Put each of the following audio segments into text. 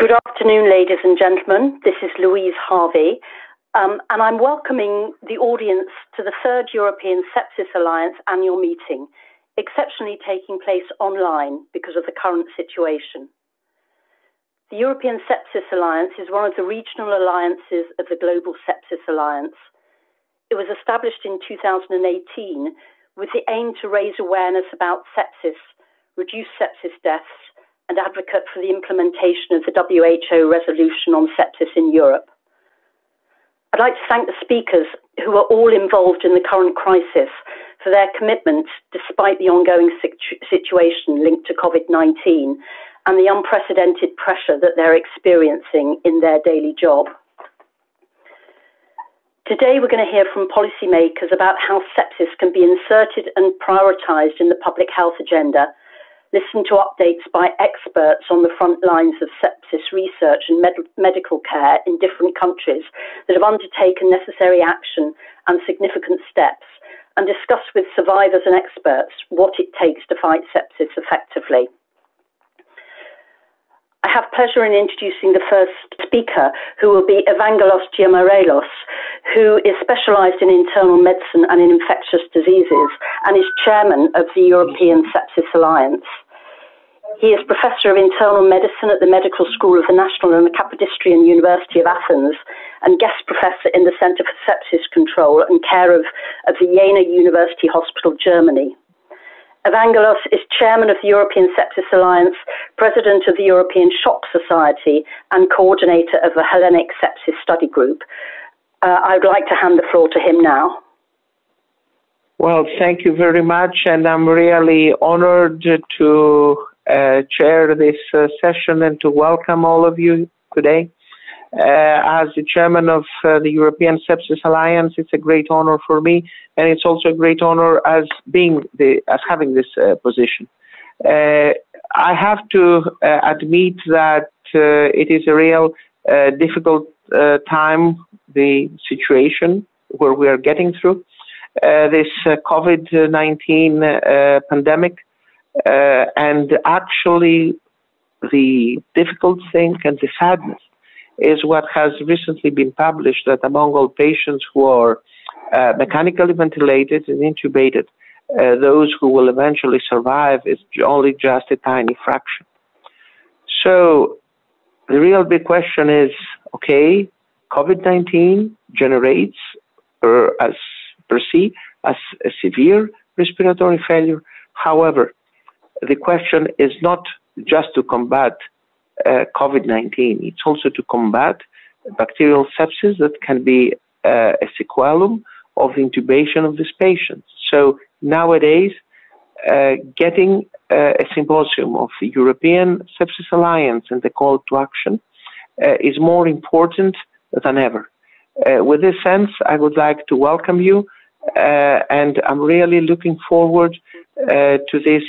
Good afternoon, ladies and gentlemen. This is Louise Harvey, um, and I'm welcoming the audience to the third European Sepsis Alliance annual meeting, exceptionally taking place online because of the current situation. The European Sepsis Alliance is one of the regional alliances of the Global Sepsis Alliance. It was established in 2018 with the aim to raise awareness about sepsis, reduce sepsis deaths, and advocate for the implementation of the WHO resolution on sepsis in Europe. I'd like to thank the speakers who are all involved in the current crisis for their commitment despite the ongoing situ- situation linked to COVID 19 and the unprecedented pressure that they're experiencing in their daily job. Today, we're going to hear from policymakers about how sepsis can be inserted and prioritised in the public health agenda listen to updates by experts on the front lines of sepsis research and med- medical care in different countries that have undertaken necessary action and significant steps, and discuss with survivors and experts what it takes to fight sepsis effectively. I have pleasure in introducing the first speaker, who will be Evangelos Giamarellos, who is specialised in internal medicine and in infectious diseases and is chairman of the European Sepsis Alliance. He is Professor of Internal Medicine at the Medical School of the National and the Kapodistrian University of Athens and guest professor in the Centre for Sepsis Control and Care of, of the Jena University Hospital, Germany. Evangelos is chairman of the European Sepsis Alliance, president of the European Shock Society, and coordinator of the Hellenic Sepsis Study Group. Uh, I would like to hand the floor to him now. Well, thank you very much, and I'm really honored to uh, chair this uh, session and to welcome all of you today. Uh, as the chairman of uh, the European Sepsis Alliance, it's a great honor for me, and it's also a great honor as being the as having this uh, position. Uh, I have to uh, admit that it is a real difficult time, the situation where we are getting through this COVID-19 pandemic, and actually the difficult thing and the sadness is what has recently been published that among all patients who are uh, mechanically ventilated and intubated, uh, those who will eventually survive is only just a tiny fraction. So the real big question is okay, COVID 19 generates or as per se as a severe respiratory failure. However, the question is not just to combat uh, COVID 19. It's also to combat bacterial sepsis that can be uh, a sequelum of the intubation of these patients. So nowadays, uh, getting uh, a symposium of the European Sepsis Alliance and the call to action uh, is more important than ever. With this sense, I would like to welcome you, and I'm really looking forward to this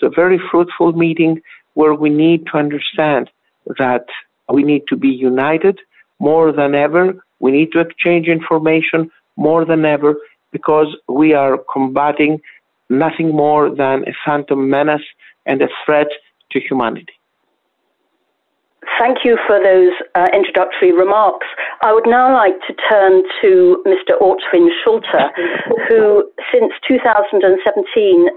to very fruitful meeting where we need to understand that we need to be united more than ever. We need to exchange information more than ever because we are combating nothing more than a phantom menace and a threat to humanity. Thank you for those uh, introductory remarks. I would now like to turn to Mr. Ortwin Schulte, who since 2017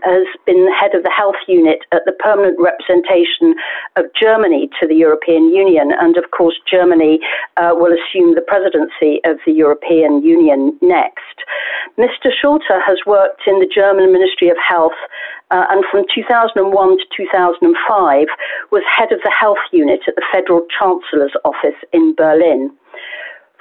has been head of the health unit at the permanent representation of Germany to the European Union. And of course, Germany uh, will assume the presidency of the European Union next. Mr. Schulte has worked in the German Ministry of Health uh, and from 2001 to 2005 was head of the health unit at the Federal Chancellor's Office in Berlin.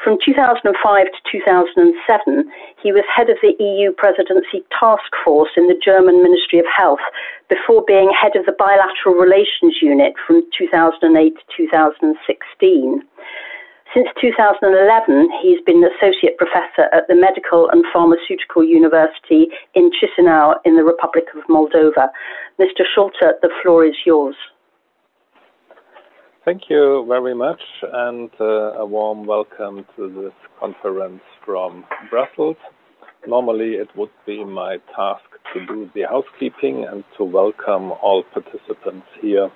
From 2005 to 2007, he was head of the EU Presidency Task Force in the German Ministry of Health before being head of the Bilateral Relations Unit from 2008 to 2016. Since 2011, he's been associate professor at the Medical and Pharmaceutical University in Chisinau in the Republic of Moldova. Mr. Schulte, the floor is yours. Thank you very much, and uh, a warm welcome to this conference from Brussels. Normally, it would be my task to do the housekeeping and to welcome all participants here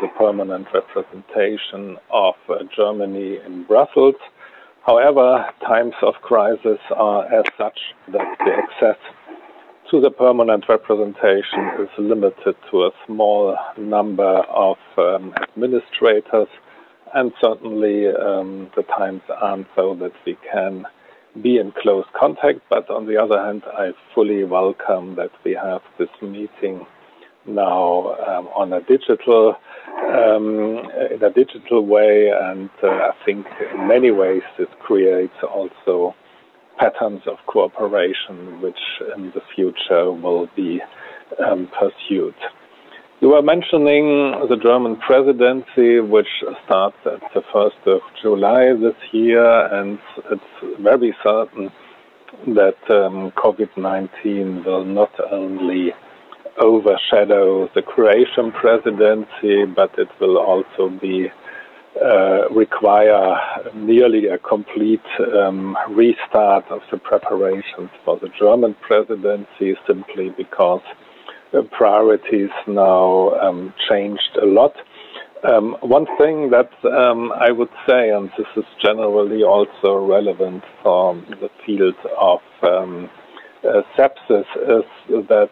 the permanent representation of uh, Germany in Brussels. However, times of crisis are as such that the access to the permanent representation is limited to a small number of um, administrators, and certainly um, the times aren't so that we can be in close contact. But on the other hand, I fully welcome that we have this meeting now um, on a digital um, in a digital way, and uh, I think in many ways it creates also patterns of cooperation which in the future will be um, pursued. You were mentioning the German presidency, which starts at the 1st of July this year, and it's very certain that um, COVID 19 will not only overshadow the Croatian presidency, but it will also be uh, require nearly a complete um, restart of the preparations for the German presidency simply because priorities now um, changed a lot. Um, one thing that um, I would say, and this is generally also relevant for the field of um, uh, sepsis, is that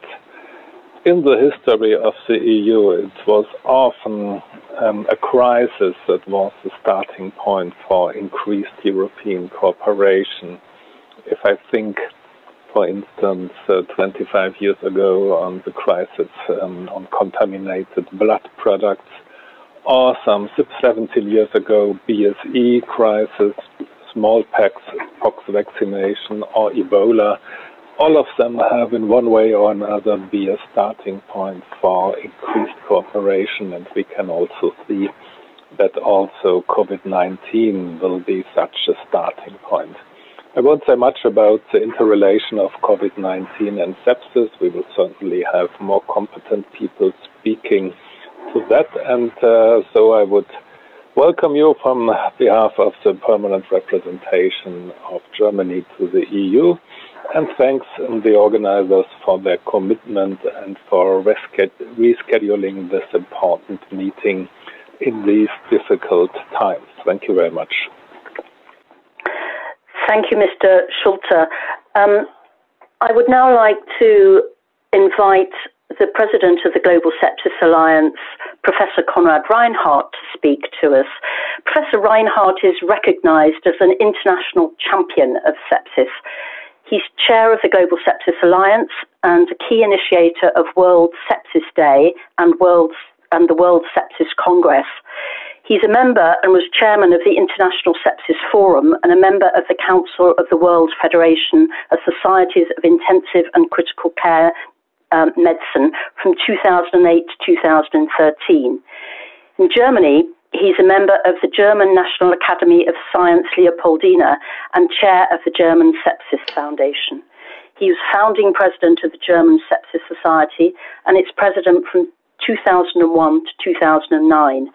in the history of the EU, it was often um, a crisis that was the starting point for increased European cooperation. If I think, for instance, uh, 25 years ago on the crisis um, on contaminated blood products, or some 17 years ago, BSE crisis, smallpox pox vaccination, or Ebola, all of them have in one way or another be a starting point for increased cooperation and we can also see that also COVID-19 will be such a starting point. I won't say much about the interrelation of COVID-19 and sepsis. We will certainly have more competent people speaking to that. And uh, so I would welcome you from behalf of the permanent representation of Germany to the EU and thanks the organizers for their commitment and for rescheduling this important meeting in these difficult times. Thank you very much. Thank you, Mr. Schulte. Um, I would now like to invite the president of the Global Sepsis Alliance, Professor Konrad Reinhart, to speak to us. Professor Reinhart is recognized as an international champion of sepsis. He's chair of the Global Sepsis Alliance and a key initiator of World Sepsis Day and, World, and the World Sepsis Congress. He's a member and was chairman of the International Sepsis Forum and a member of the Council of the World Federation of Societies of Intensive and Critical Care um, Medicine from 2008 to 2013. In Germany, He's a member of the German National Academy of Science Leopoldina and chair of the German Sepsis Foundation. He was founding president of the German Sepsis Society and its president from 2001 to 2009.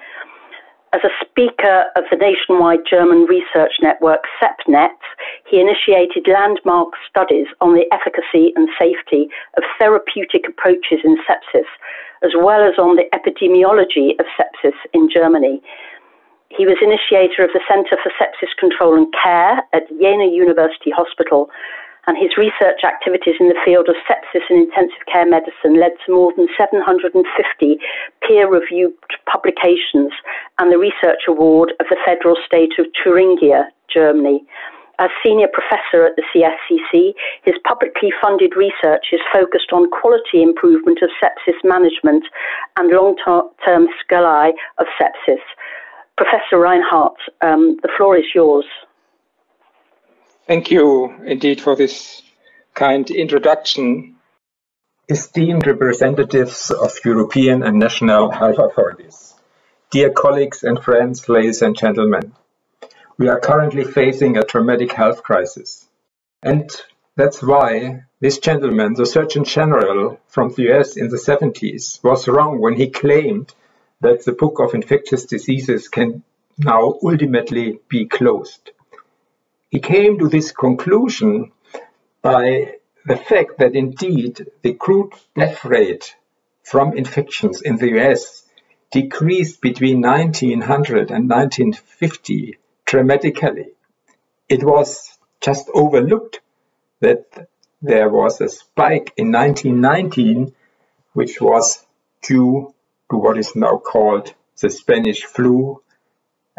As a speaker of the nationwide German research network SEPNet, he initiated landmark studies on the efficacy and safety of therapeutic approaches in sepsis as well as on the epidemiology of sepsis in Germany. He was initiator of the Center for Sepsis Control and Care at Jena University Hospital, and his research activities in the field of sepsis and intensive care medicine led to more than 750 peer reviewed publications and the Research Award of the Federal State of Thuringia, Germany. As senior professor at the CSCC, his publicly funded research is focused on quality improvement of sepsis management and long term sequelae of sepsis. Professor Reinhart, um, the floor is yours. Thank you indeed for this kind introduction. Esteemed representatives of European and national health authorities, dear colleagues and friends, ladies and gentlemen. We are currently facing a traumatic health crisis. And that's why this gentleman, the Surgeon General from the US in the 70s, was wrong when he claimed that the book of infectious diseases can now ultimately be closed. He came to this conclusion by the fact that indeed the crude death rate from infections in the US decreased between 1900 and 1950 dramatically. It was just overlooked that there was a spike in 1919, which was due to what is now called the Spanish flu,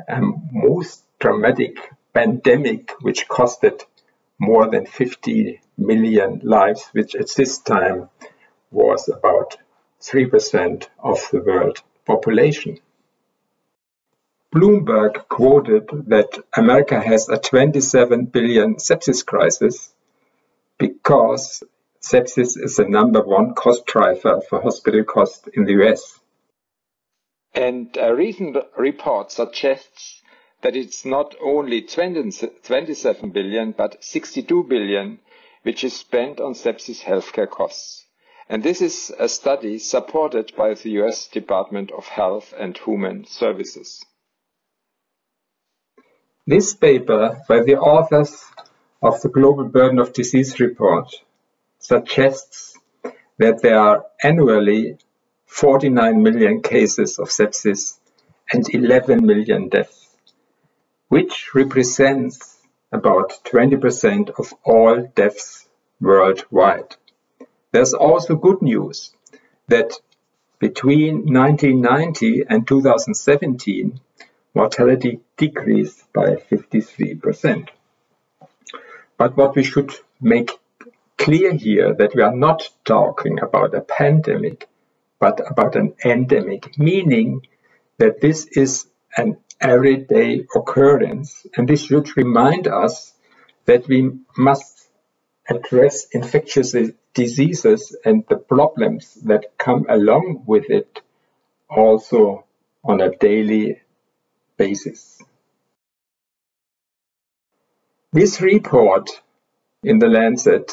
a most dramatic pandemic which costed more than 50 million lives, which at this time was about 3% of the world population. Bloomberg quoted that America has a 27 billion sepsis crisis because sepsis is the number one cost driver for hospital costs in the US. And a recent report suggests that it's not only 20, 27 billion, but 62 billion, which is spent on sepsis healthcare costs. And this is a study supported by the US Department of Health and Human Services. This paper by the authors of the Global Burden of Disease report suggests that there are annually 49 million cases of sepsis and 11 million deaths, which represents about 20% of all deaths worldwide. There's also good news that between 1990 and 2017, mortality decreased by 53%. But what we should make clear here that we are not talking about a pandemic, but about an endemic, meaning that this is an everyday occurrence. And this should remind us that we must address infectious diseases and the problems that come along with it also on a daily basis. This report in the Lancet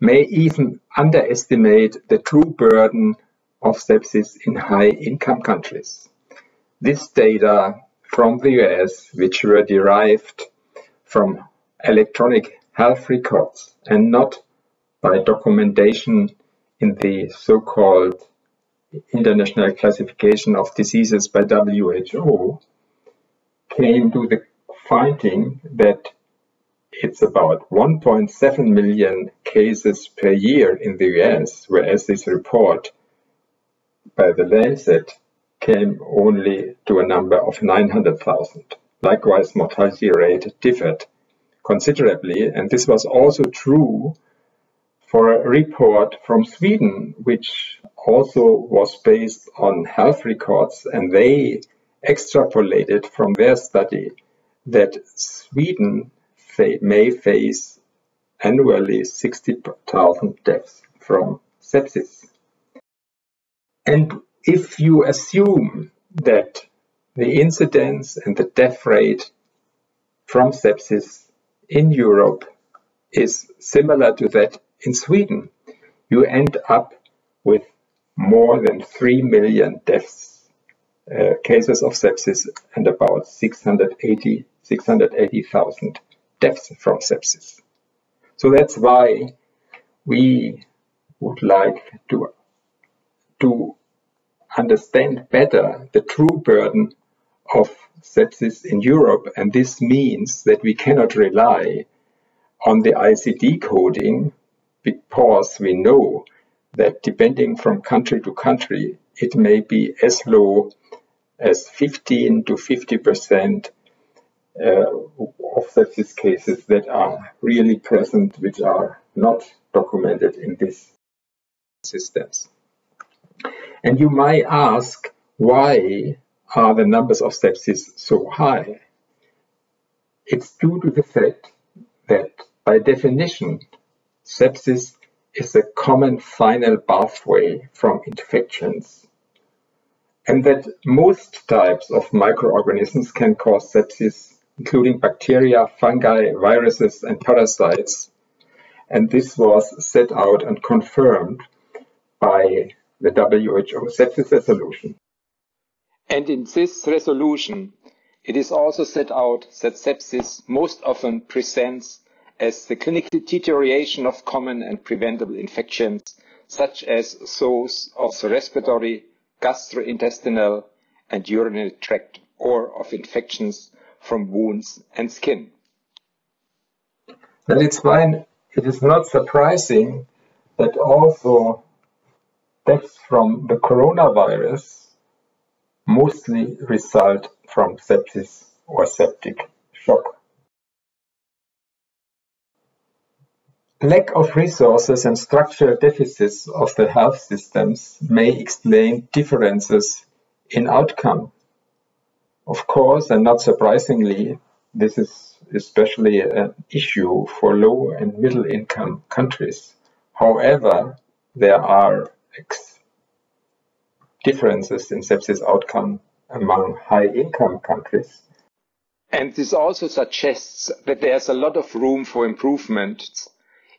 may even underestimate the true burden of sepsis in high-income countries. This data from the US, which were derived from electronic health records and not by documentation in the so-called International Classification of Diseases by WHO, came to the finding that it's about 1.7 million cases per year in the US, whereas this report by the Lancet came only to a number of 900,000. Likewise, mortality rate differed considerably, and this was also true for a report from Sweden, which also was based on health records, and they extrapolated from their study that Sweden may face annually 60,000 deaths from sepsis. And if you assume that the incidence and the death rate from sepsis in Europe is similar to that in Sweden, you end up with more than 3 million deaths, uh, cases of sepsis, and about 680, 680,000 deaths from sepsis. So that's why we would like to, to understand better the true burden of sepsis in Europe. And this means that we cannot rely on the ICD coding because we know that depending from country to country, it may be as low as 15 to 50 percent uh, of sepsis cases that are really present, which are not documented in these systems. And you might ask, why are the numbers of sepsis so high? It's due to the fact that by definition, sepsis is a common final pathway from infections and that most types of microorganisms can cause sepsis including bacteria, fungi, viruses, and parasites. And this was set out and confirmed by the WHO sepsis resolution. And in this resolution, it is also set out that sepsis most often presents as the clinical deterioration of common and preventable infections, such as those of the respiratory, gastrointestinal, and urinary tract, or of infections from wounds and skin. It's why it is not surprising that also deaths from the coronavirus mostly result from sepsis or septic shock. Lack of resources and structural deficits of the health systems may explain differences in outcome. Of course, and not surprisingly, this is especially an issue for low and middle income countries. However, there are differences in sepsis outcome among high income countries. And this also suggests that there's a lot of room for improvement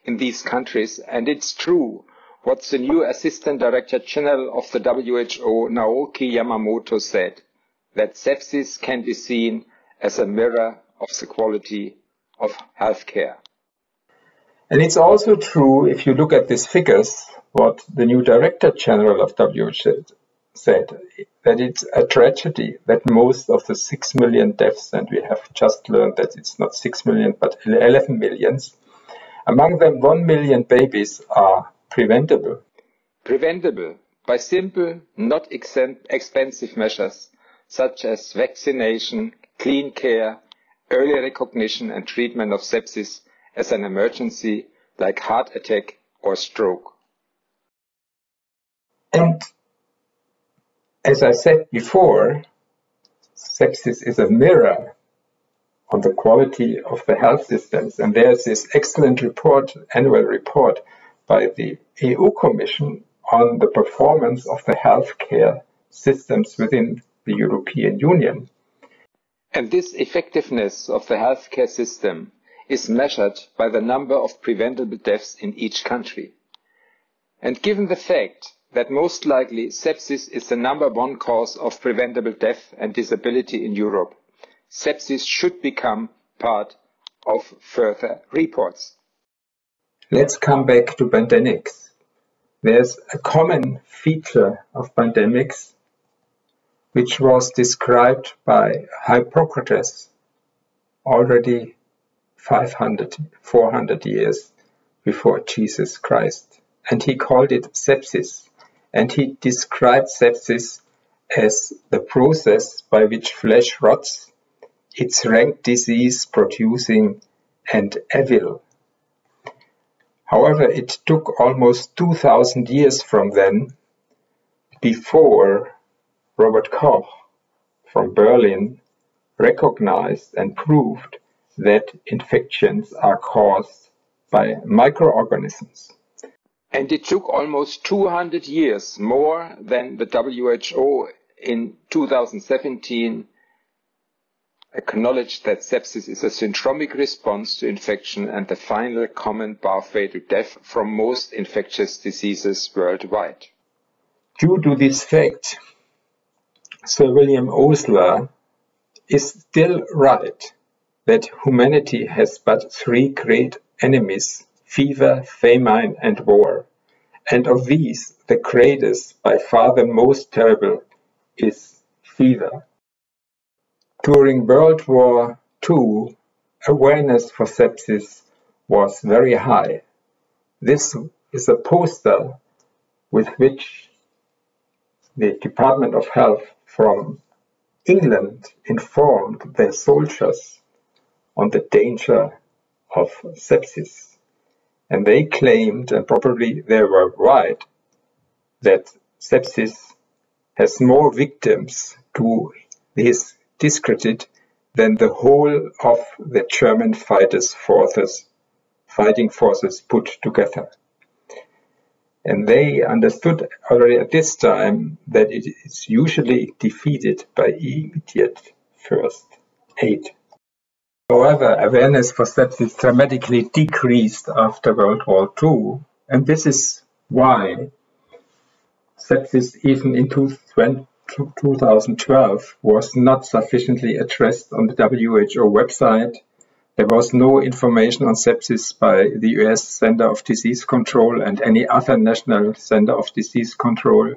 in these countries. And it's true what the new Assistant Director General of the WHO, Naoko Yamamoto, said, that sepsis can be seen as a mirror of the quality of healthcare. And it's also true, if you look at these figures, what the new Director General of WHO said, that it's a tragedy that most of the 6 million deaths, and we have just learned that it's not 6 million, but 11 millions, among them, 1 million babies are preventable. Preventable by simple, not expensive measures such as vaccination, clean care, early recognition and treatment of sepsis as an emergency like heart attack or stroke. And as I said before, sepsis is a mirror on the quality of the health systems. And there's this excellent report, annual report by the EU Commission on the performance of the healthcare systems within the European Union. And this effectiveness of the healthcare system is measured by the number of preventable deaths in each country. And given the fact that most likely sepsis is the number one cause of preventable death and disability in Europe, sepsis should become part of further reports. Let's come back to pandemics. There's a common feature of pandemics which was described by Hippocrates already 500, 400 years before Jesus Christ. And he called it sepsis. And he described sepsis as the process by which flesh rots its rank disease producing and evil. However, it took almost 2000 years from then before Robert Koch from Berlin recognized and proved that infections are caused by microorganisms. And it took almost 200 years more than the WHO in 2017 acknowledged that sepsis is a syndromic response to infection and the final common pathway to death from most infectious diseases worldwide. Due to this fact, Sir William Osler is still right that humanity has but three great enemies, fever, famine and war. And of these, the greatest, by far the most terrible, is fever. During World War II, awareness for sepsis was very high. This is a poster with which the Department of Health from England informed their soldiers on the danger of sepsis. And they claimed, and probably they were right, that sepsis has more victims to this discredit than the whole of the German fighters forces, fighting forces put together. And they understood already at this time that it is usually defeated by immediate first aid. However, awareness for sepsis dramatically decreased after World War II, and this is why sepsis even in 2012 was not sufficiently addressed on the WHO website. There was no information on sepsis by the US Center of Disease Control and any other national center of disease control.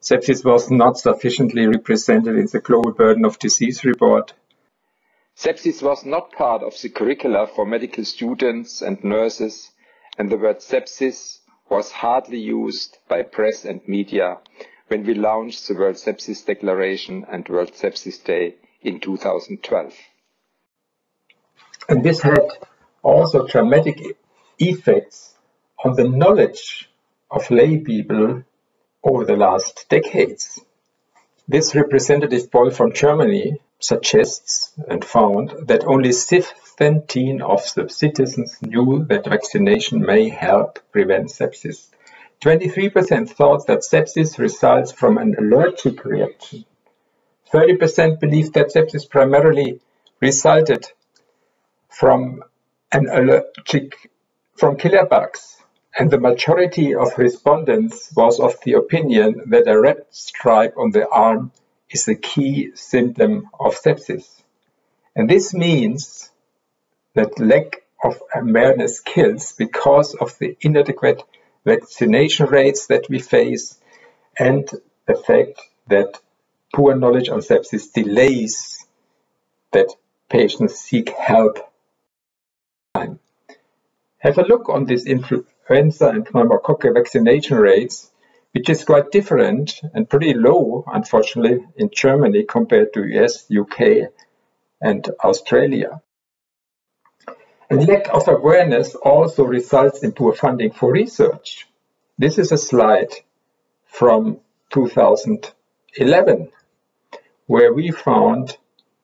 sepsis was not sufficiently represented in the global burden of disease report. Sepsis was not part of the curricula for medical students and nurses, and the word sepsis was hardly used by press and media when we launched the World Sepsis Declaration and World Sepsis Day in 2012. And this had also dramatic effects on the knowledge of lay people over the last decades. This representative poll from Germany suggests and found that only 17 of the citizens knew that vaccination may help prevent sepsis. 23% thought that sepsis results from an allergic reaction. 30% believed that sepsis primarily resulted from an allergic from killer bugs, and the majority of respondents was of the opinion that a red stripe on the arm is a key symptom of sepsis. And this means that lack of awareness kills because of the inadequate vaccination rates that we face and the fact that poor knowledge on sepsis delays that patients seek help. Have a look on this influenza and pneumococcal vaccination rates which is quite different and pretty low, unfortunately, in Germany compared to US, UK, and Australia. And lack of awareness also results in poor funding for research. This is a slide from 2011, where we found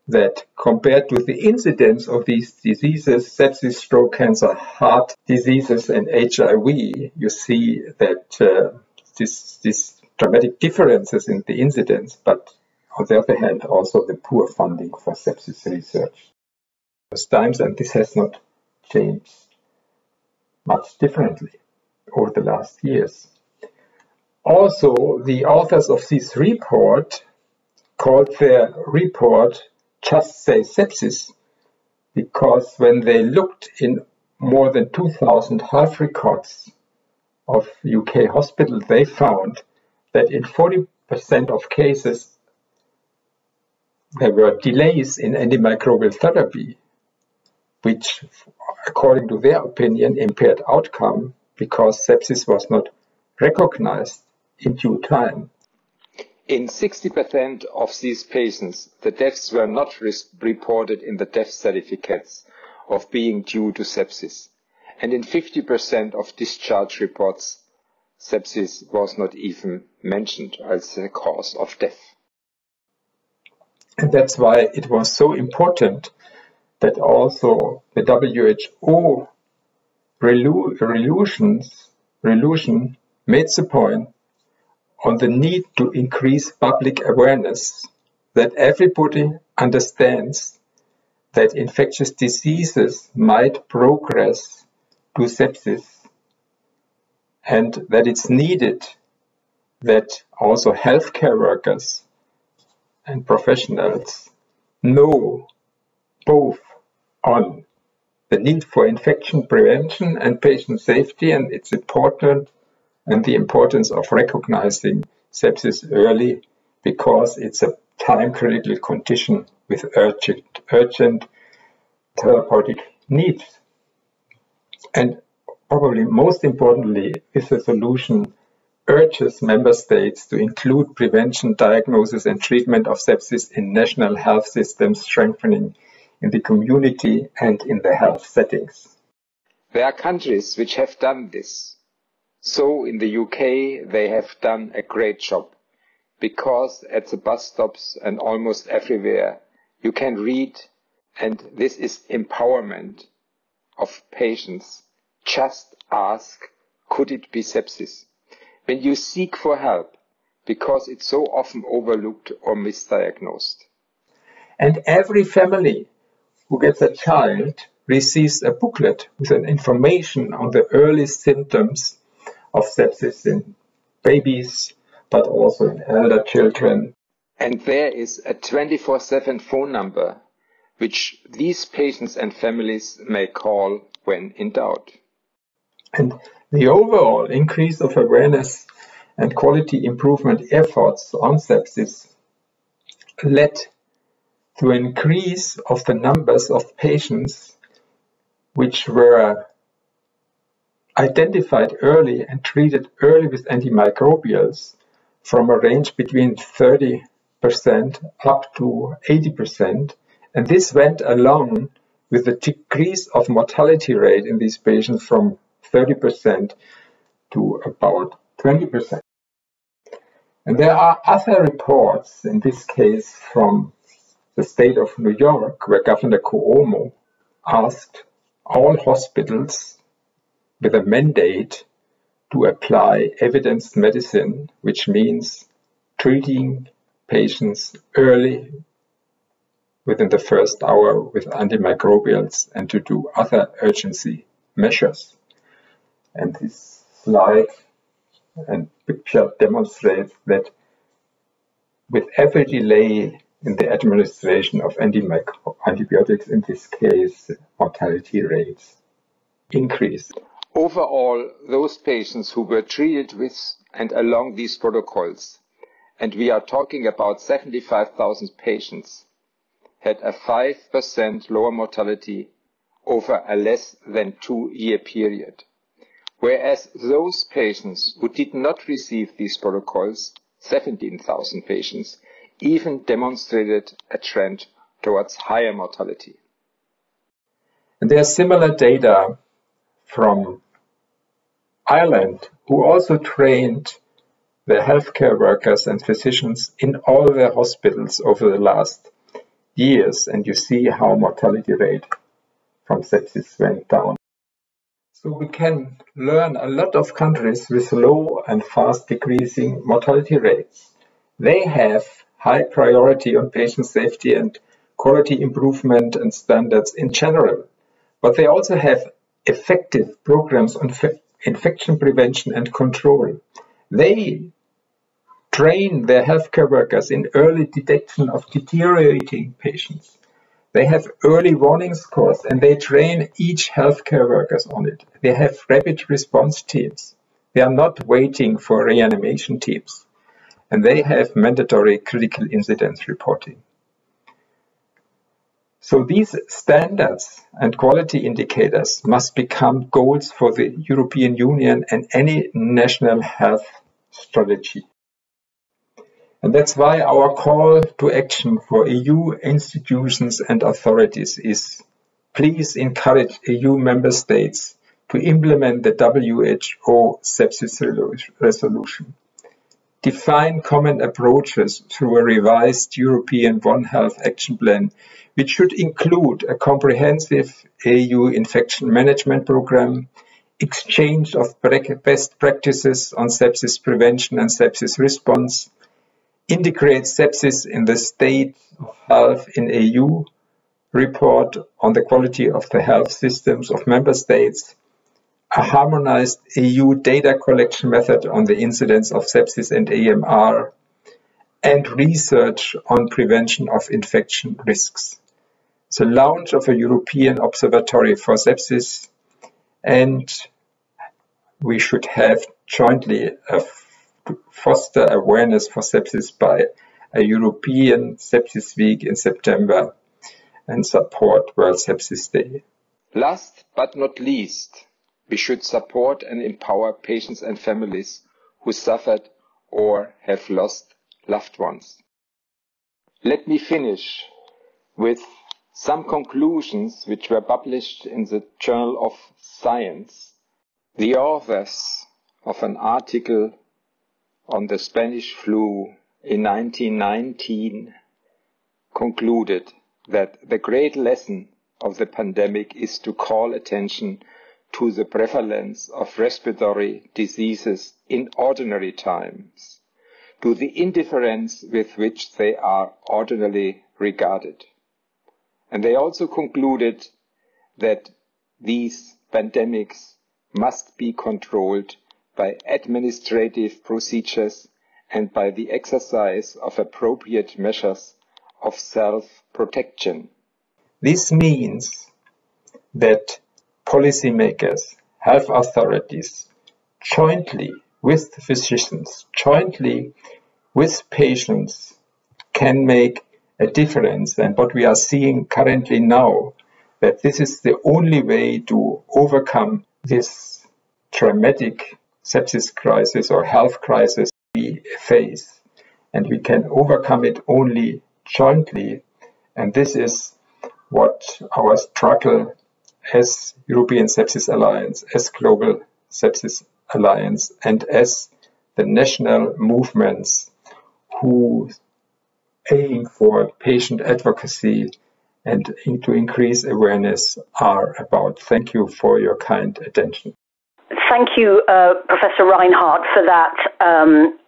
that compared with the incidence of these diseases, sepsis, stroke, cancer, heart diseases, and HIV, you see that uh, this, this dramatic differences in the incidence, but on the other hand, also the poor funding for sepsis research. Times, and this has not changed much differently over the last years. Also, the authors of this report called their report Just Say Sepsis because when they looked in more than 2,000 health records of UK hospitals, they found that in 40% of cases, there were delays in antimicrobial therapy, which, according to their opinion, impaired outcome because sepsis was not recognized in due time. In 60% of these patients, the deaths were not reported in the death certificates of being due to sepsis and in 50% of discharge reports, sepsis was not even mentioned as a cause of death. And that's why it was so important that also the WHO resolution made the point on the need to increase public awareness that everybody understands that infectious diseases might progress to sepsis and that it's needed that also healthcare workers and professionals know both on the need for infection prevention and patient safety and it's important and the importance of recognizing sepsis early because it's a time critical condition with urgent, urgent therapeutic needs. And probably most importantly, this resolution urges member states to include prevention, diagnosis and treatment of sepsis in national health systems, strengthening in the community and in the health settings. There are countries which have done this. So in the UK, they have done a great job because at the bus stops and almost everywhere, you can read, and this is empowerment of patients, just ask, could it be sepsis? When you seek for help, because it's so often overlooked or misdiagnosed. And every family who gets a child receives a booklet with an information on the early symptoms of sepsis in babies, but also in elder children. And there is a 24 7 phone number which these patients and families may call when in doubt. And the overall increase of awareness and quality improvement efforts on sepsis led to increase of the numbers of patients which were identified early and treated early with antimicrobials from a range between 30% up to 80%. And this went along with the decrease of mortality rate in these patients from 30% to about 20%. And there are other reports, in this case from the state of New York, where Governor Cuomo asked all hospitals with a mandate to apply evidence medicine, which means treating patients early within the first hour with antimicrobials and to do other urgency measures. And this slide and picture demonstrates that with every delay in the administration of antibiotics, in this case, mortality rates increase. Overall, those patients who were treated with and along these protocols, and we are talking about 75,000 patients, had a 5% lower mortality over a less than two year period. Whereas those patients who did not receive these protocols, 17,000 patients, even demonstrated a trend towards higher mortality. And there are similar data from Ireland, who also trained their healthcare workers and physicians in all their hospitals over the last years, and you see how mortality rate from sepsis went down. So we can learn a lot of countries with low and fast decreasing mortality rates. They have high priority on patient safety and quality improvement and standards in general, but they also have effective programs on infection prevention and control. They train their healthcare workers in early detection of deteriorating patients. They have early warning scores and they train each healthcare workers on it. They have rapid response teams. They are not waiting for reanimation teams. And they have mandatory critical incidents reporting. So these standards and quality indicators must become goals for the European Union and any national health strategy. And that's why our call to action for EU institutions and authorities is please encourage EU member states to implement the WHO sepsis resolution define common approaches through a revised European One Health Action Plan, which should include a comprehensive EU infection management program, exchange of best practices on sepsis prevention and sepsis response, integrate sepsis in the state of health in EU, report on the quality of the health systems of member states, a harmonized EU data collection method on the incidence of sepsis and AMR, and research on prevention of infection risks. The launch of a European Observatory for Sepsis, and we should have jointly foster awareness for sepsis by a European Sepsis Week in September and support World Sepsis Day. Last but not least, we should support and empower patients and families who suffered or have lost loved ones. Let me finish with some conclusions which were published in the Journal of Science. The authors of an article on the Spanish flu in 1919 concluded that the great lesson of the pandemic is to call attention to the prevalence of respiratory diseases in ordinary times, to the indifference with which they are ordinarily regarded. And they also concluded that these pandemics must be controlled by administrative procedures and by the exercise of appropriate measures of self-protection. This means that policymakers, health authorities jointly with physicians, jointly with patients, can make a difference. And what we are seeing currently now, that this is the only way to overcome this dramatic sepsis crisis or health crisis we face. And we can overcome it only jointly. And this is what our struggle as European Sepsis Alliance, as Global Sepsis Alliance, and as the national movements who aim for patient advocacy and to increase awareness are about. Thank you for your kind attention. Thank you, uh, Professor Reinhart, for that um,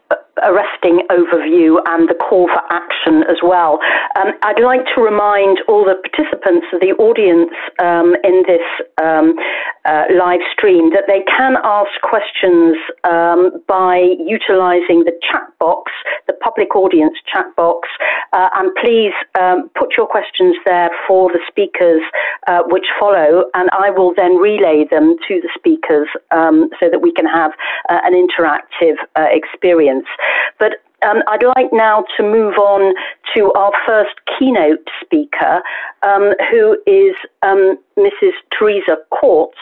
arresting overview and the call for action as well. Um, I'd like to remind all the participants of the audience um, in this um, uh, live stream that they can ask questions um, by utilizing the chat box, the public audience chat box, uh, and please um, put your questions there for the speakers uh, which follow, and I will then relay them to the speakers um, so that we can have uh, an interactive uh, experience. But um, I'd like now to move on to our first keynote speaker, um, who is um, Mrs. Teresa Kortz,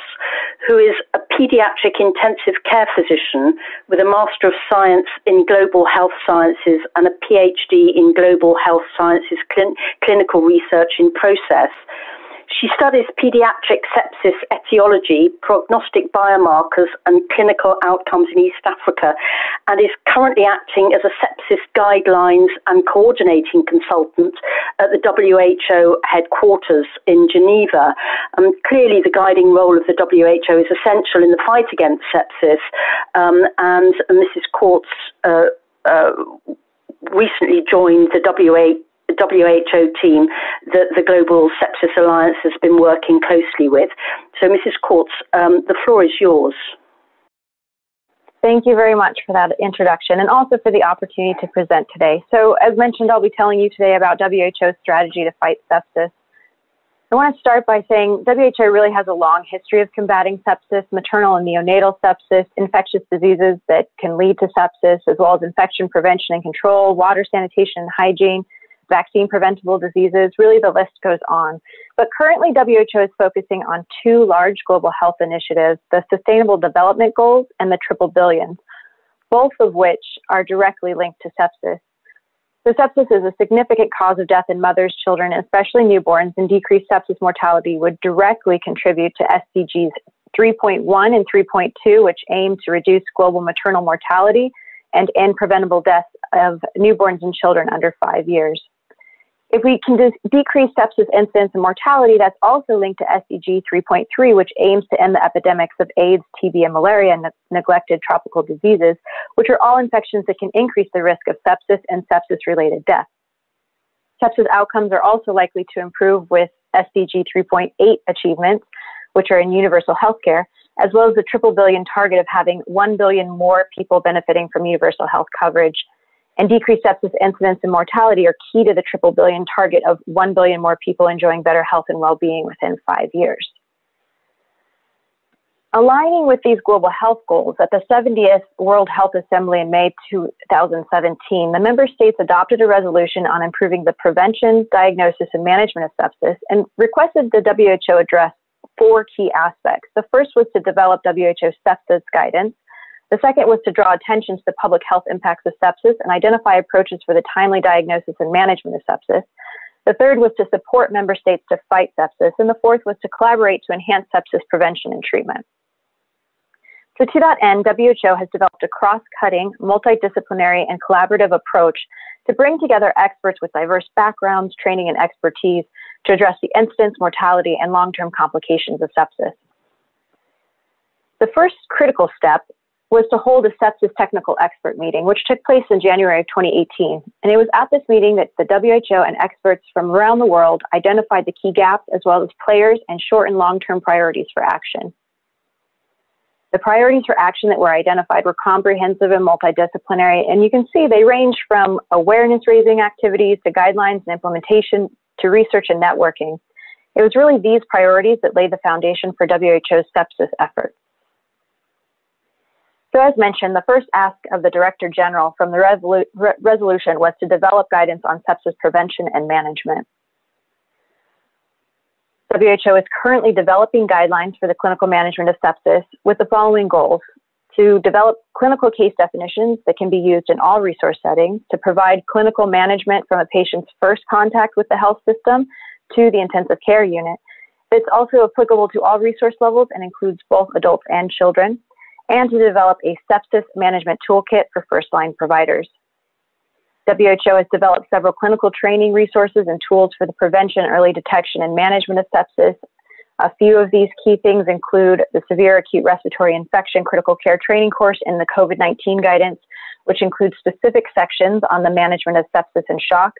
who is a pediatric intensive care physician with a Master of Science in Global Health Sciences and a PhD in Global Health Sciences clin- Clinical Research in Process. She studies pediatric sepsis etiology, prognostic biomarkers, and clinical outcomes in East Africa, and is currently acting as a sepsis guidelines and coordinating consultant at the WHO headquarters in Geneva. Um, clearly, the guiding role of the WHO is essential in the fight against sepsis, um, and Mrs. Kortz uh, uh, recently joined the WHO WHO team that the Global Sepsis Alliance has been working closely with. So, Mrs. Kortz, um, the floor is yours. Thank you very much for that introduction and also for the opportunity to present today. So, as mentioned, I'll be telling you today about WHO's strategy to fight sepsis. I want to start by saying WHO really has a long history of combating sepsis, maternal and neonatal sepsis, infectious diseases that can lead to sepsis, as well as infection prevention and control, water sanitation and hygiene, vaccine preventable diseases, really the list goes on. But currently, WHO is focusing on two large global health initiatives the Sustainable Development Goals and the Triple Billions, both of which are directly linked to sepsis. So, sepsis is a significant cause of death in mothers, children, especially newborns, and decreased sepsis mortality would directly contribute to SDGs 3.1 and 3.2, which aim to reduce global maternal mortality and end preventable deaths of newborns and children under five years. If we can de- decrease sepsis incidence and mortality, that's also linked to SDG 3.3, which aims to end the epidemics of AIDS, TB, and malaria and ne- neglected tropical diseases, which are all infections that can increase the risk of sepsis and sepsis related death. Sepsis outcomes are also likely to improve with SDG 3.8 achievements, which are in universal healthcare, as well as the triple billion target of having 1 billion more people benefiting from universal health coverage and decreased sepsis incidence and mortality are key to the triple billion target of 1 billion more people enjoying better health and well being within five years. Aligning with these global health goals, at the 70th World Health Assembly in May 2017, the member states adopted a resolution on improving the prevention, diagnosis, and management of sepsis and requested the WHO address four key aspects. The first was to develop WHO sepsis guidance, the second was to draw attention to the public health impacts of sepsis and identify approaches for the timely diagnosis and management of sepsis. The third was to support member states to fight sepsis. And the fourth was to collaborate to enhance sepsis prevention and treatment. So, to that end, WHO has developed a cross cutting, multidisciplinary, and collaborative approach to bring together experts with diverse backgrounds, training, and expertise to address the incidence, mortality, and long term complications of sepsis. The first critical step was to hold a sepsis technical expert meeting, which took place in January of 2018. And it was at this meeting that the WHO and experts from around the world identified the key gaps as well as players and short and long term priorities for action. The priorities for action that were identified were comprehensive and multidisciplinary, and you can see they range from awareness raising activities to guidelines and implementation to research and networking. It was really these priorities that laid the foundation for WHO's sepsis efforts. So, as mentioned, the first ask of the Director General from the resolu- re- resolution was to develop guidance on sepsis prevention and management. WHO is currently developing guidelines for the clinical management of sepsis with the following goals to develop clinical case definitions that can be used in all resource settings, to provide clinical management from a patient's first contact with the health system to the intensive care unit. It's also applicable to all resource levels and includes both adults and children, and to develop a sepsis management toolkit for first line providers. WHO has developed several clinical training resources and tools for the prevention, early detection, and management of sepsis. A few of these key things include the Severe Acute Respiratory Infection Critical Care Training course in the COVID 19 guidance, which includes specific sections on the management of sepsis and shock,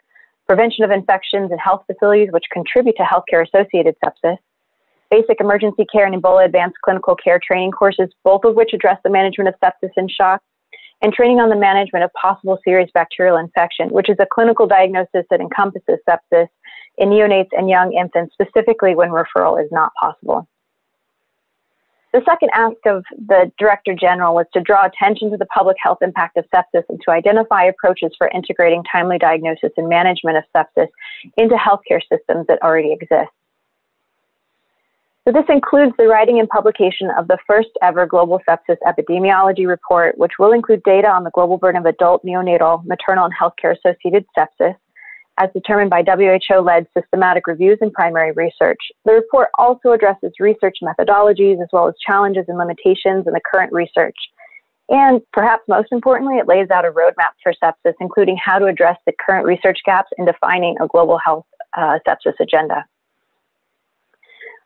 prevention of infections in health facilities which contribute to healthcare associated sepsis, basic emergency care and Ebola advanced clinical care training courses, both of which address the management of sepsis and shock, and training on the management of possible serious bacterial infection, which is a clinical diagnosis that encompasses sepsis in neonates and young infants, specifically when referral is not possible. The second ask of the Director General was to draw attention to the public health impact of sepsis and to identify approaches for integrating timely diagnosis and management of sepsis into healthcare systems that already exist. So this includes the writing and publication of the first ever global sepsis epidemiology report, which will include data on the global burden of adult, neonatal, maternal, and healthcare associated sepsis, as determined by WHO led systematic reviews and primary research. The report also addresses research methodologies as well as challenges and limitations in the current research. And perhaps most importantly, it lays out a roadmap for sepsis, including how to address the current research gaps in defining a global health uh, sepsis agenda.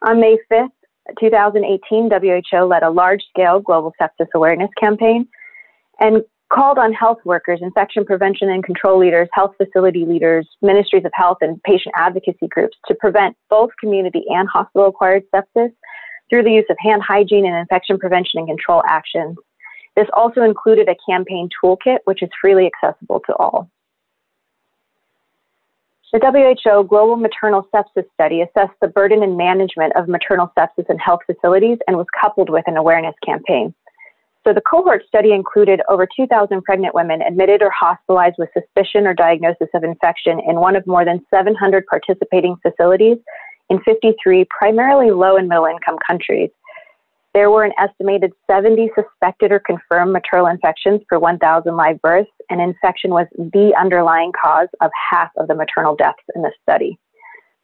On May 5th, 2018, WHO led a large scale global sepsis awareness campaign and called on health workers, infection prevention and control leaders, health facility leaders, ministries of health, and patient advocacy groups to prevent both community and hospital acquired sepsis through the use of hand hygiene and infection prevention and control actions. This also included a campaign toolkit, which is freely accessible to all. The WHO Global Maternal Sepsis Study assessed the burden and management of maternal sepsis in health facilities and was coupled with an awareness campaign. So the cohort study included over 2,000 pregnant women admitted or hospitalized with suspicion or diagnosis of infection in one of more than 700 participating facilities in 53 primarily low and middle income countries. There were an estimated 70 suspected or confirmed maternal infections per 1,000 live births, and infection was the underlying cause of half of the maternal deaths in the study.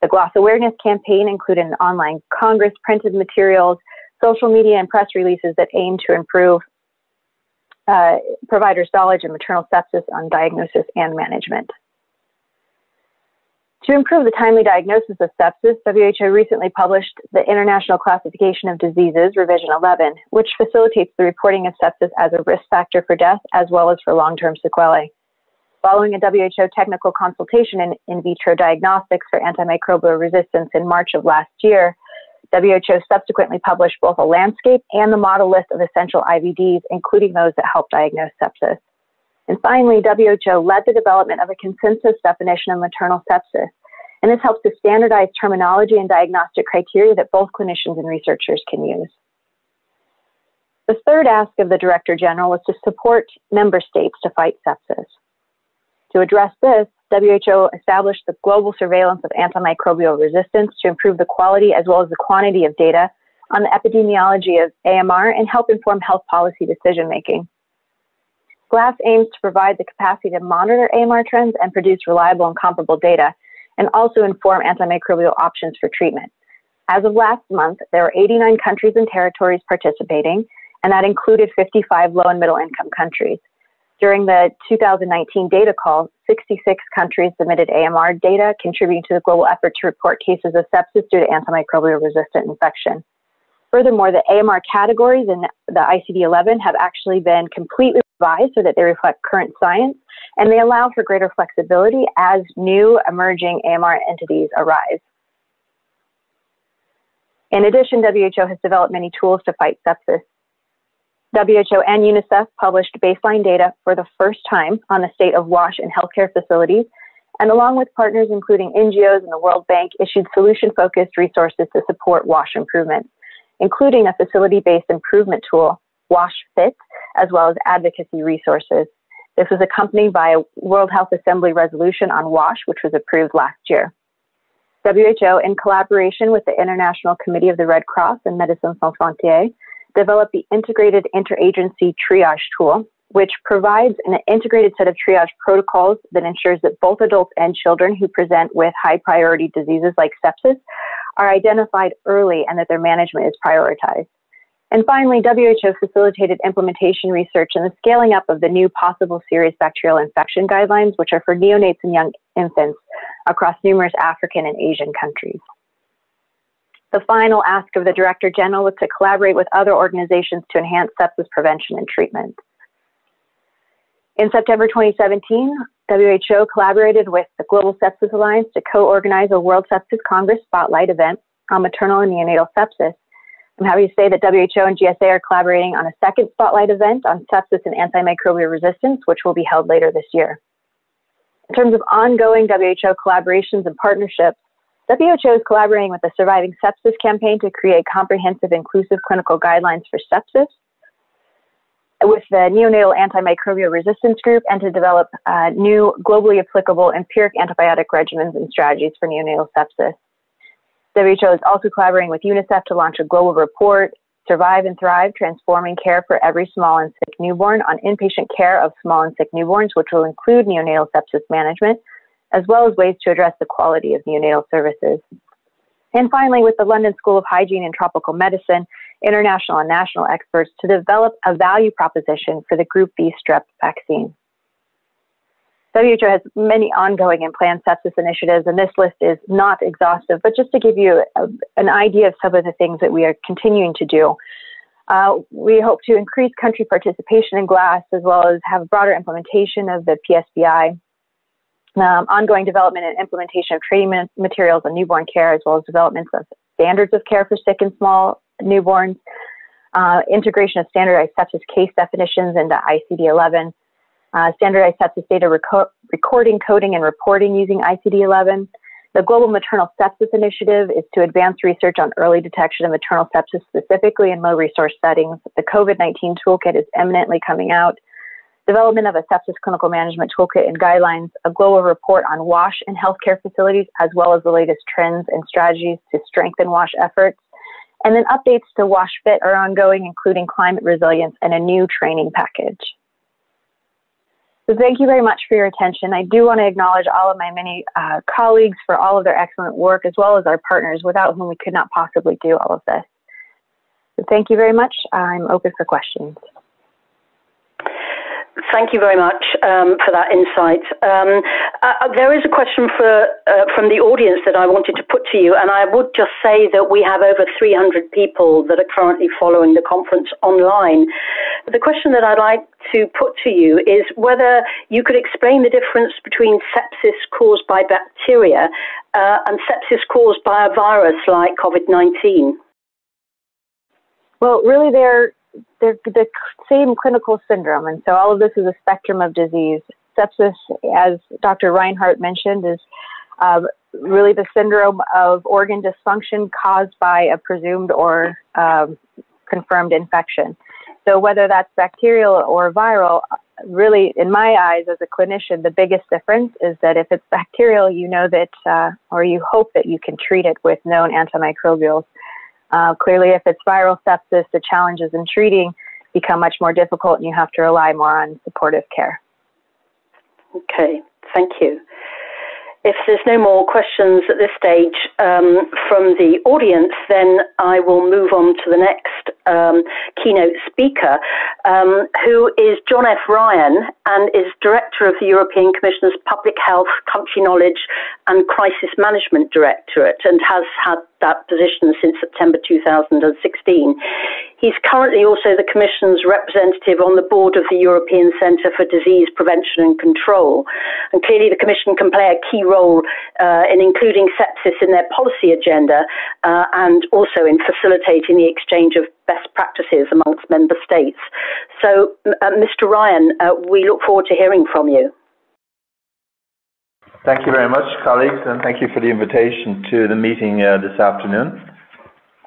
The GLOSS awareness campaign included an online congress, printed materials, social media, and press releases that aim to improve uh, providers' knowledge of maternal sepsis on diagnosis and management. To improve the timely diagnosis of sepsis, WHO recently published the International Classification of Diseases, Revision 11, which facilitates the reporting of sepsis as a risk factor for death as well as for long term sequelae. Following a WHO technical consultation in in vitro diagnostics for antimicrobial resistance in March of last year, WHO subsequently published both a landscape and the model list of essential IVDs, including those that help diagnose sepsis. And finally, WHO led the development of a consensus definition of maternal sepsis. And this helps to standardize terminology and diagnostic criteria that both clinicians and researchers can use. The third ask of the Director General was to support member states to fight sepsis. To address this, WHO established the global surveillance of antimicrobial resistance to improve the quality as well as the quantity of data on the epidemiology of AMR and help inform health policy decision making. GLASS aims to provide the capacity to monitor AMR trends and produce reliable and comparable data, and also inform antimicrobial options for treatment. As of last month, there were 89 countries and territories participating, and that included 55 low and middle income countries. During the 2019 data call, 66 countries submitted AMR data, contributing to the global effort to report cases of sepsis due to antimicrobial resistant infection. Furthermore, the AMR categories in the ICD 11 have actually been completely revised so that they reflect current science and they allow for greater flexibility as new emerging AMR entities arise. In addition, WHO has developed many tools to fight sepsis. WHO and UNICEF published baseline data for the first time on the state of WASH in healthcare facilities, and along with partners including NGOs and the World Bank, issued solution focused resources to support WASH improvement including a facility based improvement tool, WASH Fit, as well as advocacy resources. This was accompanied by a World Health Assembly resolution on WASH, which was approved last year. WHO, in collaboration with the International Committee of the Red Cross and Médecins Sans Frontières, developed the Integrated Interagency Triage Tool, which provides an integrated set of triage protocols that ensures that both adults and children who present with high priority diseases like sepsis are identified early and that their management is prioritized. And finally, WHO facilitated implementation research and the scaling up of the new possible serious bacterial infection guidelines, which are for neonates and young infants across numerous African and Asian countries. The final ask of the Director General was to collaborate with other organizations to enhance sepsis prevention and treatment. In September 2017, WHO collaborated with the Global Sepsis Alliance to co-organize a World Sepsis Congress Spotlight event on maternal and neonatal sepsis I'm happy to say that WHO and GSA are collaborating on a second spotlight event on sepsis and antimicrobial resistance, which will be held later this year. In terms of ongoing WHO collaborations and partnerships, WHO is collaborating with the Surviving Sepsis campaign to create comprehensive, inclusive clinical guidelines for sepsis, with the Neonatal Antimicrobial Resistance Group, and to develop uh, new globally applicable empiric antibiotic regimens and strategies for neonatal sepsis. WHO is also collaborating with UNICEF to launch a global report, Survive and Thrive, Transforming Care for Every Small and Sick Newborn on inpatient care of small and sick newborns, which will include neonatal sepsis management, as well as ways to address the quality of neonatal services. And finally, with the London School of Hygiene and Tropical Medicine, international and national experts to develop a value proposition for the Group B strep vaccine. WHO has many ongoing and planned sepsis initiatives, and this list is not exhaustive, but just to give you a, an idea of some of the things that we are continuing to do. Uh, we hope to increase country participation in GLASS as well as have broader implementation of the PSBI, um, ongoing development and implementation of training materials on newborn care, as well as developments of standards of care for sick and small newborns, uh, integration of standardized sepsis case definitions into ICD 11 uh, standardized sepsis data reco- recording, coding, and reporting using ICD-11. The Global Maternal Sepsis Initiative is to advance research on early detection of maternal sepsis specifically in low resource settings. The COVID 19 toolkit is eminently coming out. Development of a sepsis clinical management toolkit and guidelines, a global report on WASH in healthcare facilities, as well as the latest trends and strategies to strengthen WASH efforts. And then updates to WASH Fit are ongoing, including climate resilience and a new training package. So thank you very much for your attention. I do want to acknowledge all of my many uh, colleagues for all of their excellent work, as well as our partners, without whom we could not possibly do all of this. So thank you very much. I'm open for questions. Thank you very much um, for that insight. Um, uh, uh, there is a question for, uh, from the audience that I wanted to put to you, and I would just say that we have over 300 people that are currently following the conference online. The question that I'd like to put to you is whether you could explain the difference between sepsis caused by bacteria uh, and sepsis caused by a virus like COVID 19. Well, really, they're they're the same clinical syndrome. And so all of this is a spectrum of disease. Sepsis, as Dr. Reinhart mentioned, is uh, really the syndrome of organ dysfunction caused by a presumed or um, confirmed infection. So whether that's bacterial or viral, really, in my eyes as a clinician, the biggest difference is that if it's bacterial, you know that, uh, or you hope that you can treat it with known antimicrobials. Uh, clearly, if it's viral sepsis, the challenges in treating become much more difficult and you have to rely more on supportive care. Okay, thank you. If there's no more questions at this stage um, from the audience, then I will move on to the next um, keynote speaker, um, who is John F. Ryan and is Director of the European Commission's Public Health, Country Knowledge and Crisis Management Directorate and has had that position since September 2016. He's currently also the Commission's representative on the board of the European Centre for Disease Prevention and Control. And clearly, the Commission can play a key role uh, in including sepsis in their policy agenda uh, and also in facilitating the exchange of best practices amongst member states. So, uh, Mr. Ryan, uh, we look forward to hearing from you. Thank you very much, colleagues, and thank you for the invitation to the meeting uh, this afternoon.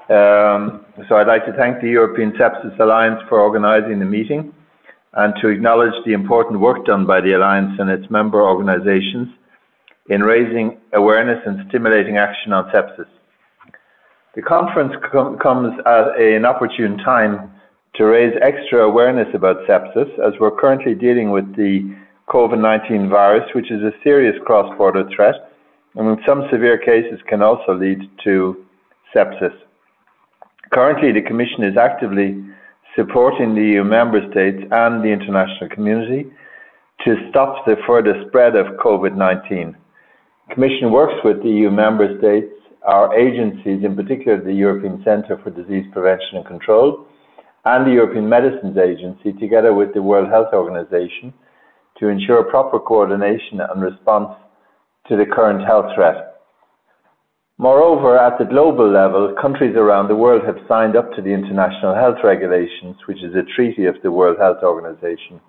Um, so I'd like to thank the European Sepsis Alliance for organising the meeting and to acknowledge the important work done by the Alliance and its member organisations in raising awareness and stimulating action on sepsis. The conference com comes at an opportune time to raise extra awareness about sepsis as we're currently dealing with the COVID-19 virus, which is a serious cross-border threat and in some severe cases can also lead to sepsis. Currently, the Commission is actively supporting the EU member states and the international community to stop the further spread of COVID-19. The Commission works with the EU member states, our agencies, in particular the European Centre for Disease Prevention and Control, and the European Medicines Agency, together with the World Health Organization, to ensure proper coordination and response to the current health threat. Moreover, at the global level, countries around the world have signed up to the International Health Regulations, which is a treaty of the World Health Organization.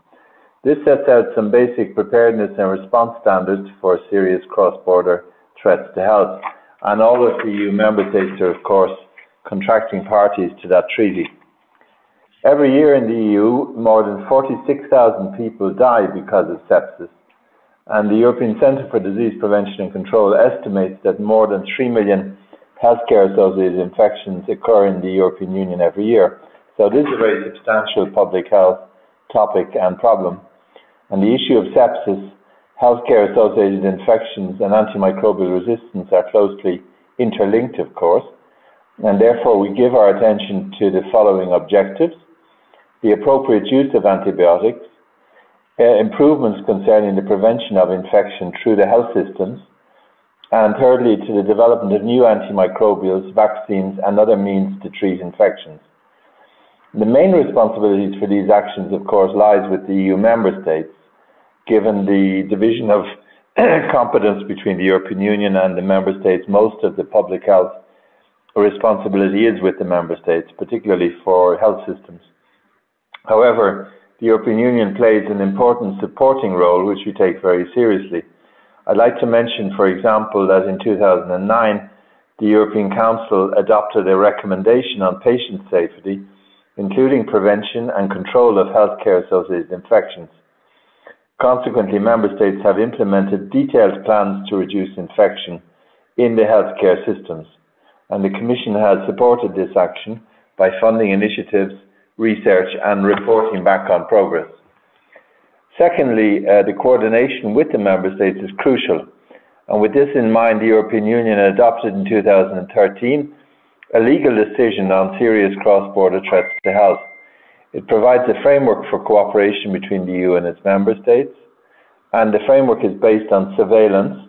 This sets out some basic preparedness and response standards for serious cross-border threats to health, and all of the EU member states are, of course, contracting parties to that treaty. Every year in the EU, more than 46,000 people die because of sepsis, and the European Centre for Disease Prevention and Control estimates that more than 3 million healthcare associated infections occur in the European Union every year. So this is a very substantial public health topic and problem. And the issue of sepsis, healthcare associated infections, and antimicrobial resistance are closely interlinked, of course. And therefore, we give our attention to the following objectives the appropriate use of antibiotics, Uh, improvements concerning the prevention of infection through the health systems, and thirdly, to the development of new antimicrobials, vaccines, and other means to treat infections. The main responsibilities for these actions, of course, lies with the EU member states, given the division of competence between the European Union and the member states. Most of the public health responsibility is with the member states, particularly for health systems. However, the European Union plays an important supporting role, which we take very seriously. I'd like to mention, for example, that in 2009, the European Council adopted a recommendation on patient safety, including prevention and control of healthcare associated infections. Consequently, member states have implemented detailed plans to reduce infection in the healthcare systems, and the Commission has supported this action by funding initiatives research and reporting back on progress. Secondly, uh, the coordination with the member states is crucial. And with this in mind, the European Union adopted in 2013 a legal decision on serious cross-border threats to health. It provides a framework for cooperation between the EU and its member states, and the framework is based on surveillance,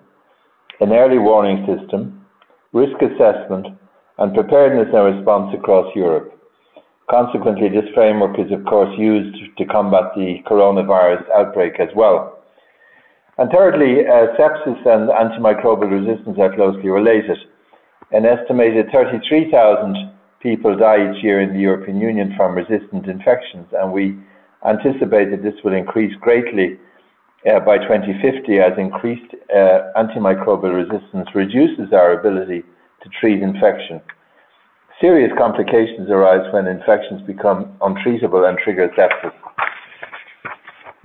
an early warning system, risk assessment, and preparedness and response across Europe. Consequently, this framework is, of course, used to combat the coronavirus outbreak as well. And thirdly, uh, sepsis and antimicrobial resistance are closely related. An estimated 33,000 people die each year in the European Union from resistant infections, and we anticipate that this will increase greatly uh, by 2050 as increased uh, antimicrobial resistance reduces our ability to treat infection. Serious complications arise when infections become untreatable and trigger sepsis.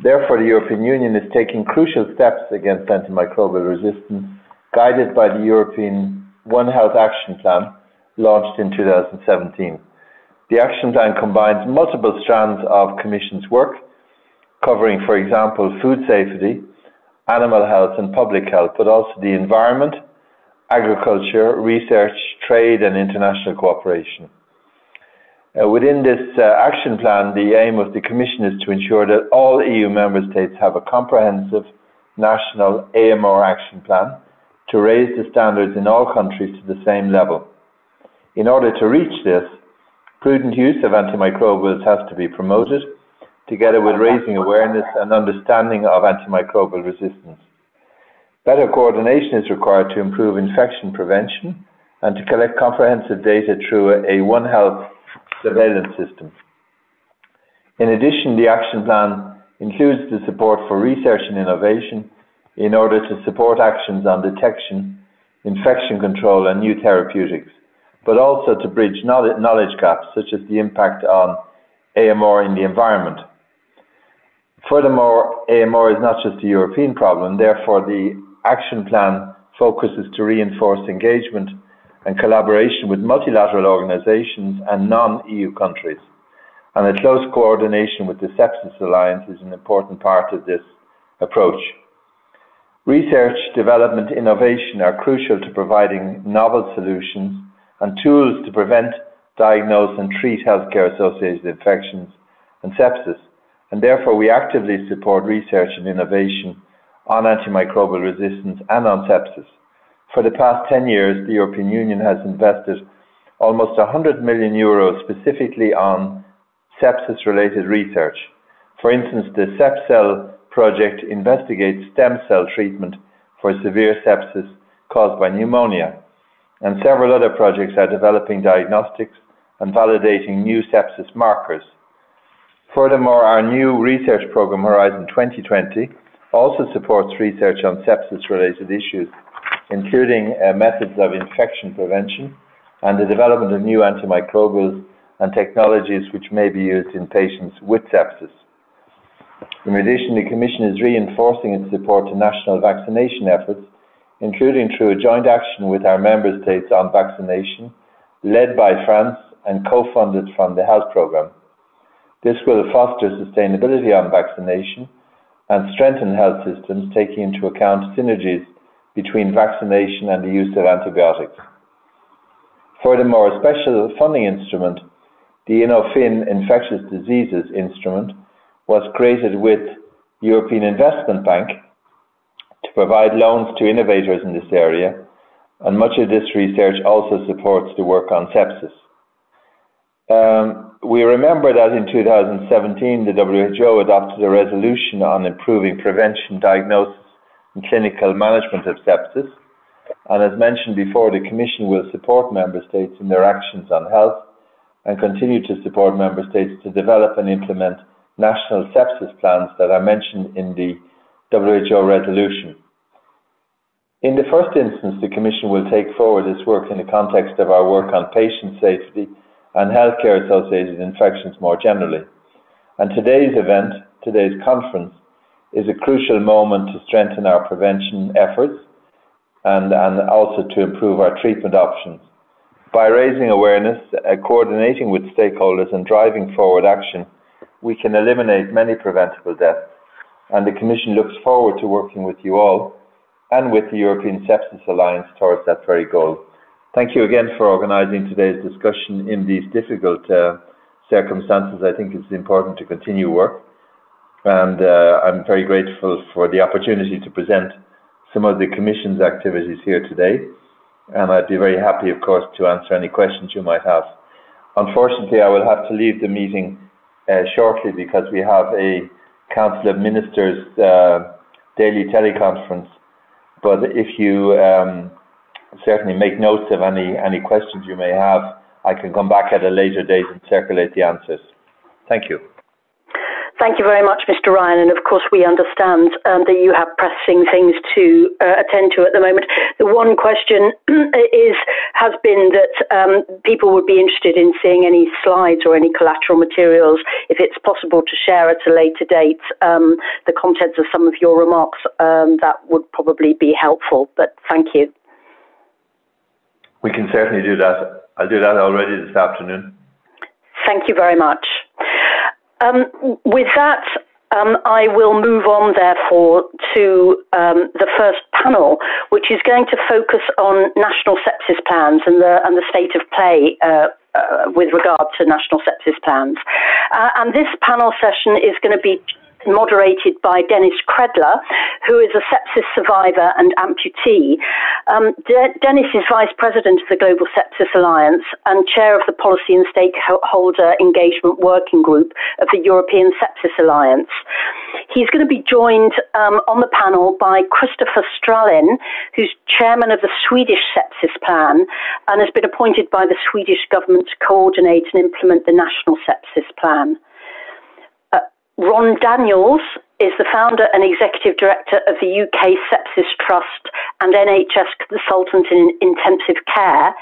Therefore, the European Union is taking crucial steps against antimicrobial resistance, guided by the European One Health Action Plan, launched in 2017. The action plan combines multiple strands of Commission's work, covering, for example, food safety, animal health and public health, but also the environment, agriculture, research, trade, and international cooperation. Uh, within this uh, action plan, the aim of the Commission is to ensure that all EU member states have a comprehensive national AMR action plan to raise the standards in all countries to the same level. In order to reach this, prudent use of antimicrobials has to be promoted, together with raising awareness and understanding of antimicrobial resistance. Better coordination is required to improve infection prevention and to collect comprehensive data through a One Health surveillance system. In addition, the action plan includes the support for research and innovation in order to support actions on detection, infection control and new therapeutics. but also to bridge knowledge gaps, such as the impact on AMR in the environment. Furthermore, AMR is not just a European problem, therefore, the action plan focuses to reinforce engagement and collaboration with multilateral organizations and non EU countries. And a close coordination with the Sepsis Alliance is an important part of this approach. Research, development, innovation are crucial to providing novel solutions and tools to prevent, diagnose, and treat healthcare associated infections and sepsis. And therefore, we actively support research and innovation on antimicrobial resistance and on sepsis. For the past 10 years, the European Union has invested almost 100 million euros specifically on sepsis related research. For instance, the SEPCELL project investigates stem cell treatment for severe sepsis caused by pneumonia, and several other projects are developing diagnostics and validating new sepsis markers. Furthermore, our new research program, Horizon 2020, also supports research on sepsis related issues, including uh, methods of infection prevention and the development of new antimicrobials and technologies which may be used in patients with sepsis. In addition, the Commission is reinforcing its support to national vaccination efforts, including through a joint action with our member states on vaccination, led by France and co-funded from the health programme. This will foster sustainability on vaccination and strengthen health systems, taking into account synergies between vaccination and the use of antibiotics. Furthermore, a special funding instrument, the InnovFin Infectious Diseases Instrument, was created with European Investment Bank to provide loans to innovators in this area, and much of this research also supports the work on sepsis. Um, we remember that in 2017, the WHO adopted a resolution on improving prevention, diagnosis, and clinical management of sepsis. And as mentioned before, the Commission will support Member States in their actions on health and continue to support Member States to develop and implement national sepsis plans that are mentioned in the WHO resolution. In the first instance, the Commission will take forward this work in the context of our work on patient safety and healthcare associated infections more generally. And today's event, today's conference, is a crucial moment to strengthen our prevention efforts and, and also to improve our treatment options. By raising awareness, uh, coordinating with stakeholders, and driving forward action, we can eliminate many preventable deaths, and the Commission looks forward to working with you all and with the European Sepsis Alliance towards that very goal. Thank you again for organising today's discussion in these difficult uh, circumstances. I think it's important to continue work, and uh, I'm very grateful for the opportunity to present some of the Commission's activities here today. And I'd be very happy, of course, to answer any questions you might have. Unfortunately, I will have to leave the meeting uh, shortly because we have a Council of Ministers uh, daily teleconference. But if you um, certainly make notes of any, any questions you may have, I can come back at a later date and circulate the answers. Thank you. Thank you very much, Mr. Ryan. And of course, we understand um, that you have pressing things to uh, attend to at the moment. The one question is has been that um, people would be interested in seeing any slides or any collateral materials, if it's possible to share at a later date um, the contents of some of your remarks. Um, that would probably be helpful. But thank you. We can certainly do that. I'll do that already this afternoon. Thank you very much. Um, with that, um, I will move on, therefore, to um, the first panel, which is going to focus on national sepsis plans and the, and the state of play uh, uh, with regard to national sepsis plans. Uh, and this panel session is going to be moderated by Dennis Kredler, who is a sepsis survivor and amputee. Um, De- Dennis is Vice President of the Global Sepsis Alliance and Chair of the Policy and Stakeholder Engagement Working Group of the European Sepsis Alliance. He's going to be joined um, on the panel by Kristoffer Strålin, who's Chairman of the Swedish Sepsis Plan and has been appointed by the Swedish government to coordinate and implement the National Sepsis Plan. Ron Daniels is the founder and executive director of the UK Sepsis Trust and NHS Consultant in Intensive Care.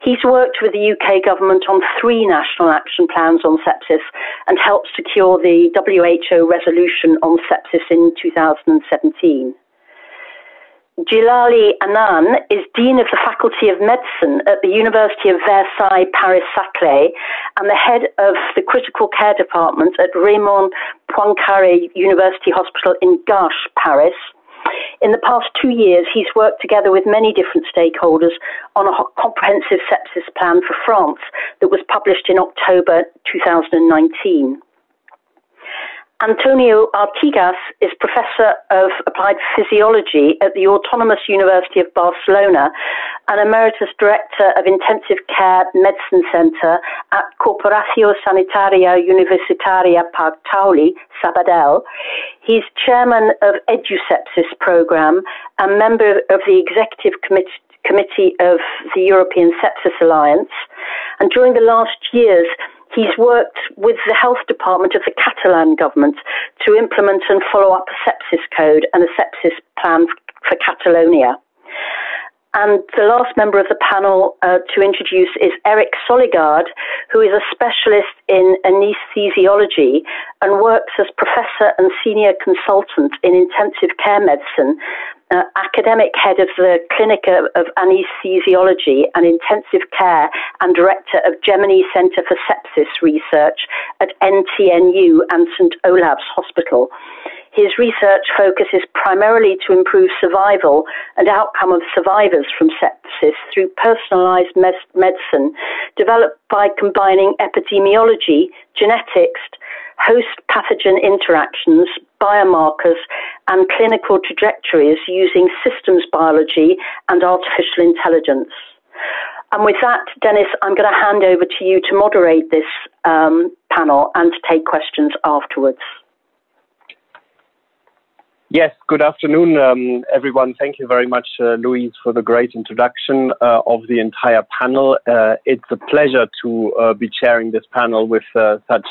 He's worked with the UK government on three national action plans on sepsis and helped secure the WHO resolution on sepsis in 2017. Djillali Annane is Dean of the Faculty of Medicine at the University of Versailles Paris Saclay and the head of the Critical Care Department at Raymond Poincaré University Hospital in Garches, Paris. In the past two years, he's worked together with many different stakeholders on a comprehensive sepsis plan for France that was published in October 2019. Antonio Artigas is Professor of Applied Physiology at the Autonomous University of Barcelona and Emeritus Director of Intensive Care Medicine Center at Corporació Sanitaria Universitaria Taulí, Sabadell. He's chairman of EduSepsis program and member of the executive committee Committee of the European Sepsis Alliance. And during the last years, He's worked with the health department of the Catalan government to implement and follow up a sepsis code and a sepsis plan for Catalonia. And the last member of the panel uh, to introduce is Erik Solligård, who is a specialist in anesthesiology and works as professor and senior consultant in intensive care medicine uh, academic head of the Clinic of, of Anesthesiology and Intensive Care and director of Gemini Centre for Sepsis Research at NTNU and St Olav's Hospital. His research focuses primarily to improve survival and outcome of survivors from sepsis through personalized mes- medicine developed by combining epidemiology, genetics, host pathogen interactions, biomarkers, and clinical trajectories using systems biology and artificial intelligence. And with that, Dennis, I'm going to hand over to you to moderate this um, panel and to take questions afterwards. Yes, good afternoon, um, everyone. Thank you very much, uh, Louise, for the great introduction uh, of the entire panel. Uh, it's a pleasure to uh, be chairing this panel with uh, such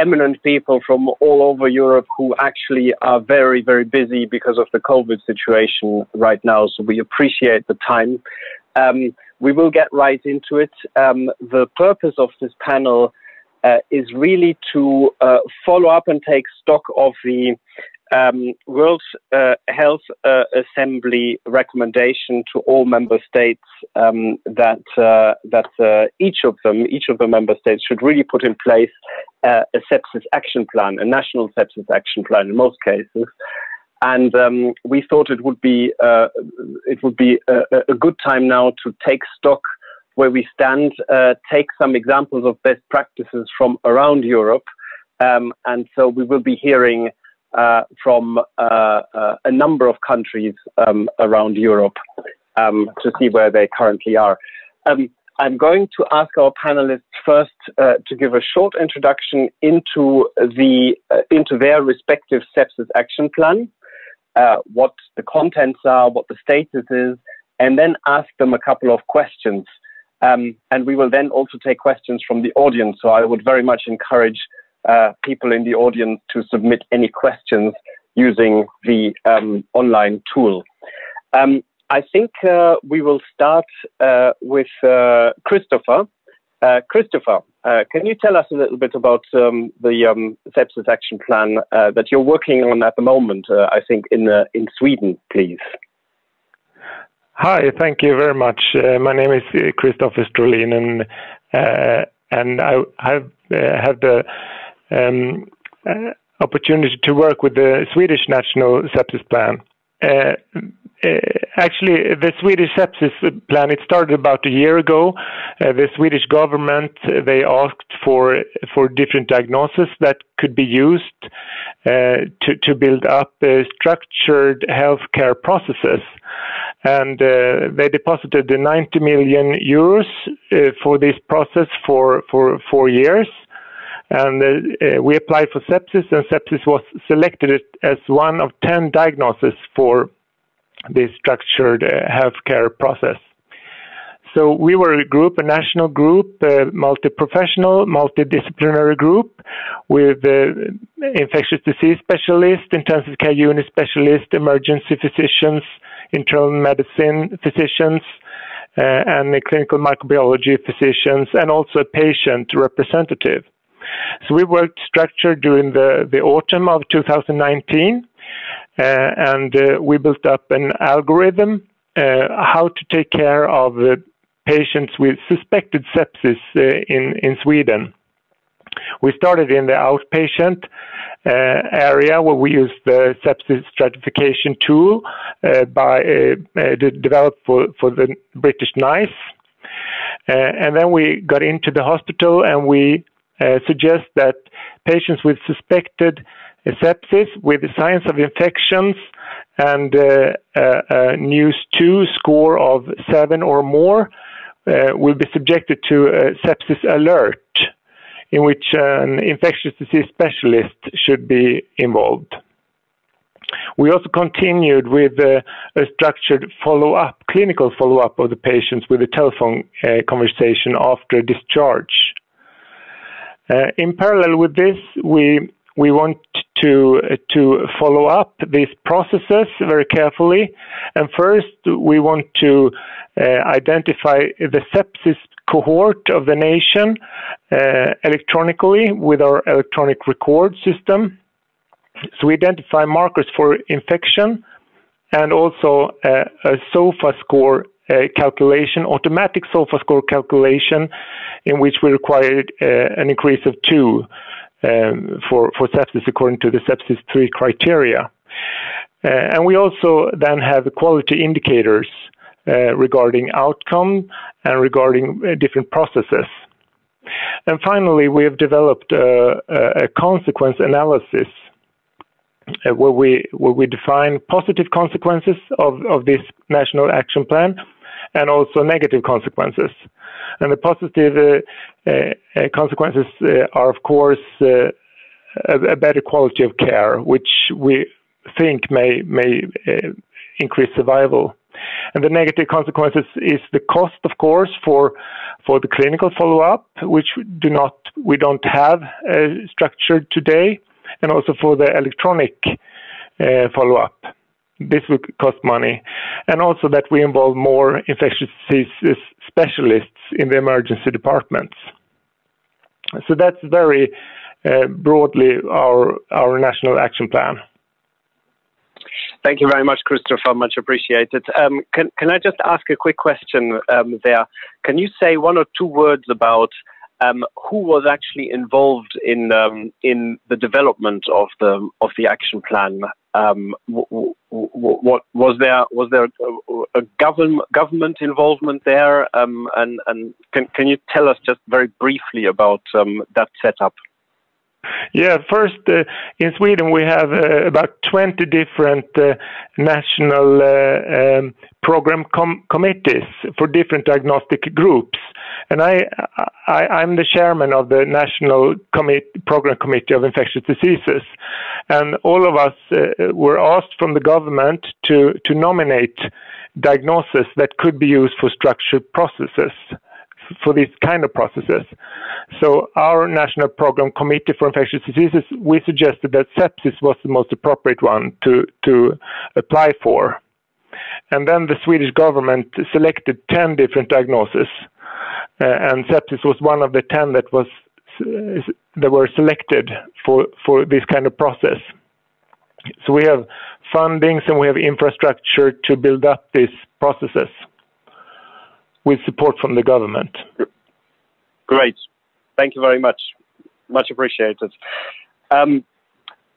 eminent people from all over Europe who actually are very, very busy because of the COVID situation right now. So we appreciate the time. Um, we will get right into it. Um, the purpose of this panel uh, is really to uh, follow up and take stock of the um, World uh, Health uh, Assembly recommendation to all member states um, that uh, that uh, each of them, each of the member states, should really put in place uh, a sepsis action plan, a national sepsis action plan in most cases. And um, we thought it would be uh, it would be a, a, good time now to take stock where we stand, take some examples of best practices from around Europe, um, and so we will be hearing uh, from uh, uh, a number of countries um, around Europe um, to see where they currently are. Um, I'm going to ask our panelists first uh, to give a short introduction into the uh, into their respective sepsis action plan, uh, what the contents are, what the status is, and then ask them a couple of questions. Um, and we will then also take questions from the audience. So I would very much encourage uh, people in the audience to submit any questions using the um, online tool. Um, I think uh, we will start uh, with uh, Christopher. Uh, Christopher, can you tell us a little bit about um, the um, sepsis action plan that you're working on at the moment? I think in in Sweden, please. Hi, thank you very much. my name is Kristoffer Strålin, and and I have have the um, uh, opportunity to work with the Swedish National Sepsis Plan. Uh, uh, actually, the Swedish sepsis plan it started about a year ago. Uh, the Swedish government they asked for for different diagnoses that could be used uh, to to build up structured healthcare processes, and uh, they deposited the 90 million euros uh, for this process for for four years and uh, we applied for sepsis, and sepsis was selected as one of 10 diagnoses for this structured uh, healthcare process. So we were a group, a national group, a multi-professional, multidisciplinary group with uh, infectious disease specialists, intensive care unit specialists, emergency physicians, internal medicine physicians, uh, and clinical microbiology physicians, and also a patient representative. So we worked structured during the, the autumn of 2019, uh, and uh, we built up an algorithm uh, how to take care of patients with suspected sepsis in, in Sweden. We started in the outpatient uh, area where we use the sepsis stratification tool uh, by uh, developed for, for the British NICE. and then we got into the hospital and we suggest that patients with suspected sepsis with signs of infections and uh, a NEWS 2 score of 7 or more uh, will be subjected to a sepsis alert in which an infectious disease specialist should be involved. We also continued with uh, a structured follow-up, clinical follow-up of the patients with a telephone uh, conversation after discharge. Uh, in parallel with this, we we want to to follow up these processes very carefully, and first we want to uh, identify the sepsis cohort of the nation uh, electronically with our electronic record system. So we identify markers for infection and also uh, a SOFA score calculation, automatic SOFA score calculation, in which we required uh, an increase of two um, for, for sepsis according to the sepsis 3 criteria. Uh, and we also then have quality indicators uh, regarding outcome and regarding different processes. And finally, we have developed a, a consequence analysis uh, where we where we define positive consequences of, of this national action plan and also negative consequences. And the positive uh, uh, consequences uh, are, of course, a, better quality of care, which we think may may increase survival. And the negative consequences is the cost, of course, for for the clinical follow-up, which do not we don't have uh, structured today, and also for the electronic uh, follow-up. This will cost money, and also that we involve more infectious diseases specialists in the emergency departments. So that's very uh, broadly our our national action plan. Thank you very much, Kristoffer. Much appreciated. Um, can, can I just ask a quick question um, there? Can you say one or two words about um, who was actually involved in um, in the development of the of the action plan? Um, w- w- what was there was there a, a government government involvement there? Um, and and can can you tell us just very briefly about um, that setup? Yeah, first, uh, in Sweden, we have uh, about 20 different uh, national uh, um, program com committees for different diagnostic groups. And I, I, am the chairman of the National Program Committee of Infectious Diseases. And all of us uh, were asked from the government to, to nominate diagnoses that could be used for structured processes for these kind of processes. So our National Program Committee for Infectious Diseases, we suggested that sepsis was the most appropriate one to, to apply for. And then the Swedish government selected 10 different diagnoses, uh, and sepsis was one of the 10 that was that were selected for, for this kind of process. So we have fundings and we have infrastructure to build up these processes with support from the government. Great. Thank you very much. Much appreciated. Um,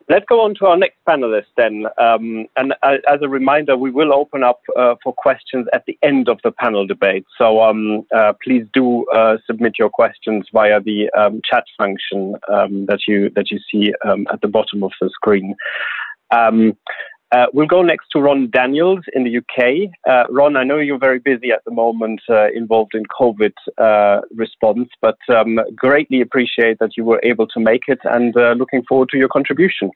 let's go on to our next panelist then. Um, and uh, as a reminder, we will open up uh, for questions at the end of the panel debate. So um, uh, please do uh, submit your questions via the um, chat function um, that you that you see um, at the bottom of the screen. Uh, we'll go next to Ron Daniels in the UK. Uh, Ron, I know you're very busy at the moment uh, involved in COVID uh, response, but um, greatly appreciate that you were able to make it and uh, looking forward to your contribution.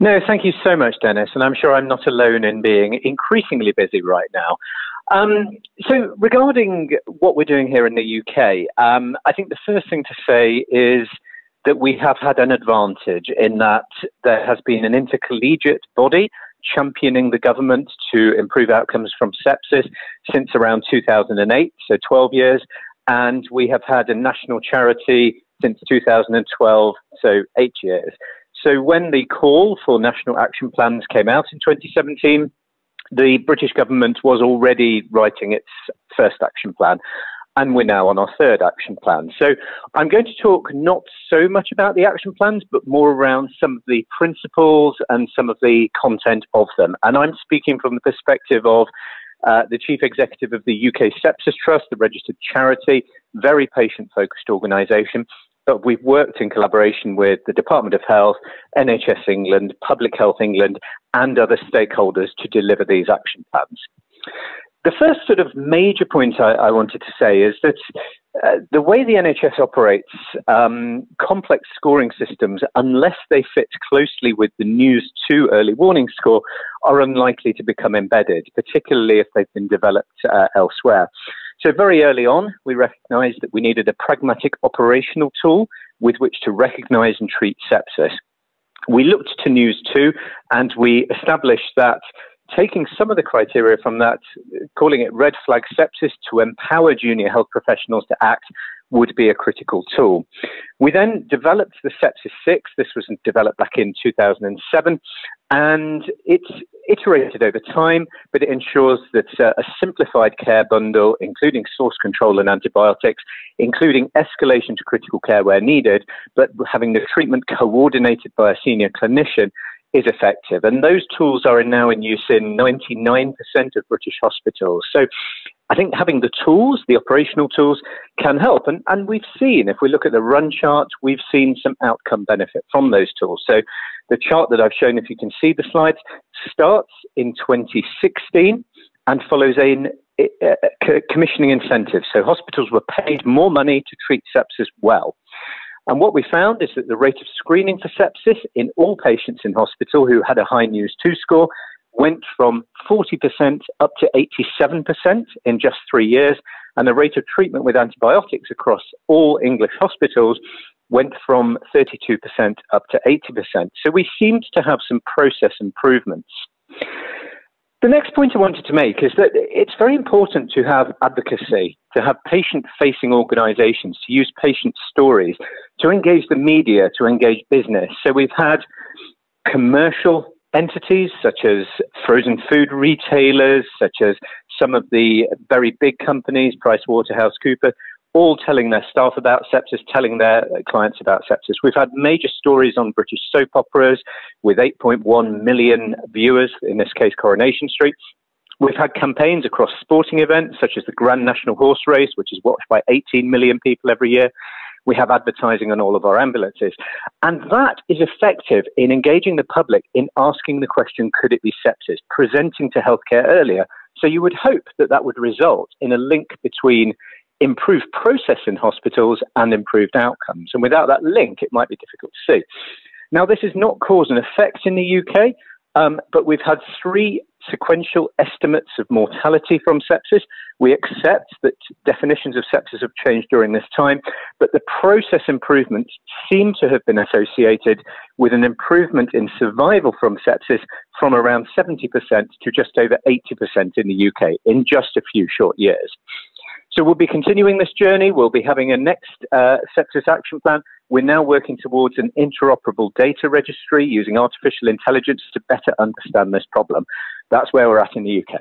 No, thank you so much, Dennis. And I'm sure I'm not alone in being increasingly busy right now. Um, so, regarding what we're doing here in the UK, um, I think the first thing to say is that we have had an advantage in that there has been an intercollegiate body championing the government to improve outcomes from sepsis since around 2008, so 12 years. And we have had a national charity since 2012, so eight years. So when the call for national action plans came out in 2017, the British government was already writing its first action plan and we're now on our third action plan. So I'm going to talk not so much about the action plans, but more around some of the principles and some of the content of them. And I'm speaking from the perspective of uh, the chief executive of the UK Sepsis Trust, the registered charity, very patient focused organisation. But we've worked in collaboration with the Department of Health, NHS England, Public Health England, and other stakeholders to deliver these action plans. The first sort of major point I, I wanted to say is that uh, the way the NHS operates, um, complex scoring systems, unless they fit closely with the News 2 early warning score, are unlikely to become embedded, particularly if they've been developed uh, elsewhere. So, very early on, we recognized that we needed a pragmatic operational tool with which to recognize and treat sepsis. We looked to News 2 and we established that taking some of the criteria from that, calling it red flag sepsis to empower junior health professionals to act would be a critical tool. We then developed the Sepsis 6. This was developed back in 2007, and it's iterated over time, but it ensures that uh, a simplified care bundle, including source control and antibiotics, including escalation to critical care where needed, but having the treatment coordinated by a senior clinician, is effective. And those tools are now in use in 99% of British hospitals. So I think having the tools, the operational tools, can help. And, and we've seen, if we look at the run chart, we've seen some outcome benefit from those tools. So the chart that I've shown, if you can see the slides, starts in 2016 and follows a commissioning incentive. So hospitals were paid more money to treat sepsis well. And what we found is that the rate of screening for sepsis in all patients in hospital who had a high News 2 score went from 40% up to 87% in just three years. And the rate of treatment with antibiotics across all English hospitals went from 32% up to 80%. So we seemed to have some process improvements. The next point I wanted to make is that it's very important to have advocacy, to have patient facing organizations, to use patient stories, to engage the media, to engage business. So we've had commercial entities such as frozen food retailers, such as some of the very big companies, PricewaterhouseCoopers, all telling their staff about sepsis, telling their clients about sepsis. We've had major stories on British soap operas with 8.1 million viewers, in this case, Coronation Street. We've had campaigns across sporting events such as the Grand National Horse Race, which is watched by 18 million people every year. We have advertising on all of our ambulances. And that is effective in engaging the public in asking the question, could it be sepsis, presenting to healthcare earlier. So you would hope that that would result in a link between improved process in hospitals and improved outcomes. And without that link, it might be difficult to see. Now, this is not cause and effect in the UK, um, but we've had three sequential estimates of mortality from sepsis. We accept that definitions of sepsis have changed during this time, but the process improvements seem to have been associated with an improvement in survival from sepsis from around 70% to just over 80% in the UK in just a few short years. So we'll be continuing this journey. We'll be having a next uh, sepsis action plan. We're now working towards an interoperable data registry using artificial intelligence to better understand this problem. That's where we're at in the UK.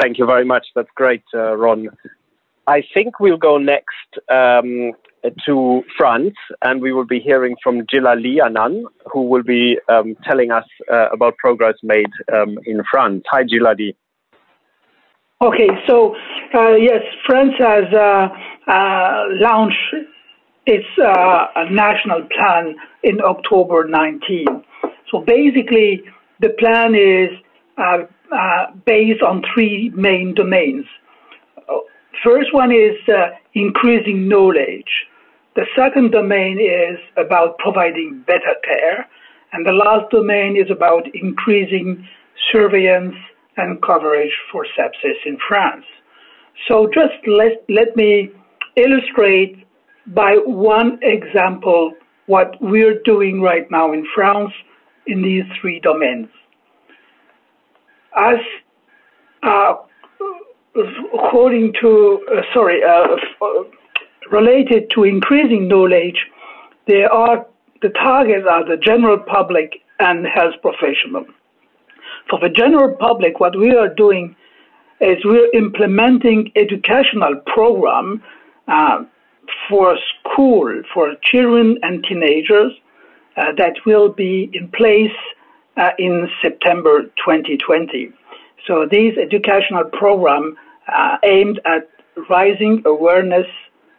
Thank you very much. That's great, uh, Ron. I think we'll go next um, to France, and we will be hearing from Djillali Annane, who will be um, telling us uh, about progress made um, in France. Hi, Djilali. Okay, so uh, yes, France has uh, uh, launched its uh, national plan in October 19. So basically, the plan is uh, uh, based on three main domains. First one is increasing knowledge. The second domain is about providing better care. And the last domain is about increasing surveillance and coverage for sepsis in France. So just let, let me illustrate by one example what we're doing right now in France in these three domains. As uh, according to, uh, sorry, uh, related to increasing knowledge, there are the targets are the general public and health professionals. For the general public, what we are doing is we're implementing educational program uh, for school for children and teenagers uh, that will be in place uh, in September 2020. So these educational program uh, aimed at raising awareness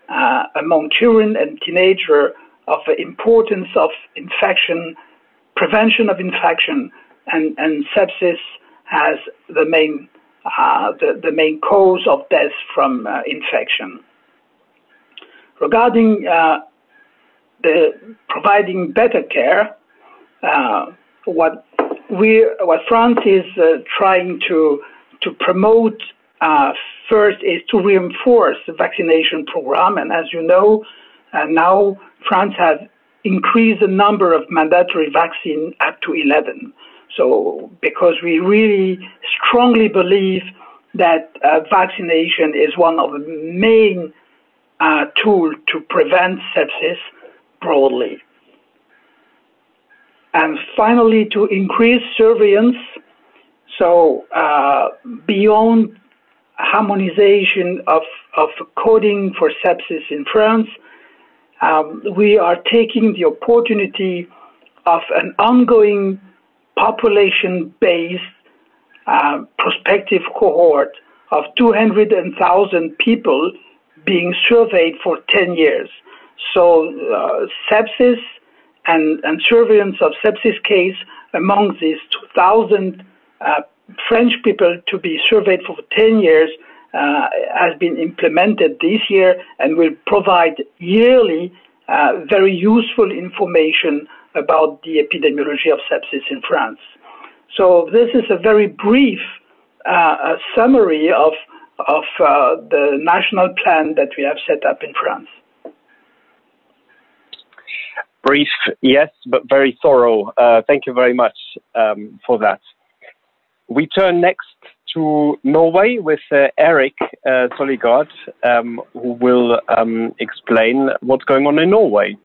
uh, among children and teenagers of the importance of infection, prevention of infection, and, and sepsis as the main uh, the, the main cause of death from uh, infection. Regarding uh, the providing better care, uh, what we what France is uh, trying to to promote uh, first is to reinforce the vaccination program, and as you know, now France has increased the number of mandatory vaccine up to 11. So, because we really strongly believe that uh, vaccination is one of the main uh, tools to prevent sepsis broadly. And finally, to increase surveillance, so uh, beyond harmonization of, of coding for sepsis in France, um, we are taking the opportunity of an ongoing population-based uh, prospective cohort of 200,000 people being surveyed for 10 years. So uh, sepsis and, and surveillance of sepsis case among these 2,000 uh, French people to be surveyed for 10 years uh, has been implemented this year and will provide yearly uh, very useful information about the epidemiology of sepsis in France. So this is a very brief uh, summary of of uh, the national plan that we have set up in France. Brief, yes, but very thorough. Uh, thank you very much um, for that. We turn next to Norway with uh, Erik uh, Solligård, um, who will um, explain what's going on in Norway.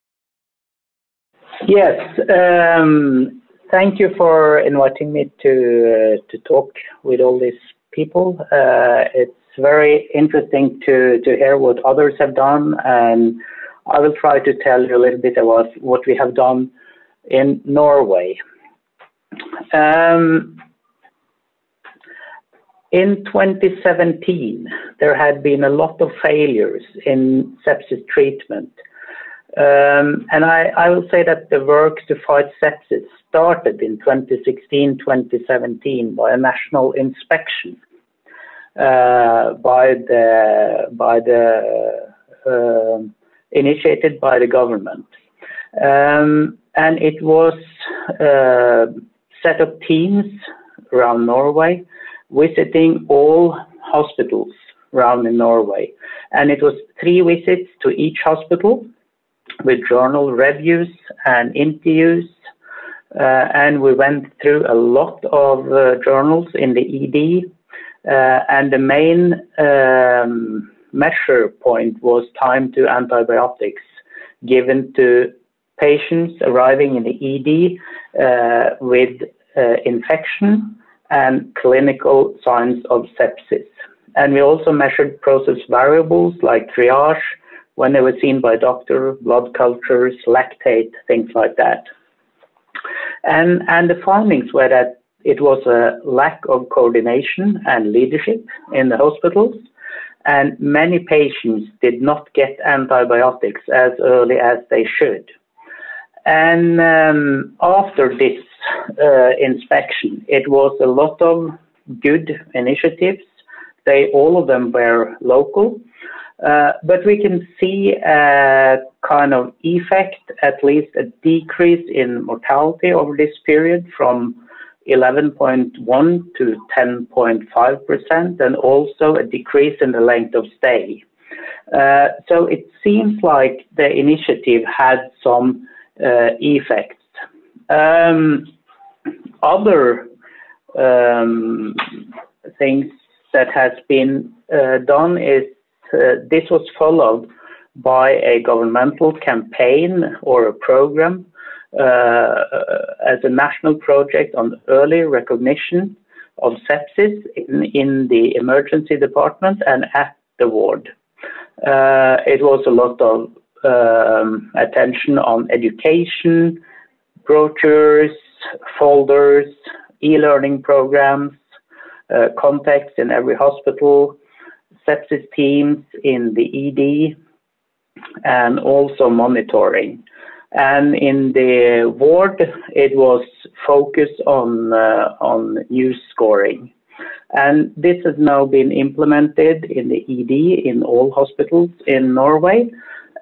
Yes, um, thank you for inviting me to uh, to talk with all these people. Uh, it's very interesting to to hear what others have done, and I will try to tell you a little bit about what we have done in Norway. Um, in 2017, there had been a lot of failures in sepsis treatment um, and I, I, will say that the work to fight sepsis started in 2016 2017 by a national inspection uh, by the, by the uh, initiated by the government. Um, and it was uh, set up teams around Norway visiting all hospitals around in Norway. And it was three visits to each hospital with journal reviews and interviews. Uh, and we went through a lot of uh, journals in the ED. Uh, and the main um, measure point was time to antibiotics given to patients arriving in the ED uh, with uh, infection and clinical signs of sepsis. And we also measured process variables like triage, when they were seen by a doctor, blood cultures, lactate, things like that. And, and the findings were that it was a lack of coordination and leadership in the hospitals, and many patients did not get antibiotics as early as they should. And um, after this uh, inspection, it was a lot of good initiatives. They all of them were local, uh, but we can see a kind of effect, at least a decrease in mortality over this period from 11.1 to 10.5%, and also a decrease in the length of stay. Uh, so it seems like the initiative had some uh, effects. Um, other um, things that has been uh, done is this was followed by a governmental campaign or a program uh, as a national project on early recognition of sepsis in, in the emergency department and at the ward. Uh, it was a lot of um, attention on education, brochures, folders, e-learning programs, uh, contacts in every hospital, sepsis teams in the ED, and also monitoring. And in the ward, it was focused on uh, on news scoring. And this has now been implemented in the ED in all hospitals in Norway,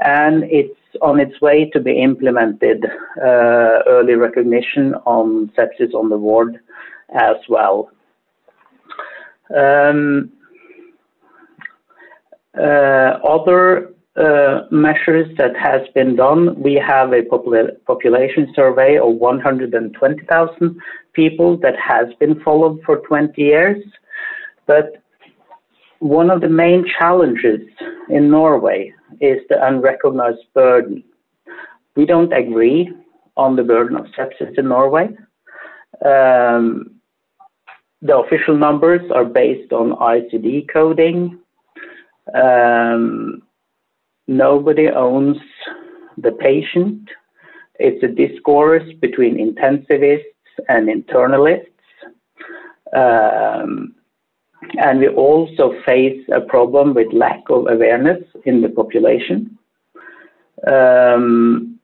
and it's on its way to be implemented uh, early recognition on sepsis on the ward as well. Um, other uh, measures that has been done, we have a popula population survey of 120,000 people that has been followed for 20 years. But one of the main challenges in Norway is the unrecognized burden. We don't agree on the burden of sepsis in Norway. Um, the official numbers are based on ICD coding. Um, nobody owns the patient. It's a discourse between intensivists and internalists. Um, and we also face a problem with lack of awareness in the population. Um,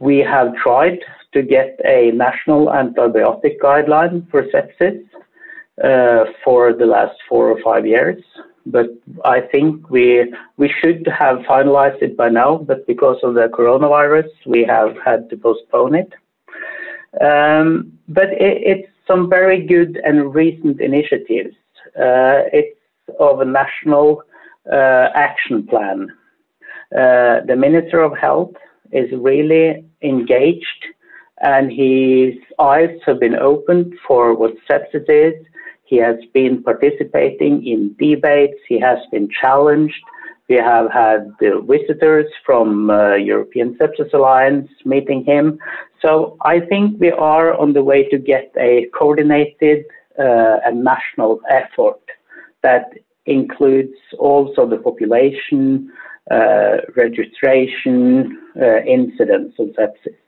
we have tried to get a national antibiotic guideline for sepsis uh, for the last four or five years but I think we we should have finalized it by now, but because of the coronavirus, we have had to postpone it. Um, but it, it's some very good and recent initiatives. Uh, it's of a national uh, action plan. Uh, the Minister of Health is really engaged, and his eyes have been opened for what sepsis is he has been participating in debates. He has been challenged. We have had the visitors from uh, European Sepsis Alliance meeting him. So I think we are on the way to get a coordinated uh, and national effort that includes also the population, uh, registration, uh, incidence of sepsis.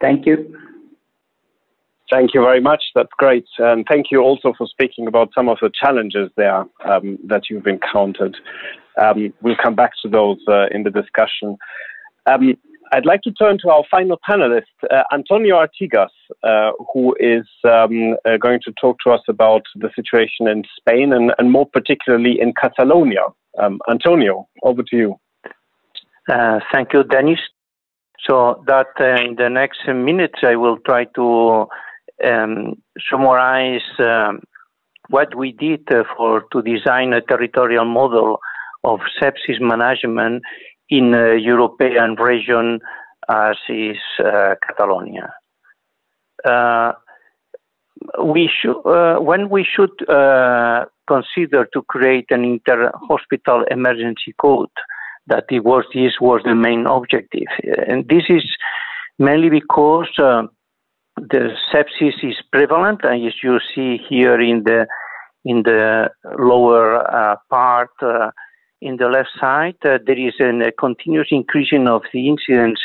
Thank you. Thank you very much. That's great. And thank you also for speaking about some of the challenges there um, that you've encountered. Um, we'll come back to those uh, in the discussion. Um, I'd like to turn to our final panelist, uh, Antonio Artigas, uh, who is um, uh, going to talk to us about the situation in Spain and, and more particularly in Catalonia. Um, Antonio, over to you. Uh, thank you, Dennis. So that uh, in the next minutes I will try to um, summarize um, what we did uh, for to design a territorial model of sepsis management in a European region as is uh, Catalonia. Uh, we should, uh, when we should uh, consider to create an inter-hospital emergency code, that it was this was the main objective, and this is mainly because uh, the sepsis is prevalent, and as you see here in the in the lower uh, part uh, in the left side, uh, there is a continuous increasing of the incidence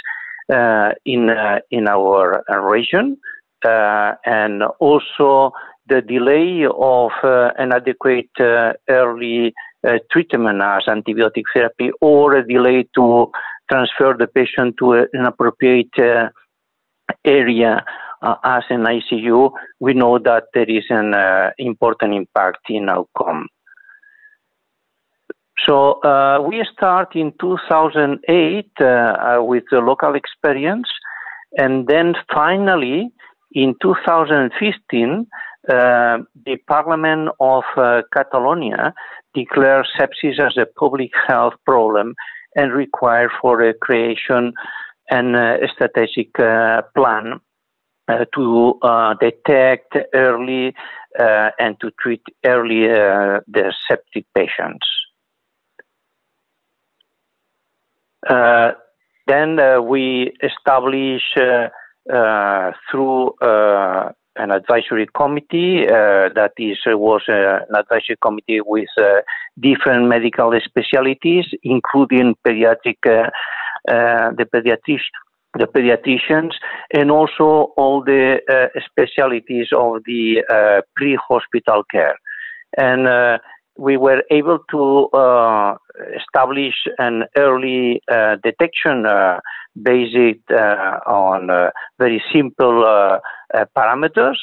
uh, in uh, in our uh, region, and also the delay of an adequate early treatment as antibiotic therapy, or a delay to transfer the patient to an appropriate area uh, as an ICU, we know that there is an uh, important impact in outcome. So uh, we start in 2008 uh, uh, with the local experience, and then finally in 2015, uh, the Parliament of Catalonia declared sepsis as a public health problem and required for a creation and a strategic plan uh, to uh, detect early uh, and to treat early the septic patients. then we establish through an advisory committee uh, that is uh, was uh, an advisory committee with different medical specialties, including pediatric the pediatric the pediatricians and also all the uh, specialties of the uh, pre-hospital care. And uh, we were able to uh, establish an early uh, detection uh, based on very simple parameters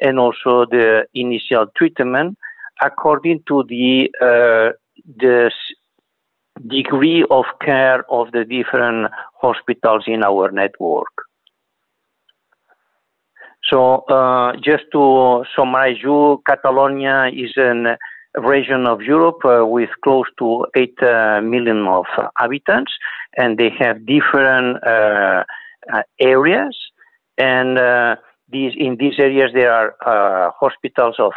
and also the initial treatment according to the the degree of care of the different hospitals in our network. So uh, just to summarize you, Catalonia is a region of Europe uh, with close to 8 uh, million of inhabitants, and they have different uh, uh, areas. And uh, these, in these areas, there are hospitals of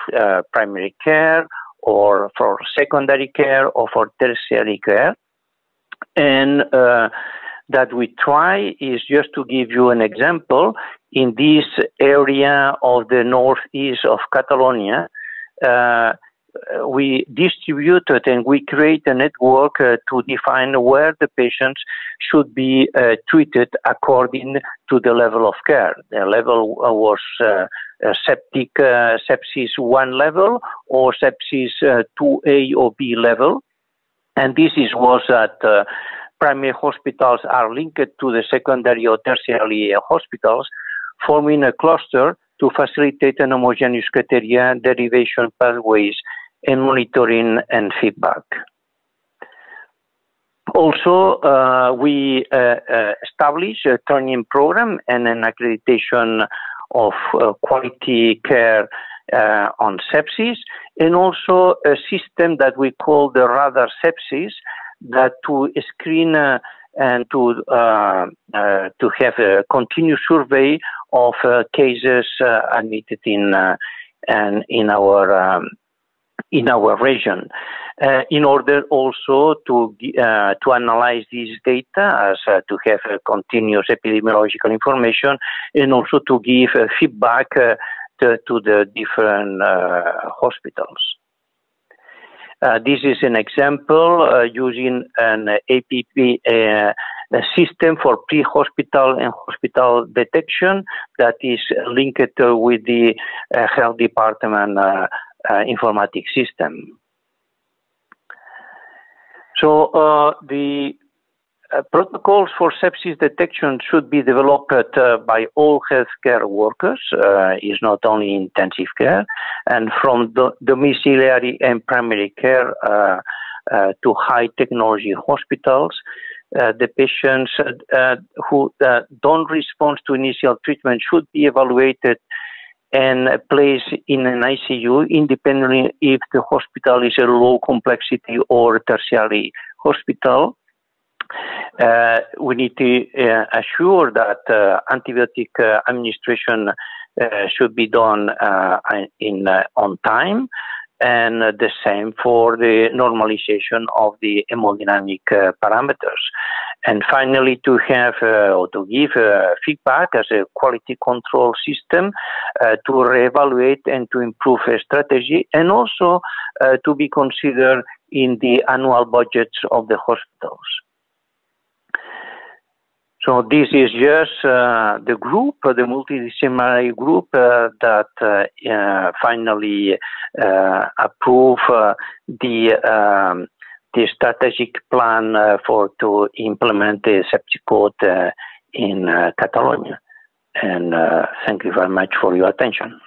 primary care, or for secondary care or for tertiary care. And uh, that we try is just to give you an example. In this area of the northeast of Catalonia, uh, we distributed and we create a network uh, to define where the patients should be uh, treated according to the level of care. The level was uh, septic uh, sepsis one level or sepsis 2A or B level. And this is was that primary hospitals are linked to the secondary or tertiary hospitals, forming a cluster to facilitate an homogeneous criteria derivation pathways and monitoring and feedback. Also, uh, we uh, uh, establish a training program and an accreditation of uh, quality care uh, on sepsis, and also a system that we call the radar sepsis, that to screen uh, and to to have a continuous survey of cases admitted in and in our um, in our region. Uh, in order also to uh, to analyze this data as uh, to have continuous epidemiological information and also to give uh, feedback uh, to, to, the different uh, hospitals. this is an example using an APP a system for pre-hospital and hospital detection that is linked with the health department uh, system. So uh, the uh, protocols for sepsis detection should be developed uh, by all healthcare workers, uh, is not only intensive care, and from the domiciliary and primary care uh, to high technology hospitals. the patients who don't respond to initial treatment should be evaluated and placed in an ICU independently if the hospital is a low complexity or tertiary hospital. Uh, we need to uh, assure that uh, antibiotic uh, administration uh, should be done uh, in on time and the same for the normalization of the hemodynamic uh, parameters. And finally, to have uh, or to give uh, feedback as a quality control system uh, to reevaluate and to improve a strategy, and also uh, to be considered in the annual budgets of the hospitals. So this is just uh, the group, uh, the multidisciplinary group uh, that uh, uh finally uh, approve the um, the strategic plan for to implement the septic code in Catalonia. And thank you very much for your attention.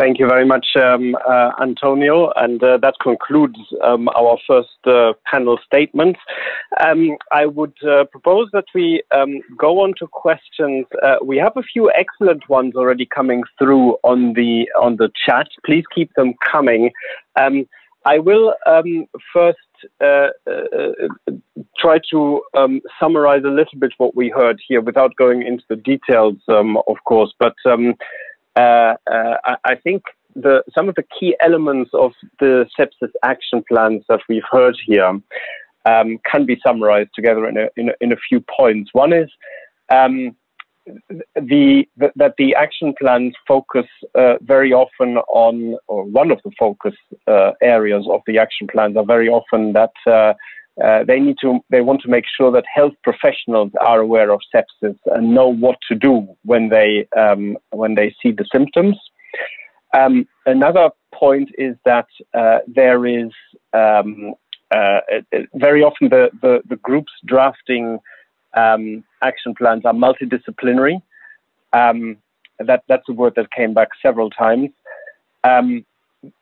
Thank you very much, um, uh, Antonio. And uh, that concludes um, our first uh, panel statements. Um, I would uh, propose that we um, go on to questions. Uh, we have a few excellent ones already coming through on the on the chat. Please keep them coming. Um, I will um, first uh, try to um, summarize a little bit what we heard here without going into the details, of course. But I, I, think the, some of the key elements of the sepsis action plans that we've heard here um, can be summarized together in a, in a, in a few points. One is um, the, the, that the action plans focus uh, very often on, or one of the focus uh, areas of the action plans are very often that uh, uh, they need to, they want to make sure that health professionals are aware of sepsis and know what to do when they um, when they see the symptoms. Um, another point is that uh, there is um, uh, very often the, the, the groups drafting um, action plans are multidisciplinary. Um, that, that's a word that came back several times.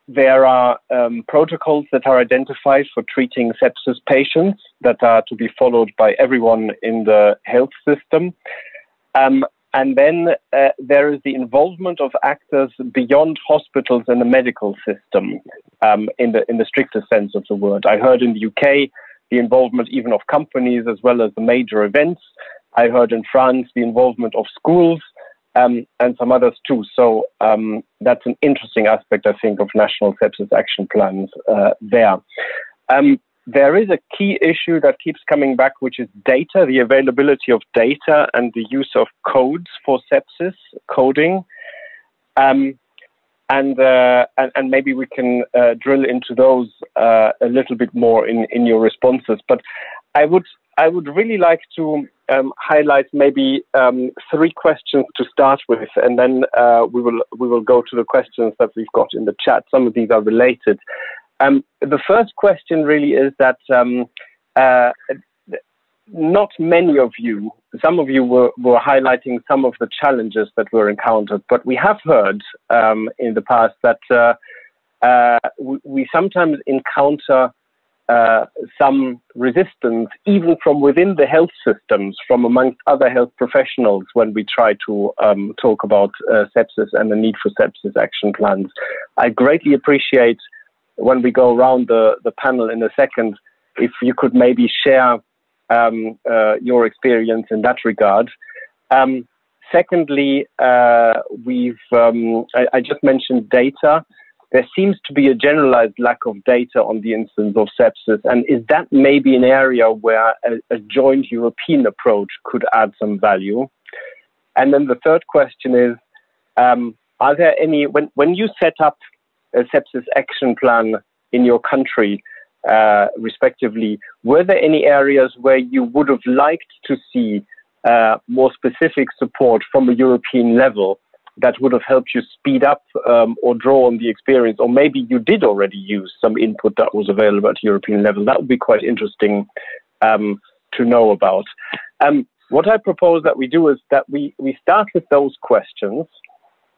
There are um, protocols that are identified for treating sepsis patients that are to be followed by everyone in the health system. Um, and then uh, there is the involvement of actors beyond hospitals and the medical system um, in, the, in the strictest sense of the word. I heard in the UK the involvement even of companies as well as the major events. I heard in France the involvement of schools um, and some others too. So um, that's an interesting aspect, I think, of national sepsis action plans uh, there. Um, there is a key issue that keeps coming back, which is data, the availability of data and the use of codes for sepsis, coding. Um, and, uh, and, and maybe we can uh, drill into those uh, a little bit more in, in your responses. But I would I would really like to um, highlight maybe um, three questions to start with, and then uh, we will we will go to the questions that we've got in the chat. Some of these are related. Um, the first question really is that um, uh, not many of you, some of you were, were highlighting some of the challenges that were encountered, but we have heard um, in the past that uh, uh, we, we, sometimes encounter uh, some resistance, even from within the health systems, from amongst other health professionals, when we try to um, talk about uh, sepsis and the need for sepsis action plans. I greatly appreciate when we go around the, the panel in a second if you could maybe share um, uh, your experience in that regard. Um, secondly, uh, we've um, I, I, just mentioned data there seems to be a generalized lack of data on the incidence of sepsis. And is that maybe an area where a, a joint European approach could add some value? And then the third question is, um, are there any, when, when you set up a sepsis action plan in your country, uh, respectively, were there any areas where you would have liked to see uh, more specific support from a European level that would have helped you speed up um, or draw on the experience, or maybe you did already use some input that was available at European level. That would be quite interesting um, to know about. Um, what I propose that we do is that we, we start with those questions.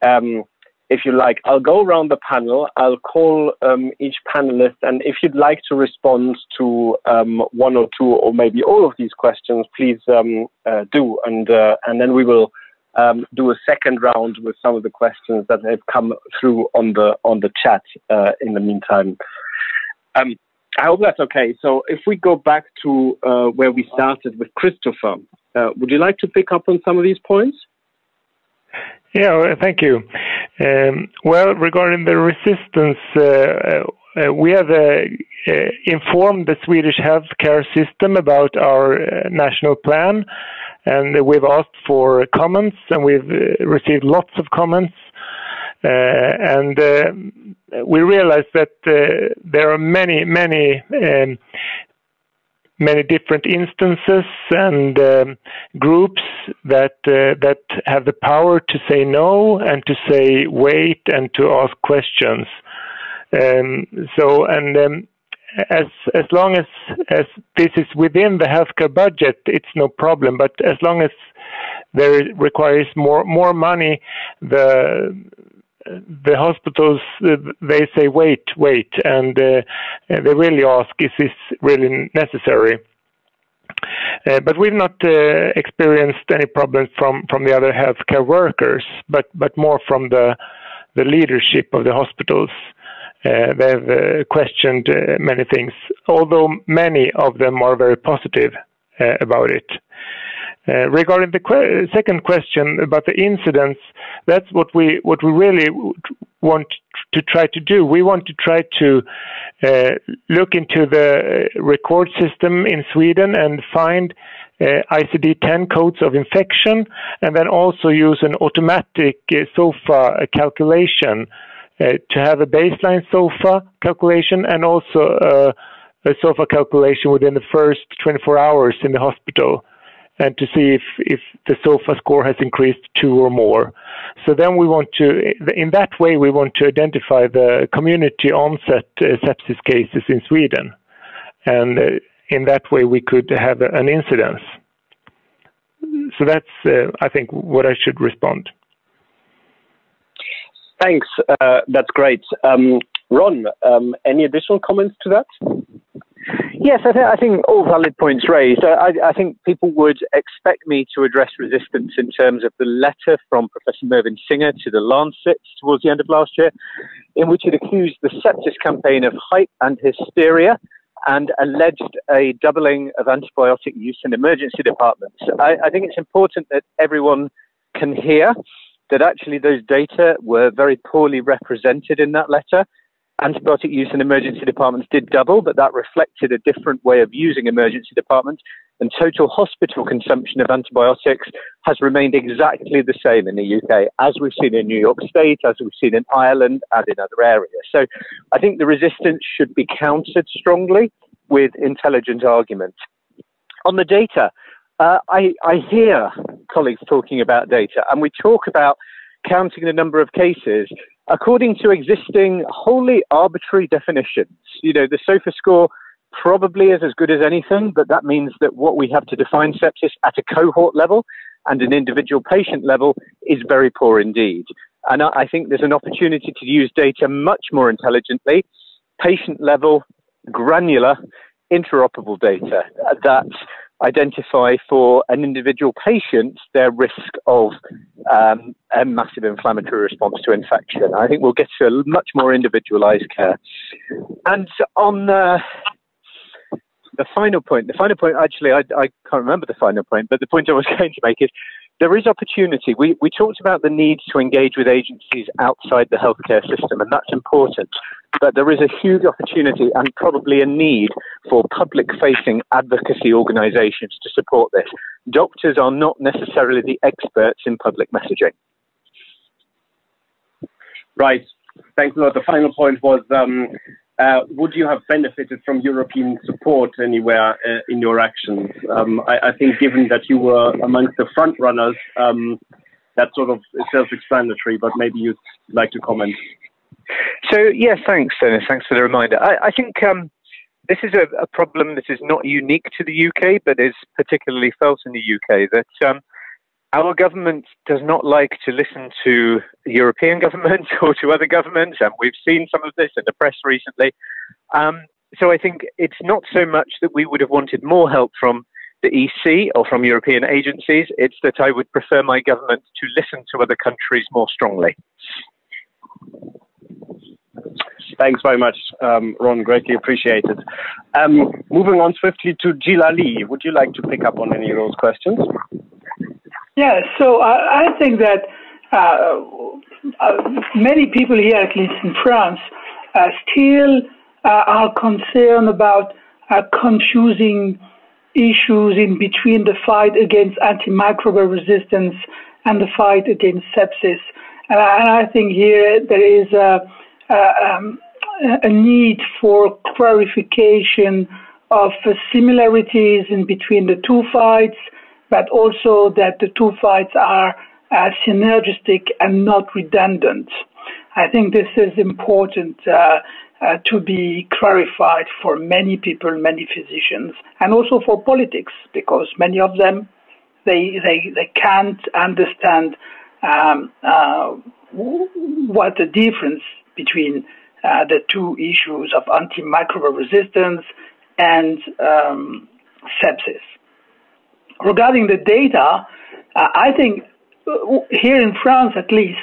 Um, if you like, I'll go around the panel. I'll call um, each panelist, and if you'd like to respond to um, one or two, or maybe all of these questions, please uh, do, and uh, and then we will um, do a second round with some of the questions that have come through on the on the chat uh, in the meantime. Um, I hope that's okay. So if we go back to uh, where we started with Kristoffer, uh, would you like to pick up on some of these points? Yeah, thank you. Um, well, regarding the resistance, uh, uh, we have uh, informed the Swedish healthcare system about our national plan and we've asked for comments, and we've uh, received lots of comments. Uh, and uh, we realize that there are many, many um, many different instances and um, groups that that have the power to say no and to say wait and to ask questions. Um, so and um, as as long as as this is within the healthcare budget, it's no problem. But as long as there requires more more money, the the hospitals they say wait wait and uh, they really ask is this really necessary uh, but we've not uh, experienced any problems from from the other healthcare workers but but more from the the leadership of the hospitals uh, they've uh, questioned uh, many things, although many of them are very positive uh, about it. Uh, regarding the que second question about the incidents, that's what we what we really want to try to do. We want to try to uh, look into the record system in Sweden and find uh, ICD-10 codes of infection, and then also use an automatic SOFA calculation to have a baseline SOFA calculation and also uh, a SOFA calculation within the first 24 hours in the hospital and to see if, if the SOFA score has increased two or more. So then we want to, in that way, we want to identify the community onset uh, sepsis cases in Sweden. And uh, in that way, we could have an incidence. So that's, uh, I think, what I should respond. Thanks. Uh, that's great. Um, Ron, um, any additional comments to that? Yes, I, th- I think all valid points raised. I, I, think people would expect me to address resistance in terms of the letter from Professor Mervyn Singer to the Lancet towards the end of last year, in which it accused the sepsis campaign of hype and hysteria and alleged a doubling of antibiotic use in emergency departments. I, I think it's important that everyone can hear that actually those data were very poorly represented in that letter antibiotic use in emergency departments did double, but that reflected a different way of using emergency departments. And total hospital consumption of antibiotics has remained exactly the same in the UK, as we've seen in New York State, as we've seen in Ireland, and in other areas. So I think the resistance should be countered strongly with intelligent argument. On the data, uh, I, I hear colleagues talking about data, and we talk about counting the number of cases according to existing wholly arbitrary definitions. You know, the SOFA score probably is as good as anything, but that means that what we have to define sepsis at a cohort level and an individual patient level is very poor indeed. And I think there's an opportunity to use data much more intelligently, patient level, granular, interoperable data that identify for an individual patient their risk of um, a massive inflammatory response to infection. I think we'll get to a much more individualized care. And on the final point, the final point, actually, I, I can't remember the final point, but the point I was going to make is there is opportunity. We, we talked about the need to engage with agencies outside the healthcare system, and that's important. But there is a huge opportunity and probably a need for public facing advocacy organizations to support this. Doctors are not necessarily the experts in public messaging. Right. Thanks a lot. The final point was um, would you have benefited from European support anywhere uh, in your actions? Um, I, I, think, given that you were amongst the front runners, um, that sort of self-explanatory. But maybe you'd like to comment. So, yes, thanks, Dennis. Thanks for the reminder. I, I think um, this is a, a, problem that is not unique to the UK, but is particularly felt in the UK. That um, our government does not like to listen to European governments or to other governments, and we've seen some of this in the press recently. Um, so I think it's not so much that we would have wanted more help from the EC or from European agencies, it's that I would prefer my government to listen to other countries more strongly. Thanks very much, um, Ron. Greatly appreciated. Um, moving on swiftly to Djillali, would you like to pick up on any of those questions? Yeah, so I, I think that uh, uh, many people here, at least in France, uh, still are concerned about confusing issues in between the fight against antimicrobial resistance and the fight against sepsis. And I, and I think here there is a, a, um, a need for clarification of similarities in between the two fights but also that the two fights are uh, synergistic and not redundant. I think this is important uh, uh, to be clarified for many people, many physicians, and also for politics, because many of them they they, they can't understand um, uh, what the difference between uh, the two issues of antimicrobial resistance and um, sepsis regarding the data, I think here in France at least,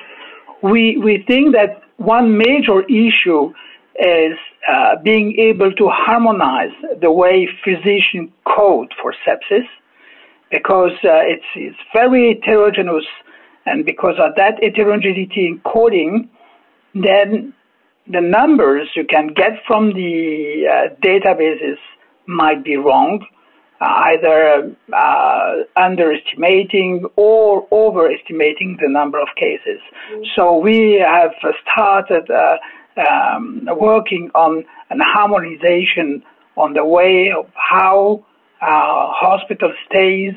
we, we think that one major issue is uh, being able to harmonize the way physicians code for sepsis because uh, it's, it's very heterogeneous and because of that heterogeneity in coding, then the numbers you can get from the uh, databases might be wrong, either uh, underestimating or overestimating the number of cases. Mm-hmm. So we have started uh, um, working on an harmonization on the way of how uh, hospital stays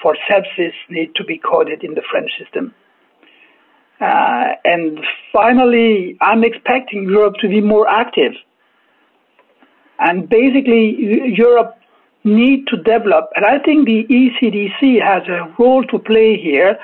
for sepsis need to be coded in the French system. Uh, and finally, I'm expecting Europe to be more active. And basically, Europe need to develop, and I think the ECDC has a role to play here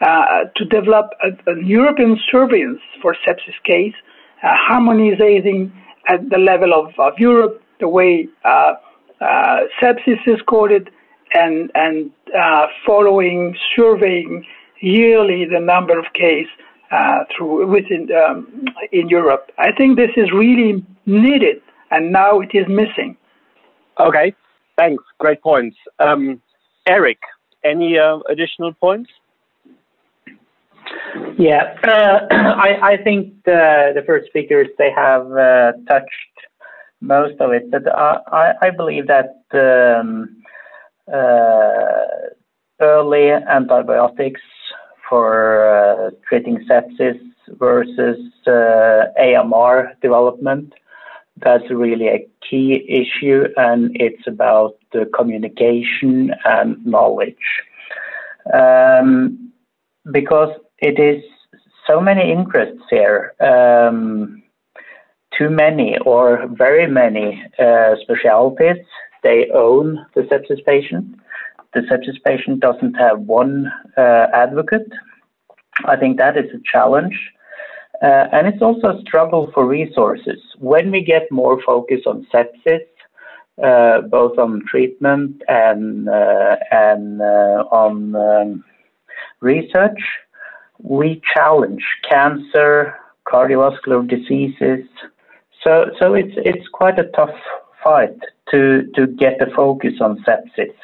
uh, to develop a, a, European surveillance for sepsis case, uh, harmonizing at the level of, of Europe the way uh, uh sepsis is coded and, and uh, following, surveying yearly the number of cases uh, through within um, in Europe. I think this is really needed, and now it is missing. Okay, thanks. Great points. Um, Erik, any uh, additional points? Yeah, uh, I, I, think the, the first speakers they have uh, touched most of it, but I, I believe that um, uh, early antibiotics for uh, treating sepsis versus uh, AMR development. That's really a key issue, and it's about the communication and knowledge. Um, because it is so many interests here, um, too many or very many uh, specialties they own the sepsis patient. The sepsis patient doesn't have one uh, advocate. I think that is a challenge. Uh, and it's also a struggle for resources. When we get more focus on sepsis, uh, both on treatment and, uh, and uh, on um, research, we challenge cancer, cardiovascular diseases. So, so it's, it's quite a tough fight to, to get the focus on sepsis.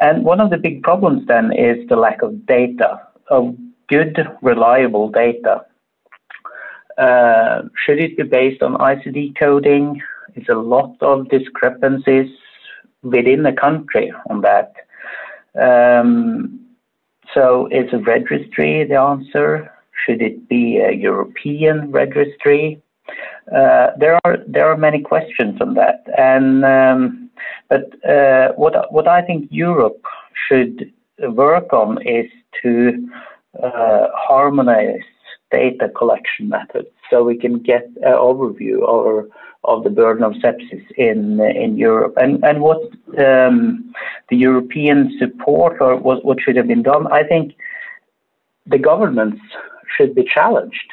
And one of the big problems then is the lack of data, of good, reliable data. Uh, should it be based on ICD coding? It's a lot of discrepancies within the country on that. Um, so is a registry the answer? Should it be a European registry? Uh, there are there are many questions on that, and um, but uh, what what I think Europe should work on is to uh, harmonize data collection methods so we can get an overview of, of the burden of sepsis in in Europe and and what um, the European support or what what should have been done. I think the governments should be challenged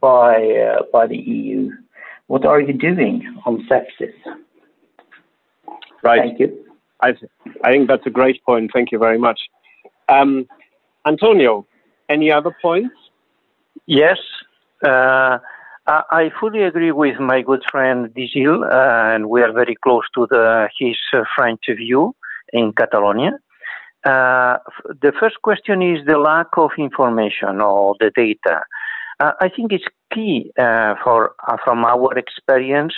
by uh, by the EU. What are you doing on sepsis? Right. Thank you. I, I think that's a great point. Thank you very much. Um, Antonio, any other points? Yes. Uh, I fully agree with my good friend Digil, uh, and we are very close to the, his uh, French view in Catalonia. Uh, the first question is the lack of information or the data. Uh, I think it's key uh, for from our experience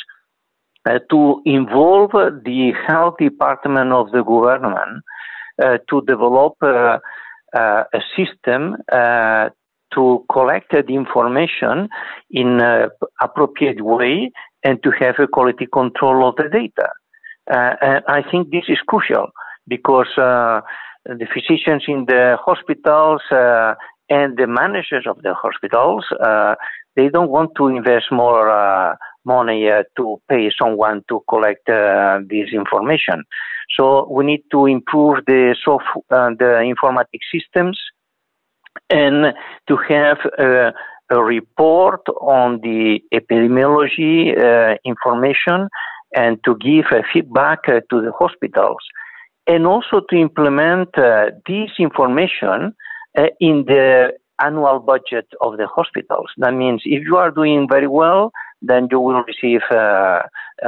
to involve the health department of the government to develop a system to collect the information in an appropriate way and to have a quality control of the data. and I think this is crucial because the physicians in the hospitals and the managers of the hospitals, uh, they don't want to invest more uh, money uh, to pay someone to collect uh, this information. So we need to improve the soft, uh, the informatic systems and to have a, a report on the epidemiology uh, information and to give feedback to the hospitals and also to implement this information uh, in the annual budget of the hospitals. That means if you are doing very well, then you will receive uh,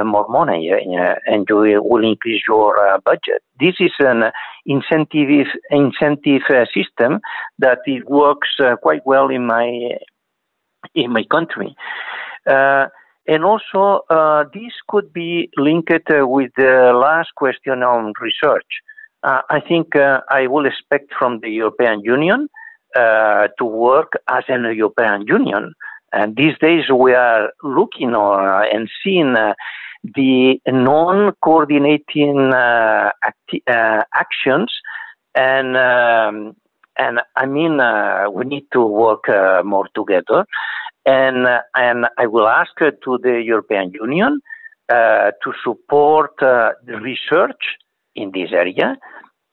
more money uh, and you will increase your uh, budget. This is an incentive incentive uh, system that it works uh, quite well in my in my country. and also, this could be linked with the last question on research. I think I will expect from the European Union uh, to work as an European Union. And these days we are looking or, and seeing uh, the non-coordinating uh, acti- uh, actions, and um, and I mean uh, we need to work uh, more together, and and I will ask to the European Union to support the research in this area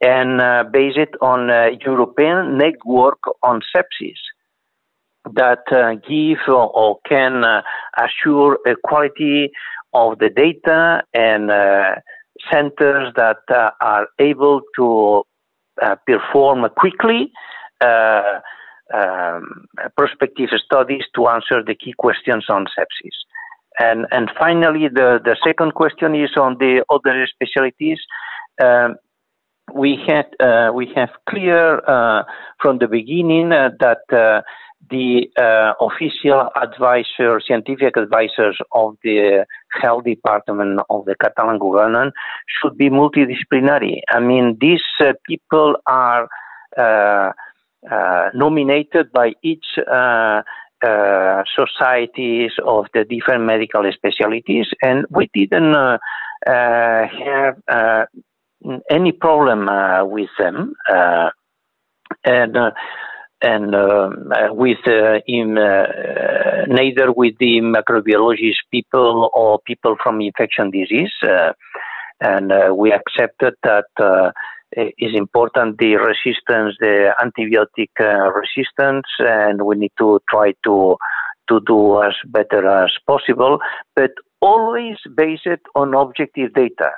and uh, base it on a European network on sepsis that uh, give or, can uh, assure a quality of the data and uh, centers that uh, are able to uh, perform quickly um, prospective studies to answer the key questions on sepsis. And, and finally, the, the second question is on the other specialties. Um, we had uh, we have clear uh, from the beginning uh, that uh, the uh, official advisor, scientific advisors of the health department of the Catalan government should be multidisciplinary. I mean, these uh, people are nominated by each. societies of the different medical specialties, and we didn't have any problem uh, with them, uh, and um, uh, and with uh, in, uh, uh, neither with the microbiologist people or people from infection disease, and we accepted that is important the resistance, the antibiotic uh, resistance, and we need to try to to do as better as possible, but always based on objective data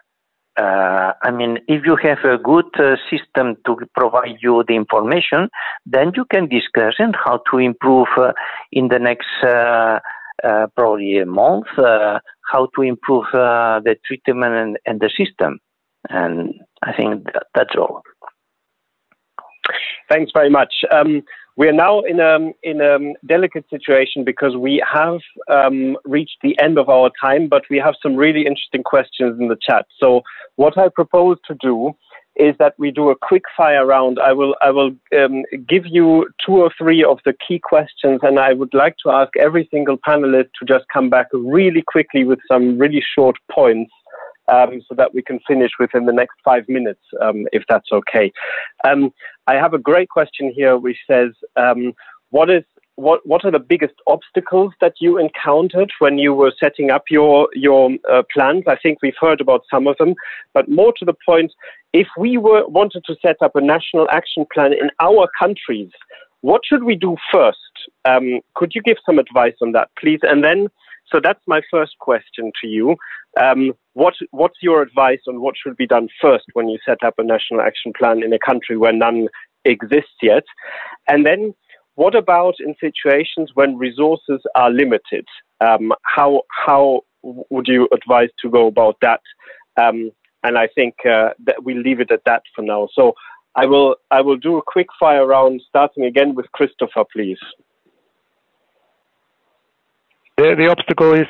uh, I mean, if you have a good uh, system to provide you the information, then you can discuss and how to improve uh, in the next uh, uh, probably a month, uh, how to improve the treatment and, and, the system. And I think that, that's all. Thanks very much. Um, we are now in a in a delicate situation because we have um, reached the end of our time, but we have some really interesting questions in the chat. So what I propose to do is that we do a quick fire round. I will I will um, give you two or three of the key questions, and I would like to ask every single panelist to just come back really quickly with some really short points um, so that we can finish within the next five minutes, um, if that's okay. Um, I have a great question here which says, um, what is what what are the biggest obstacles that you encountered when you were setting up your your uh, plans? I think we've heard about some of them, but more to the point, if we were wanted to set up a national action plan in our countries, what should we do first? Um, could you give some advice on that, please? And then so that's my first question to you. Um, what, what's your advice on what should be done first when you set up a national action plan in a country where none exists yet? And then what about in situations when resources are limited? Um, how, how would you advise to go about that? Um, and I think uh, that we'll leave it at that for now. So I will, I will do a quick fire round, starting again with Kristoffer, please. The, the obstacle is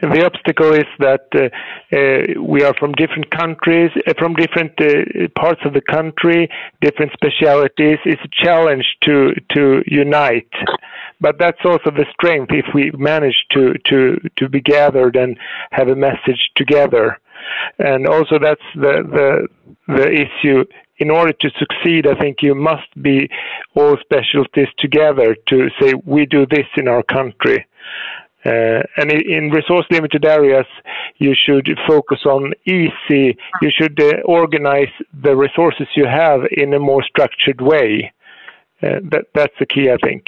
the obstacle is that uh, uh, we are from different countries, uh, from different uh, parts of the country, different specialities. It's a challenge to to unite, but that's also the strength if we manage to to to be gathered and have a message together. And also, that's the the the issue. In order to succeed, I think you must be all specialties together to say we do this in our country uh, and in resource limited areas, you should focus on easy, you should uh, organize the resources you have in a more structured way. Uh, that, that's the key, I think.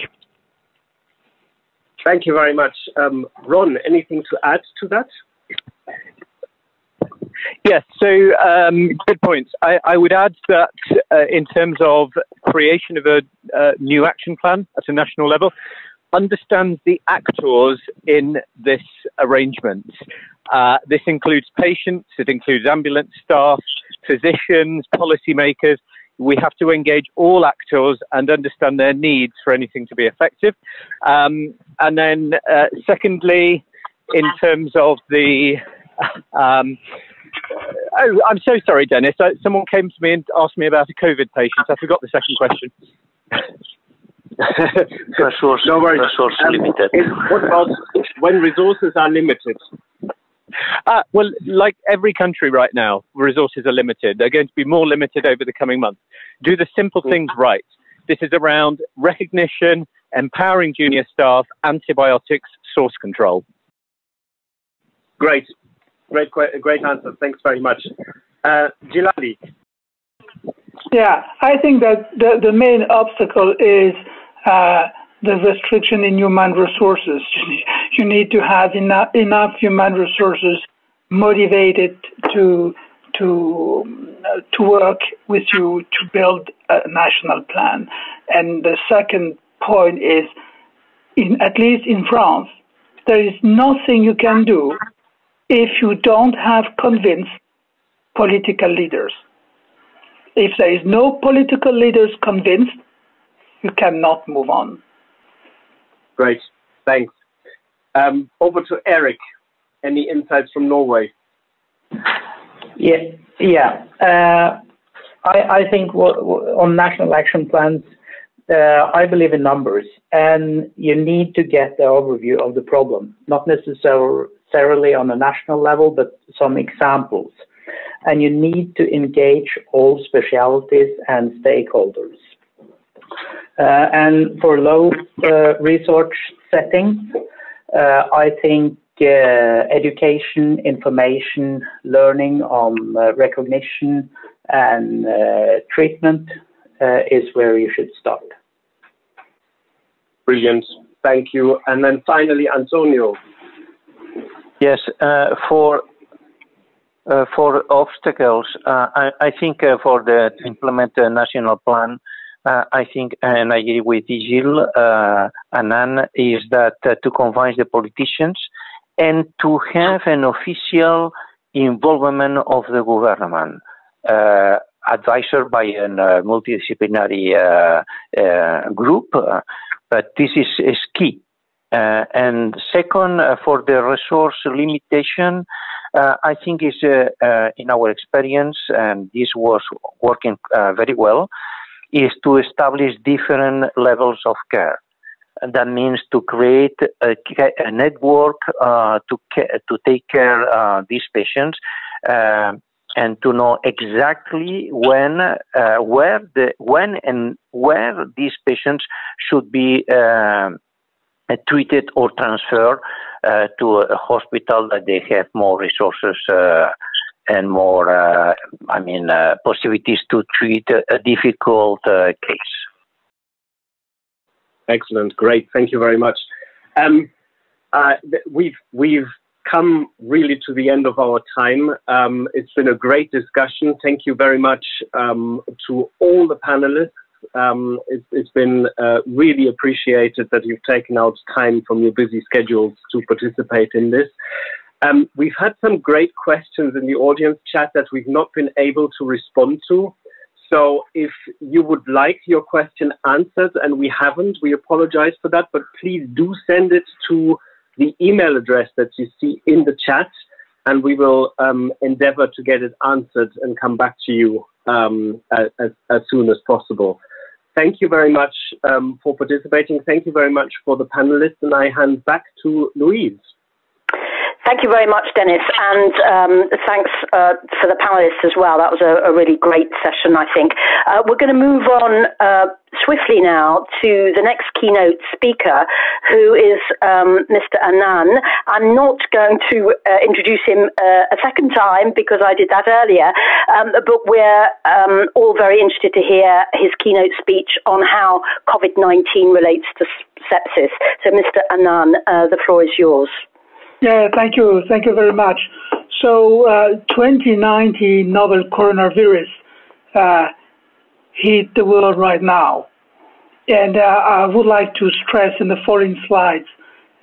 Thank you very much. Um, Ron, anything to add to that? Yes, so um, good points. I, I, would add that uh, in terms of creation of a uh, new action plan at a national level, understands the actors in this arrangement. Uh, this includes patients, it includes ambulance staff, physicians, policymakers. We have to engage all actors and understand their needs for anything to be effective. Um, and then, uh, secondly, in terms of the um, oh, I'm so sorry, Dennis. Uh, someone came to me and asked me about a COVID patient. I forgot the second question. resource, no worries. resource Um, limited. What about when resources are limited? Uh, well, like every country right now, resources are limited. They're going to be more limited over the coming months. Do the simple things right. This is around recognition, empowering junior staff, antibiotics, source control. Great, great, great answer. Thanks very much. Uh, Djillali, Yeah, I think that the, the main obstacle is uh, the restriction in human resources. You need to have enough, enough human resources motivated to to uh, to work with you to build a national plan. And the second point is, in at least in France, there is nothing you can do if you don't have convinced political leaders. If there is no political leaders convinced, you cannot move on. great, thanks. Um, over to Erik. Any insights from Norway? Yeah, yeah. Uh, I, I think w- w- on national action plans, uh, I believe in numbers, and you need to get the overview of the problem, not necessarily on a national level, but some examples. And you need to engage all specialities and stakeholders. Uh, and for low uh, resource settings, uh, I think uh, education, information, learning on uh, recognition and uh, treatment is where you should start. Brilliant, thank you. And then finally, Antonio. Yes, uh, for uh, for obstacles, uh, I, I think uh, for the to implement a national plan, uh, I think, and I agree with Gilles uh, Annane, is that uh, to convince the politicians and to have an official involvement of the government, advisor by a uh, multidisciplinary uh, uh, group. But this is, is key. Uh, and second, uh, for the resource limitation, uh, I think is uh, uh, in our experience, and this was working uh, very well, is to establish different levels of care. And that means to create a, a network to ca- to take care uh, these patients. And to know exactly when, where the, when and where these patients should be treated or transferred uh, to a hospital that they have more resources uh, and more, uh, I mean, uh, possibilities to treat a, a difficult uh, case. Excellent, great, thank you very much. Um, uh, we've we've come really to the end of our time. Um, it's been a great discussion. Thank you very much um, to all the panelists. Um, it's, it's been uh, really appreciated that you've taken out time from your busy schedules to participate in this. Um, we've had some great questions in the audience chat that we've not been able to respond to. So if you would like your question answered and we haven't, we apologize for that, but please do send it to the email address that you see in the chat and we will um, endeavor to get it answered and come back to you um, as, as soon as possible. Thank you very much um, for participating. Thank you very much for the panelists and I hand back to Louise. Thank you very much, Dennis, and um, thanks uh, for the panelists as well. That was a, a really great session, I think. Uh, we're going to move on uh, swiftly now to the next keynote speaker, who is um, Mr. Annane. I'm not going to uh, introduce him uh, a second time because I did that earlier, um, but we're um, all very interested to hear his keynote speech on how COVID 19 relates to sepsis. So, Mr. Annane, uh, the floor is yours. Yeah, thank you. Thank you very much. So, uh, 2019 novel coronavirus uh, hit the world right now. and uh, I would like to stress in the following slides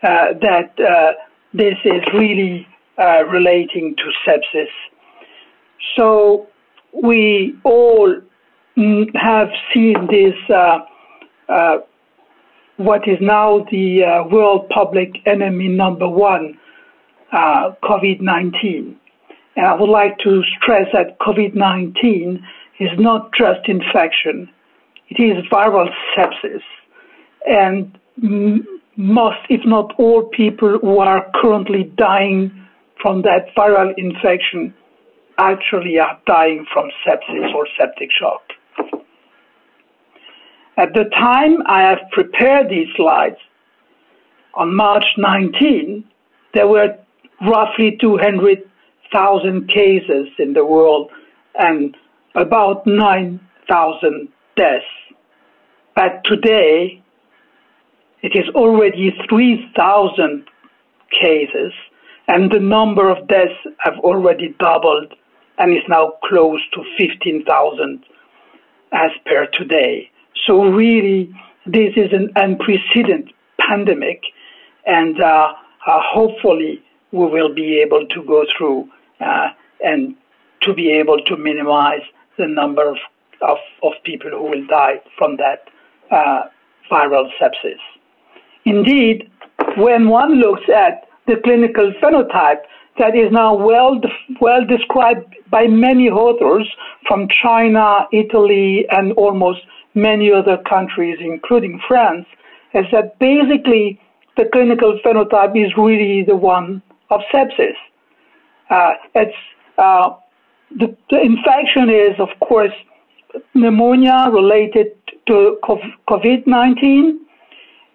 uh, that uh, this is really uh, relating to sepsis. So we all mm, have seen this, what is now the world public enemy number one, Uh, COVID-19. And I would like to stress that COVID-19 is not just infection, it is viral sepsis. And most, if not all people who are currently dying from that viral infection actually are dying from sepsis or septic shock. At the time I have prepared these slides, on March 19, there were roughly 200,000 cases in the world and about 9,000 deaths. But today, it is already 3,000 cases, and the number of deaths have already doubled and is now close to 15,000 as per today. So really, this is an unprecedented pandemic, and uh, uh, hopefully we will be able to go through uh, and to be able to minimize the number of, of, of people who will die from that uh, viral sepsis. Indeed, when one looks at the clinical phenotype that is now well, well described by many authors from China, Italy, and almost many other countries, including France, is that basically the clinical phenotype is really the one of sepsis. Uh, it's uh, the, the infection is, of course, pneumonia related to COVID 19.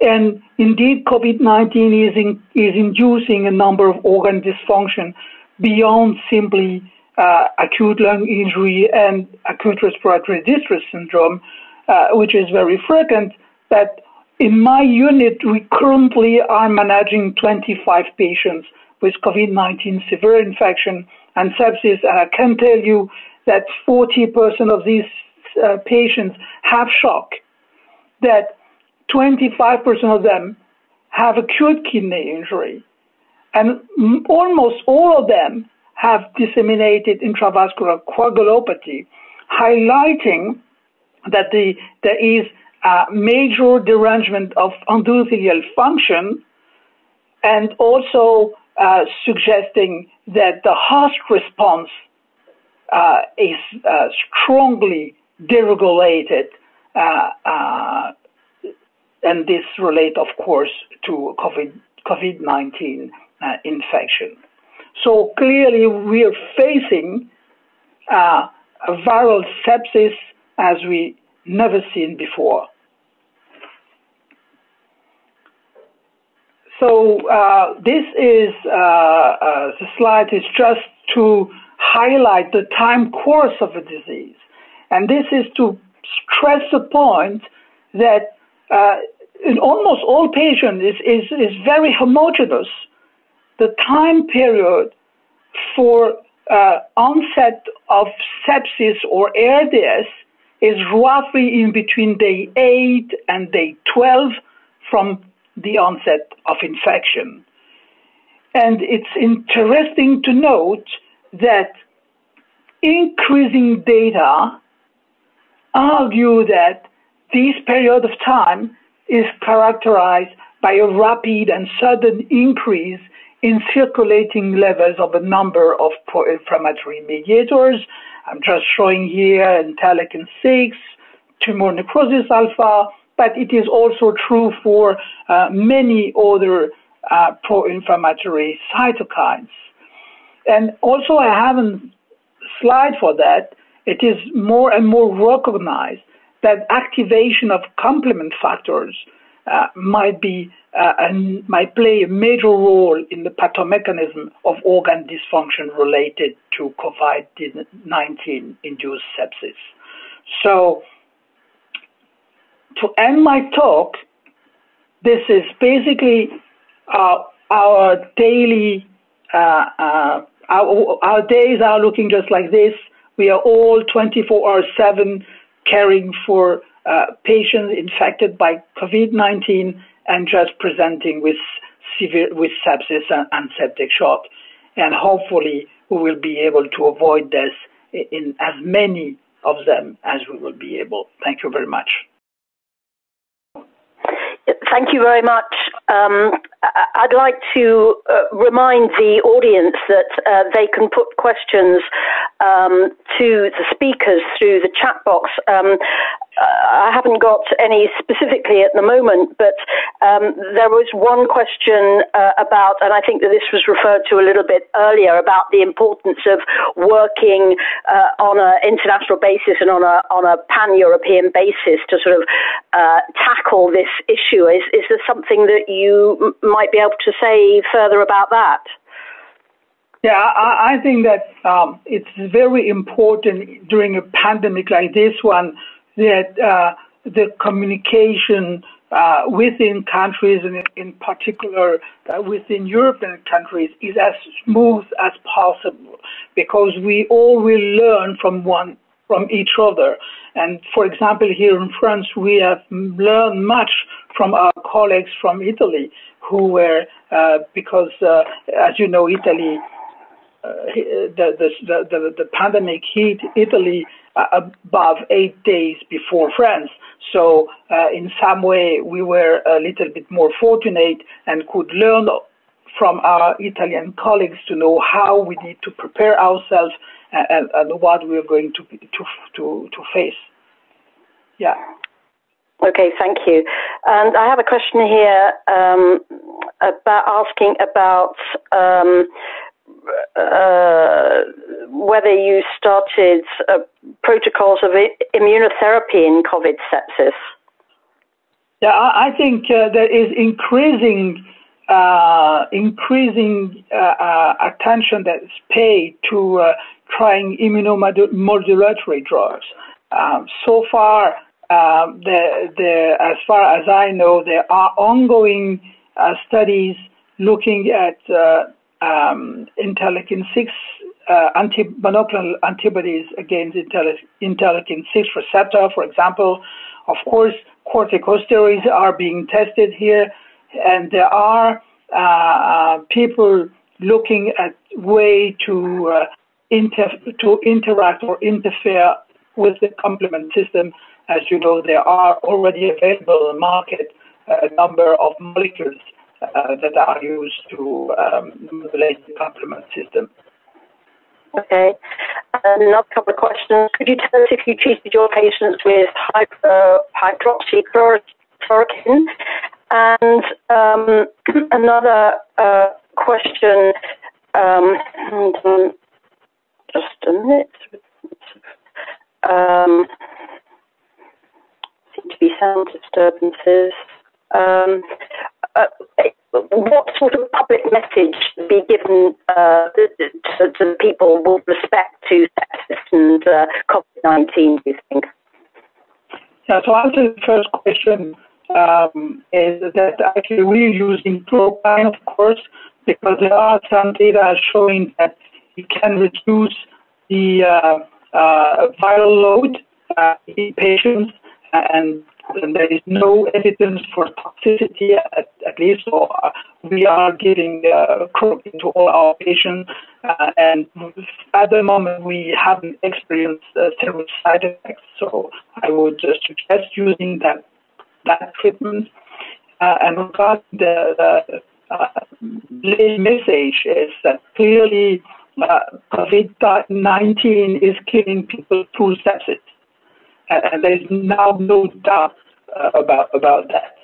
And indeed, COVID 19 is, in, is inducing a number of organ dysfunction beyond simply uh, acute lung injury and acute respiratory distress syndrome, uh, which is very frequent. But in my unit, we currently are managing 25 patients with COVID 19 severe infection and sepsis. And I can tell you that 40% of these uh, patients have shock, that 25% of them have acute kidney injury, and almost all of them have disseminated intravascular coagulopathy, highlighting that the, there is a major derangement of endothelial function and also uh, suggesting that the host response uh, is uh, strongly deregulated, uh, uh, and this relate, of course, to COVID COVID nineteen uh, infection. So clearly, we are facing a viral sepsis as we never seen before. So uh, this is uh, uh, the slide is just to highlight the time course of a disease, and this is to stress the point that uh, in almost all patients is, is, is very homogeneous. The time period for uh, onset of sepsis or ARDS is roughly in between day 8 and day 12 from the onset of infection. And it's interesting to note that increasing data argue that this period of time is characterized by a rapid and sudden increase in circulating levels of a number of pro-inflammatory mediators. I'm just showing here interleukin 6, tumor necrosis alpha, but it is also true for uh, many other uh, pro-inflammatory cytokines. And also I have a slide for that. It is more and more recognized that activation of complement factors uh, might be uh, and might play a major role in the pathomechanism of organ dysfunction related to COVID-19 induced sepsis. So to end my talk, this is basically uh, our daily, uh, uh, our, our, days are looking just like this. We are all 24 hours 7 caring for uh, patients infected by COVID-19 and just presenting with severe with sepsis and, and septic shock. And hopefully we will be able to avoid this in as many of them as we will be able. Thank you very much. Thank you very much. Um, I'd like to uh, remind the audience that uh, they can put questions um, to the speakers through the chat box. Um, I haven't got any specifically at the moment, but um, there was one question uh, about, and I think that this was referred to a little bit earlier, about the importance of working uh, on an international basis and on a on a pan European basis to sort of uh, tackle this issue. Is is there something that you m- might be able to say further about that? Yeah, I, I think that um, it's very important during a pandemic like this one that uh, the communication uh, within countries and in particular uh, within European countries is as smooth as possible because we all will learn from one from each other. And for example, here in France, we have learned much from our colleagues from Italy who were, uh, because uh, as you know, Italy, uh, the, the, the, the pandemic hit Italy above eight days before France. So uh, in some way, we were a little bit more fortunate and could learn from our Italian colleagues to know how we need to prepare ourselves and, and what we are going to, to, to, to face. Yeah. Okay, thank you. And I have a question here um, about asking about um, uh, whether you started uh, protocols of immunotherapy in COVID sepsis. Yeah, I think uh, there is increasing uh, increasing uh, uh, attention that is paid to trying immunomodulatory drugs. Um, so far, um, the, the, as far as I know, there are ongoing studies looking at um, interleukin 6 uh, anti- monoclonal antibodies against interleukin 6 receptor, for example. Of course, corticosteroids are being tested here, and there are uh, uh people looking at way to uh, inter- to interact or interfere with the complement system. As you know, there are already available in the market a number of molecules that are used to um, modulate the complement system. Okay. Another couple of questions. Could you tell us if you treated your patients with hyper, hydroxychloroquine? And um, another uh, question, um, just a minute. Um, seem to be sound disturbances. Um, uh, what sort of public message be given uh, to, to, people with respect to sepsis and uh, COVID-19, do you think? Yeah, to answer the first question, um, is that actually we're using chloroquine, of course, because there are some data showing that it can reduce the uh, uh viral load uh, in patients and there is no evidence for toxicity, at, at least. So uh, we are giving uh, to all our patients, uh, and at the moment we haven't experienced uh, several side effects. So I would uh, suggest using that that treatment. Uh, and regarding the, the uh, message is that clearly uh, COVID-19 is killing people through sepsis and there's now no doubt uh, about about that.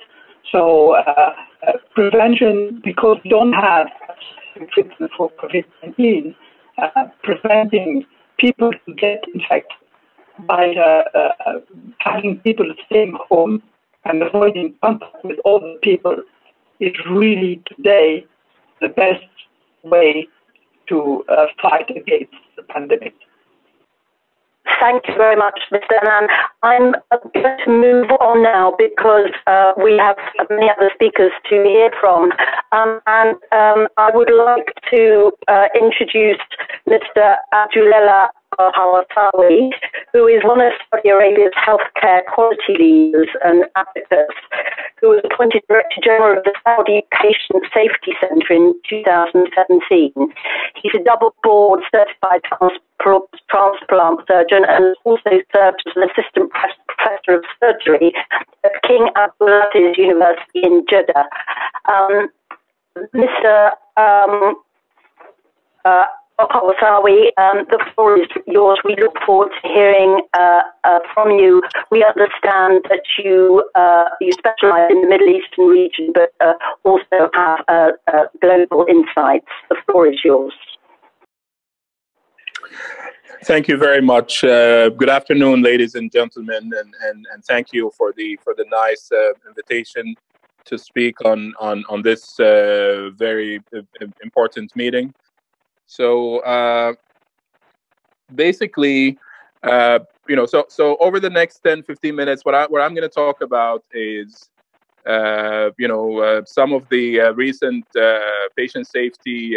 So uh, uh, prevention, because we don't have treatment for COVID-19, preventing people to get infected by having people staying home and avoiding contact with other people is really today the best way to uh, fight against the pandemic. Thank you very much, Mr. Annane. I'm going to move on now because uh, we have many other speakers to hear from. Um, and um, I would like to uh, introduce Mr. Abdullah Alhawsawi, who is one of Saudi Arabia's healthcare quality leaders and advocates, who was appointed Director General of the Saudi Patient Safety Center in 2017. He's a double board certified transplant surgeon and also served as an assistant professor of surgery at King Abdulaziz University in Jeddah. Um, Mr. Um, uh, Alhawsawi, um, the floor is yours. We look forward to hearing uh, uh, from you. We understand that you uh, you specialize in the Middle Eastern region, but uh, also have uh, uh, global insights. The floor is yours. Thank you very much. good afternoon, ladies and gentlemen, and, and, and thank you for the for the nice invitation to speak on on on this very important meeting. So uh, basically, uh, you know, so so over the next 10, 15 minutes, what I what I'm going to talk about is, uh, you know, uh, some of the uh, recent uh, patient safety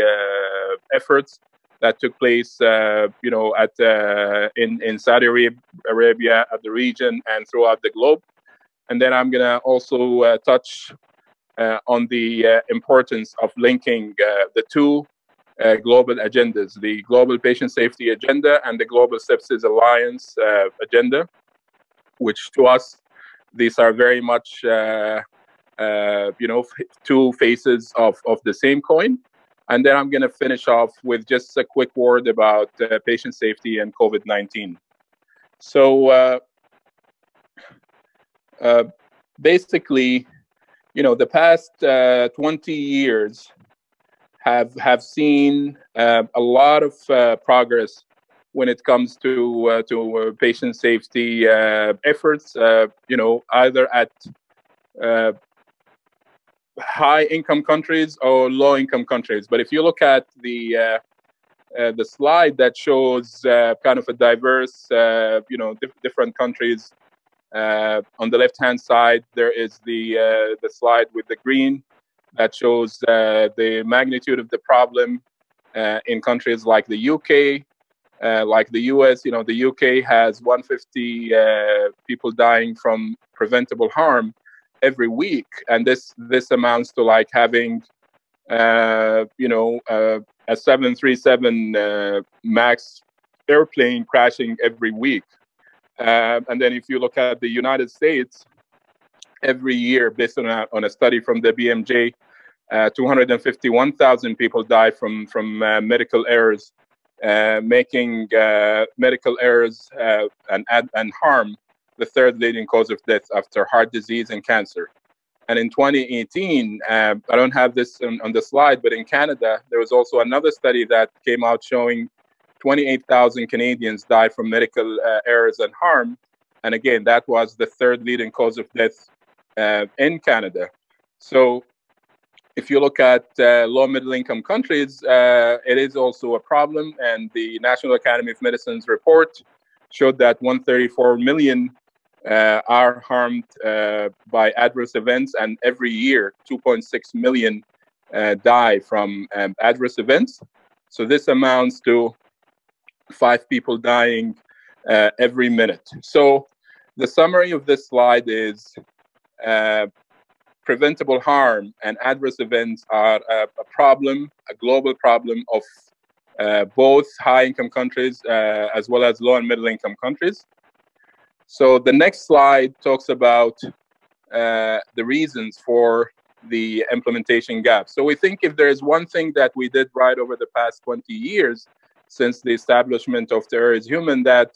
efforts that took place, you know, at in in Saudi Arabia, at the region, and throughout the globe. And then I'm going to also touch on the importance of linking the two uh, global agendas the Global Patient Safety Agenda and the Global Sepsis Alliance uh, agenda, which to us, these are very much, uh, uh you know, two faces of, of the same coin. And then I'm going to finish off with just a quick word about uh, patient safety and COVID 19. So, uh, basically, you know, the past 20 years, have have seen uh, a lot of uh, progress when it comes to uh, to uh, patient safety uh, efforts. Uh, you know, either at high income countries or low income countries. But if you look at the the slide that shows kind of a diverse, you know, dif- different countries. on the left hand side, there is the the slide with the green that shows uh, the magnitude of the problem uh, in countries like the UK, uh, like the US. You know, the UK has 150 uh, people dying from preventable harm every week, and this this amounts to like having, uh, you know, uh, a 737 Max airplane crashing every week. and then if you look at the United States, every year, based on a, on a study from the BMJ, uh, 251,000 people die from from uh, medical errors, uh, making uh, medical errors uh, and and harm the third leading cause of death after heart disease and cancer. And in 2018, uh, I don't have this on, on, the slide, but in Canada, there was also another study that came out showing 28,000 Canadians died from medical errors and harm. And again, that was the third leading cause of death in Canada. So if you look at uh, low middle income countries, uh, it is also a problem. And the National Academy of Medicine's report showed that 134 million uh, are harmed uh, by adverse events, and every year 2.6 million uh, die from um, adverse events. So this amounts to five people dying uh, every minute. So the summary of this slide is preventable harm and adverse events are a, a problem, a global problem of uh, both high income countries uh, as well as low and middle income countries. So the next slide talks about uh, the reasons for the implementation gap. So we think if there is one thing that we did right over the past 20 years since the establishment of Err is Human, that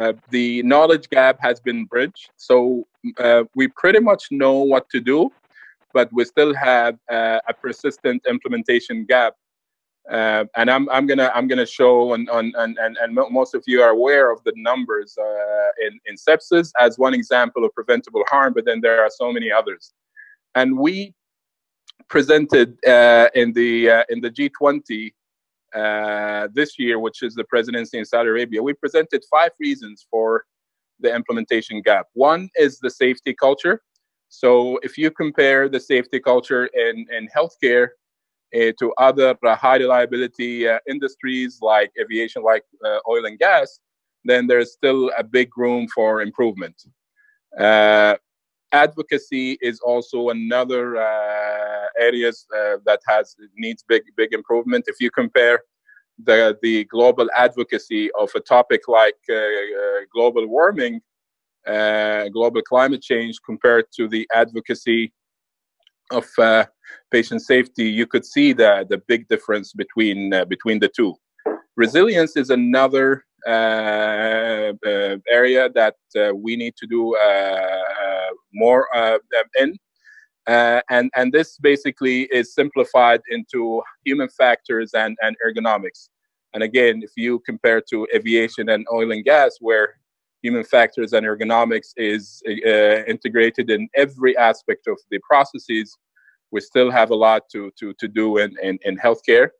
uh, the knowledge gap has been bridged. So uh, we pretty much know what to do, but we still have uh, a persistent implementation gap. Uh, and I'm, I'm gonna I'm gonna show on, on, and, and, and most of you are aware of the numbers uh, in, in sepsis as one example of preventable harm, but then there are so many others. And we presented in the in the G20 uh, this year, which is the presidency in Saudi Arabia, we presented five reasons for the implementation gap. One is the safety culture. So if you compare the safety culture in, in healthcare uh, to other uh, high reliability uh, industries like aviation, like uh, oil and gas, then there's still a big room for improvement. Uh, advocacy is also another uh, areas that has needs big big improvement. If you compare the the global advocacy of a topic like global warming uh, global climate change compared to the advocacy of uh, patient safety, you could see the, the big difference between, uh, between the two. Resilience is another uh, uh, Uh, uh, area that uh, we need to do uh, more in. and, and this basically is simplified into human factors and, and ergonomics. And again, if you compare to aviation and oil and gas, where human factors and ergonomics is uh, integrated in every aspect of the processes, we still have a lot to, to, to do in, in, in healthcare.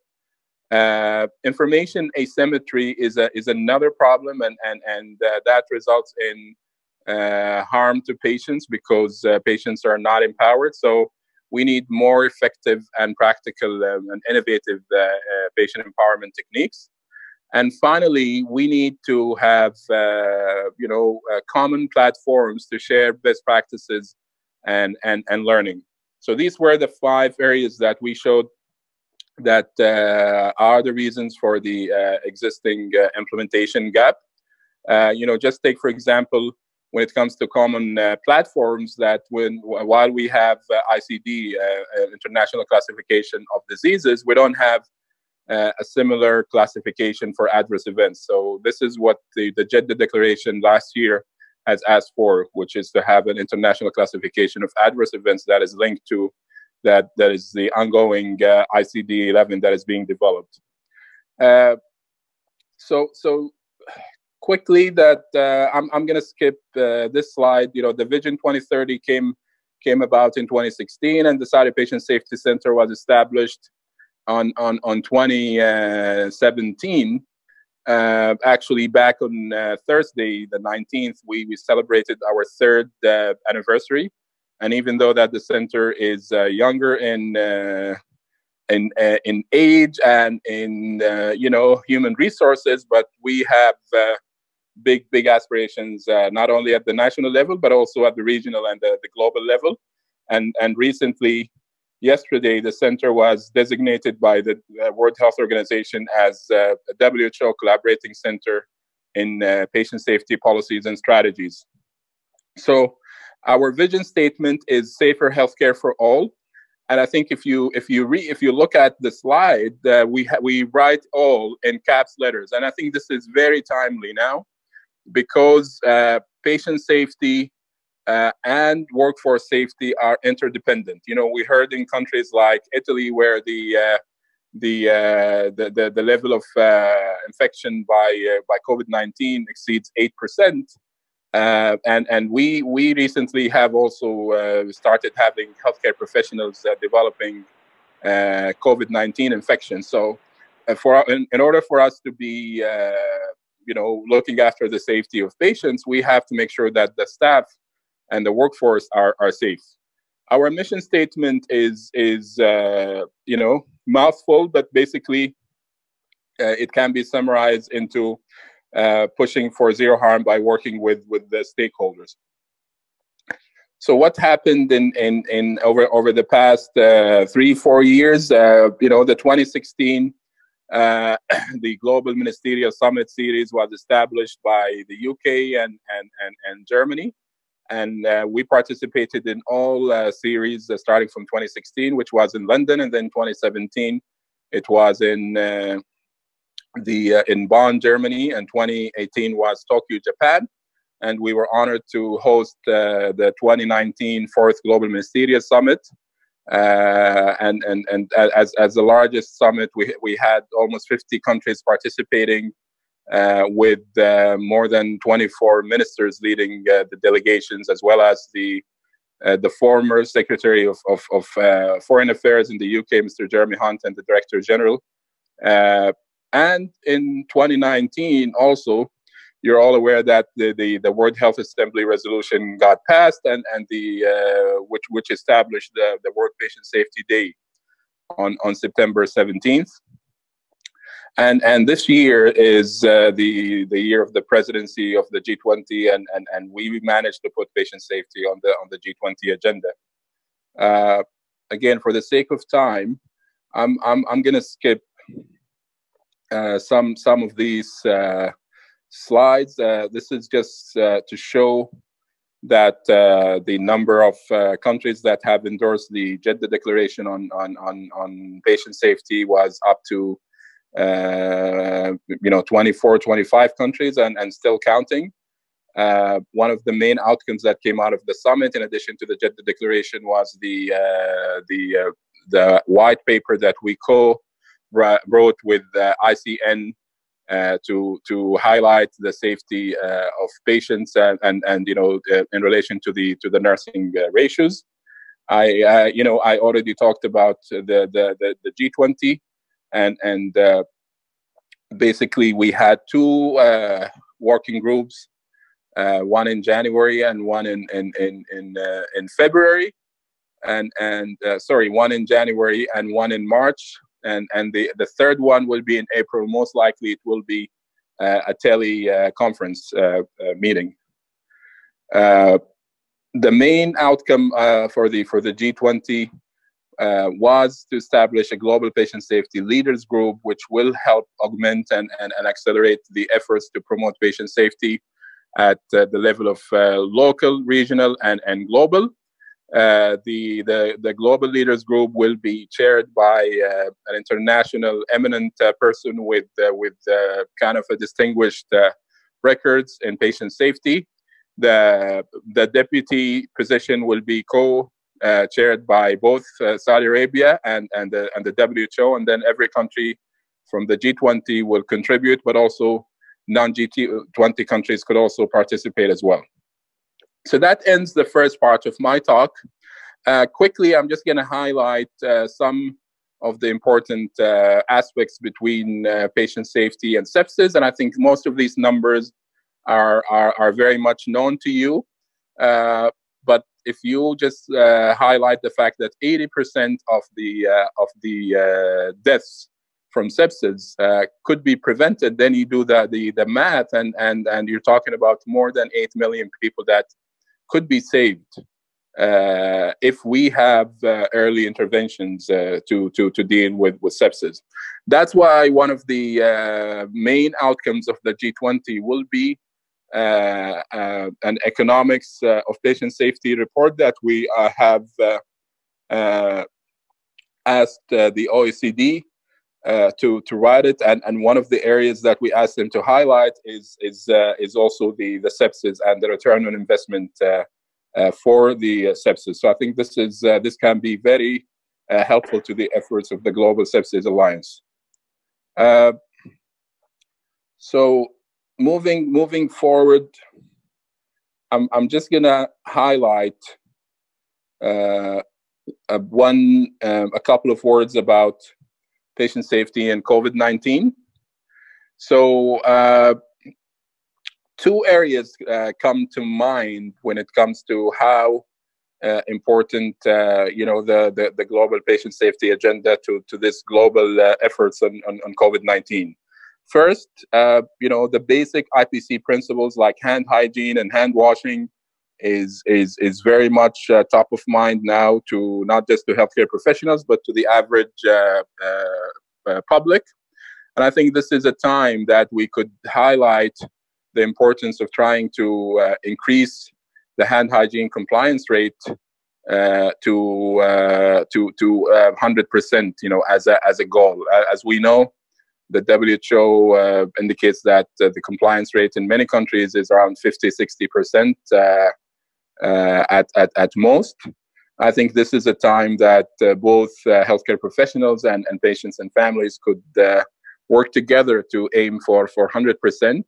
Uh, information asymmetry is, a, is another problem, and, and, and uh, that results in uh, harm to patients because uh, patients are not empowered. So we need more effective and practical um, and innovative uh, patient empowerment techniques. And finally, we need to have uh, you know uh, common platforms to share best practices and and and learning. So these were the five areas that we showed that uh, are the reasons for the uh, existing uh, implementation gap. Uh, you know, just take for example when it comes to common platforms that when while we have ICD International Classification of Diseases, we don't have uh, a similar classification for adverse events. So this is what the, the Jeddah Declaration last year has asked for, which is to have an international classification of adverse events that is linked to that that is the ongoing uh, ICD-11 that is being developed. Uh, so so quickly that uh, I'm I'm going to skip uh, this slide. You know, the Vision 2030 came came about in 2016, and the Saudi Patient Safety Center was established on on on 2017. Uh, actually, back on uh, Thursday, the 19th, we we celebrated our third uh, anniversary, and even though that the center is uh, younger in uh, in uh, in age and in you know human resources, but we have big big aspirations not only at the national level but also at the regional and the, the global level. And and recently, yesterday, the center was designated by the uh, World Health Organization as uh, a WHO collaborating center in uh, patient safety policies and strategies. So, our vision statement is safer healthcare for all. And I think if you if you re, if you look at the slide, uh, we ha- we write all in caps letters, and I think this is very timely now because uh, patient safety uh, and workforce safety are interdependent. You know, we heard in countries like Italy where the uh, the, uh, the, the the level of uh, infection by uh, by COVID nineteen exceeds eight percent, uh, and and we we recently have also started having healthcare professionals developing COVID nineteen infections. So, for in, in, order for us to be you know looking after the safety of patients, we have to make sure that the staff and the workforce are, are safe. Our mission statement is is uh, you know mouthful, but basically uh, it can be summarized into uh, pushing for zero harm by working with with the stakeholders. So what happened in in, in over over the past uh, three four years? Uh, you know, the 2016 uh, the Global Ministerial Summit series was established by the UK and and and, and Germany and uh, we participated in all uh, series uh, starting from 2016, which was in London, and then 2017 it was in uh, the uh, in Bonn, Germany, and 2018 was Tokyo, Japan. And we were honored to host uh, the 2019 fourth Global Ministerial Summit. and and and as as the largest summit, we we had almost 50 countries participating uh, with uh, more than 24 ministers leading uh, the delegations, as well as the uh, the former Secretary of, of, of uh, Foreign Affairs in the UK, Mr. Jeremy Hunt, and the Director General Uh, and in 2019, also, you're all aware that the, the, the, World Health Assembly resolution got passed and, and the, uh, which, which established the, the World Patient Safety Day on, on September 17th. And, and this year is uh, the, the year of the presidency of the G20, and, and, and we managed to put patient safety on the, on the G20 agenda. Uh, again, for the sake of time, I'm, I'm, I'm going to skip some, some of these uh, slides. Uh, this is just uh, to show that uh, the number of uh, countries that have endorsed the Jeddah Declaration on, on, on, on patient safety was up to uh, you know 24, 25 countries and, and still counting. Uh, one of the main outcomes that came out of the summit, in addition to the Jeddah Declaration, was the the the white paper that we co wrote with ICN uh, to to highlight the safety uh, of patients and and, and you know uh, in relation to the to the nursing uh, ratios. I you know I already talked about the the the, the G20 and and uh, basically we had two uh, working groups, one in January and one in in in in, in February, and and sorry one in January and one in March and and the the third one will be in April. Most likely, it will be uh, a teleconference uh, uh, meeting. the main outcome for the for the G20 uh, was to establish a global patient safety leaders group, which will help augment and, and, and accelerate the efforts to promote patient safety at uh, the level of uh, local, regional, and, and global. Uh, the, the, the global leaders group will be chaired by uh, an international eminent uh, person with uh, with uh, kind of a distinguished records in patient safety. The the deputy position will be co chaired by both Saudi Arabia and and the, and the WHO, and then every country from the G20 will contribute, but also non-G20 countries could also participate as well. So that ends the first part of my talk. Uh, quickly, I'm just going to highlight uh, some of the important uh, aspects between uh, patient safety and sepsis, and I think most of these numbers are are, are very much known to you. Uh, but if you just uh, highlight the fact that 80% of the of the deaths from sepsis could be prevented, then you do the, the the math, and and and you're talking about more than eight million people that could be saved uh, if we have uh, early interventions uh, to, to, to deal with, with sepsis. That's why one of the uh, main outcomes of the G20 will be uh, uh, an economics of patient safety report that we have asked the OECD uh, to to write it, and and one of the areas that we asked them to highlight is is uh, is also the the sepsis and the return on investment uh, uh for the uh, sepsis. So I think this is this can be very helpful to the efforts of the Global Sepsis Alliance. so moving moving forward, I'm I'm just gonna highlight. one um, a couple of words about patient safety and COVID 19. So, uh, two areas uh, come to mind when it comes to how uh, important uh, you know the, the, the global patient safety agenda to to this global uh, efforts on, on, on COVID nineteen. First, uh, you know the basic IPC principles like hand hygiene and hand washing is is is very much uh, top of mind now to not just to healthcare professionals but to the average uh, uh, uh, public. And I think this is a time that we could highlight the importance of trying to uh, increase the hand hygiene compliance rate to to to hundred percent. You know, as a as a goal. as we know, the WHO uh, indicates that uh, the compliance rate in many countries is around 50, 60% uh, uh, at, at, at most. I think this is a time that uh, both uh, healthcare professionals and, and patients and families could work together to aim for, for 100%.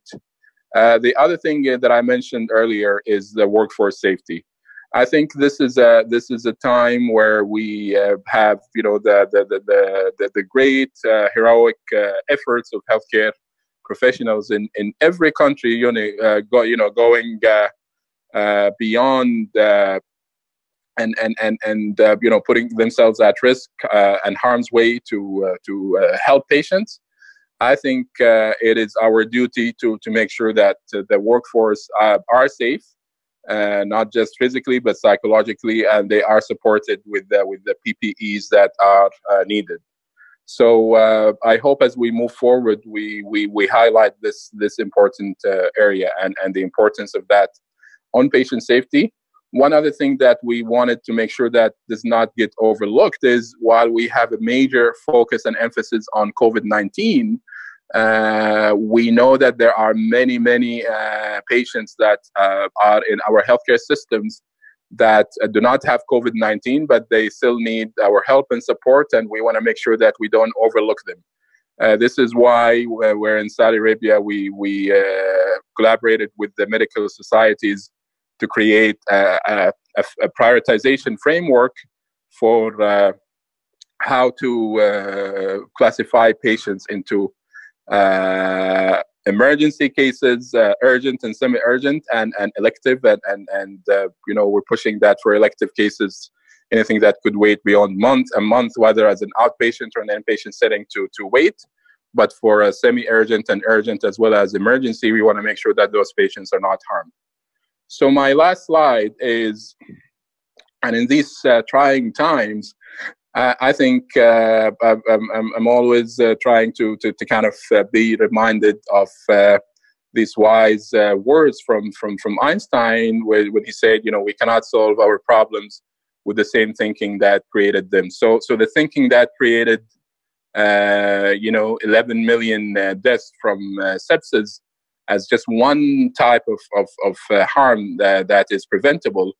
Uh, the other thing uh, that I mentioned earlier is the workforce safety. I think this is a this is a time where we uh, have you know the the the the, the great uh, heroic uh, efforts of healthcare professionals in, in every country you know uh, go, you know going uh, uh, Uh, beyond uh, and and and and uh, you know putting themselves at risk and harm's way to to help patients. I think it is our duty to to make sure that the workforce are safe uh, not just physically but psychologically, and they are supported with the, with the PPEs that are uh, needed. So uh, I hope as we move forward, we we, we highlight this this important uh, area and and the importance of that on patient safety. One other thing that we wanted to make sure that does not get overlooked is while we have a major focus and emphasis on COVID 19, uh, we know that there are many, many uh, patients that uh, are in our healthcare systems that uh, do not have COVID 19, but they still need our help and support, and we want to make sure that we don't overlook them. Uh, this is why we're in Saudi Arabia. We, we uh, collaborated with the medical societies to create a, a, a prioritization framework for how to classify patients into uh, emergency cases, uh, urgent and semi-urgent, and, and elective, and and, and uh, you know we're pushing that for elective cases, anything that could wait beyond month a month, whether as an outpatient or an inpatient setting, to to wait. But for a semi-urgent and urgent as well as emergency, we want to make sure that those patients are not harmed. So my last slide is, and in these uh, trying times, I think uh, I'm, I'm, always uh, trying to, to, to, kind of uh, be reminded of uh, these wise uh, words from, from, from Einstein when, when he said, you know, we cannot solve our problems with the same thinking that created them. So, so the thinking that created, uh, you know, 11 million deaths from sepsis as just one type of, of, of harm that, that is preventable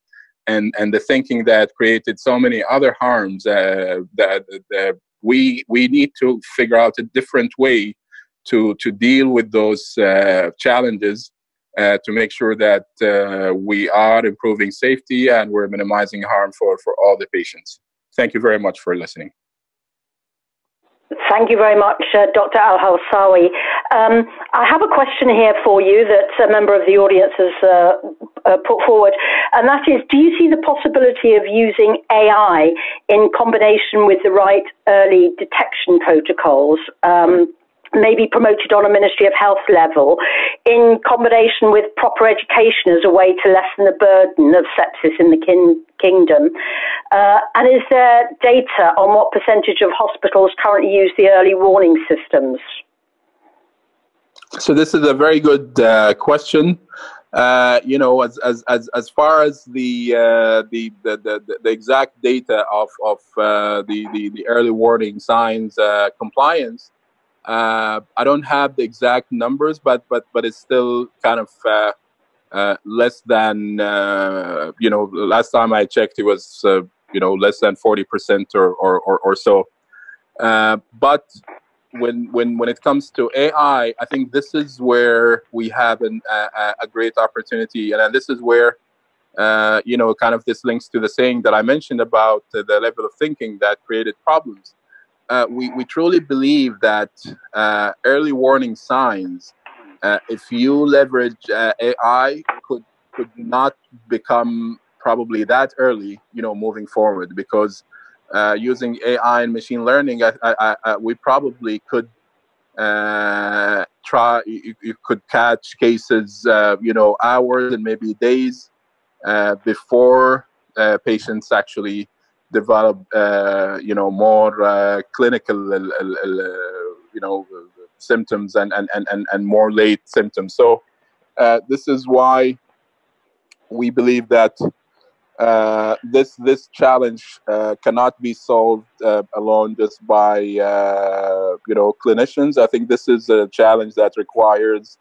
and and the thinking that created so many other harms uh, that, that we we need to figure out a different way to to deal with those uh, challenges uh, to make sure that uh, we are improving safety and we're minimizing harm for for all the patients. Thank you very much for listening. Thank you very much, uh, Dr. Al Hawsawi. Um, I have a question here for you that a member of the audience has uh, uh, put forward, and that is Do you see the possibility of using AI in combination with the right early detection protocols? Um, maybe promoted on a Ministry of Health level in combination with proper education as a way to lessen the burden of sepsis in the kin- kingdom? Uh, and is there data on what percentage of hospitals currently use the early warning systems? So this is a very good uh, question. Uh, you know, as, as, as, as far as the, uh, the, the, the, the, exact data of, of uh, the, the, the early warning signs uh, compliance, uh, I don't have the exact numbers, but but but it's still kind of uh, uh, less than uh, you know. Last time I checked, it was uh, you know less than forty percent or, or or, or so. Uh, but when when when it comes to AI, I think this is where we have an, a, a great opportunity, and this is where. you know, kind of this links to the saying that I mentioned about the level of thinking that created problems uh, we, we truly believe that uh, early warning signs, uh, if you leverage uh, AI, could could not become probably that early, you know, moving forward because uh, using AI and machine learning, I, I, I, we probably could try. You, you, could catch cases, you know, hours and maybe days before patients actually develop, uh, you know, more uh, clinical, uh, you know, symptoms and, and, and, and more late symptoms. So this is why we believe that uh, this this challenge uh, cannot be solved uh, alone just by you know clinicians. I think this is a challenge that requires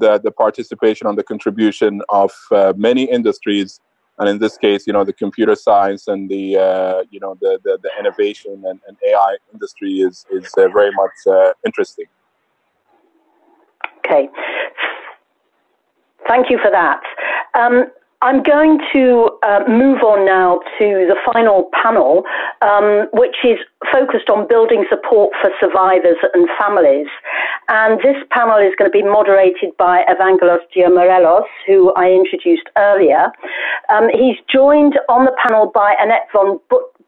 the the participation and the contribution of many industries and in this case, you know, the computer science and the uh, you know the, the, the innovation and, and, AI industry is is uh, very much uh, interesting. Okay, thank you for that. Um, I'm going to uh, move on now to the final panel, um, which is focused on building support for survivors and families. And this panel is going to be moderated by Evangelos Giamarellos, who I introduced earlier. Um, he's joined on the panel by Annette von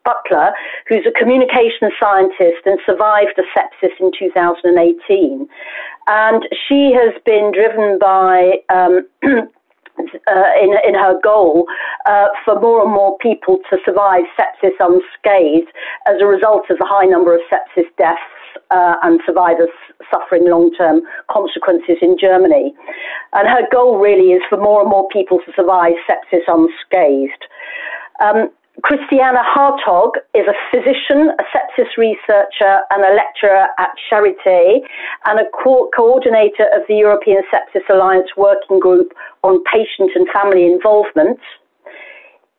Butler, who's a communication scientist and survived a sepsis in 2018. And she has been driven by um, uh, in, in her goal uh, for more and more people to survive sepsis unscathed as a result of the high number of sepsis deaths uh, and survivors suffering long term consequences in Germany. And her goal really is for more and more people to survive sepsis unscathed. Um, Christiane Hartog is a physician, a sepsis researcher, and a lecturer at Charité, and a co- coordinator of the European Sepsis Alliance Working Group on Patient and Family Involvement.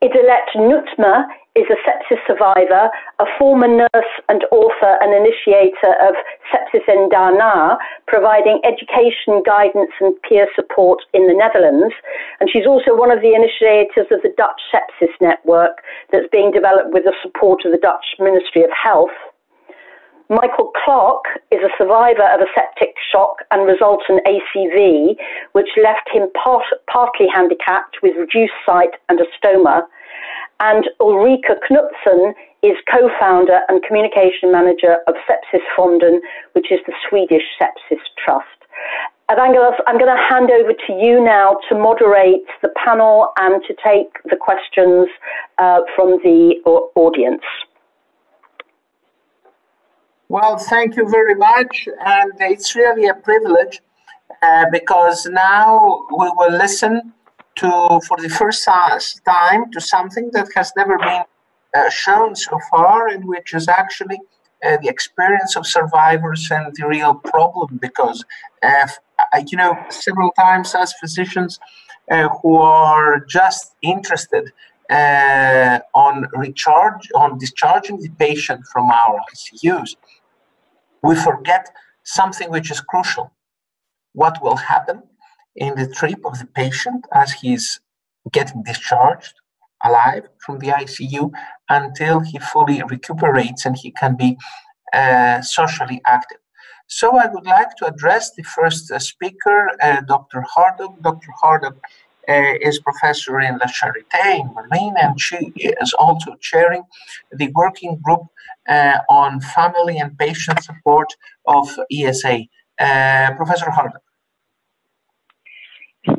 Idelette Nutma is a sepsis survivor, a former nurse and author and initiator of Sepsis en Daarna, providing education, guidance, and peer support in the Netherlands. And she's also one of the initiators of the Dutch Sepsis Network that's being developed with the support of the Dutch Ministry of Health. Michael Clark is a survivor of a septic shock and resultant ACV, which left him part, partly handicapped with reduced sight and a stoma. And Ulrika Knutsson is co-founder and communication manager of Sepsis Fonden, which is the Swedish Sepsis Trust. Evangelos, I'm going to hand over to you now to moderate the panel and to take the questions uh, from the audience. Well, thank you very much. And it's really a privilege uh, because now we will listen to, for the first time, to something that has never been uh, shown so far, and which is actually uh, the experience of survivors and the real problem. Because, uh, you know, several times as physicians uh, who are just interested uh, on recharge, on discharging the patient from our ICUs, we forget something which is crucial. What will happen in the trip of the patient as he's getting discharged alive from the ICU until he fully recuperates and he can be uh, socially active. So I would like to address the first uh, speaker, uh, Dr. Hartog. Dr. Hartog uh, is professor in La Charité in Berlin, and she is also chairing the working group uh, on family and patient support of ESA. Uh, professor Hartog.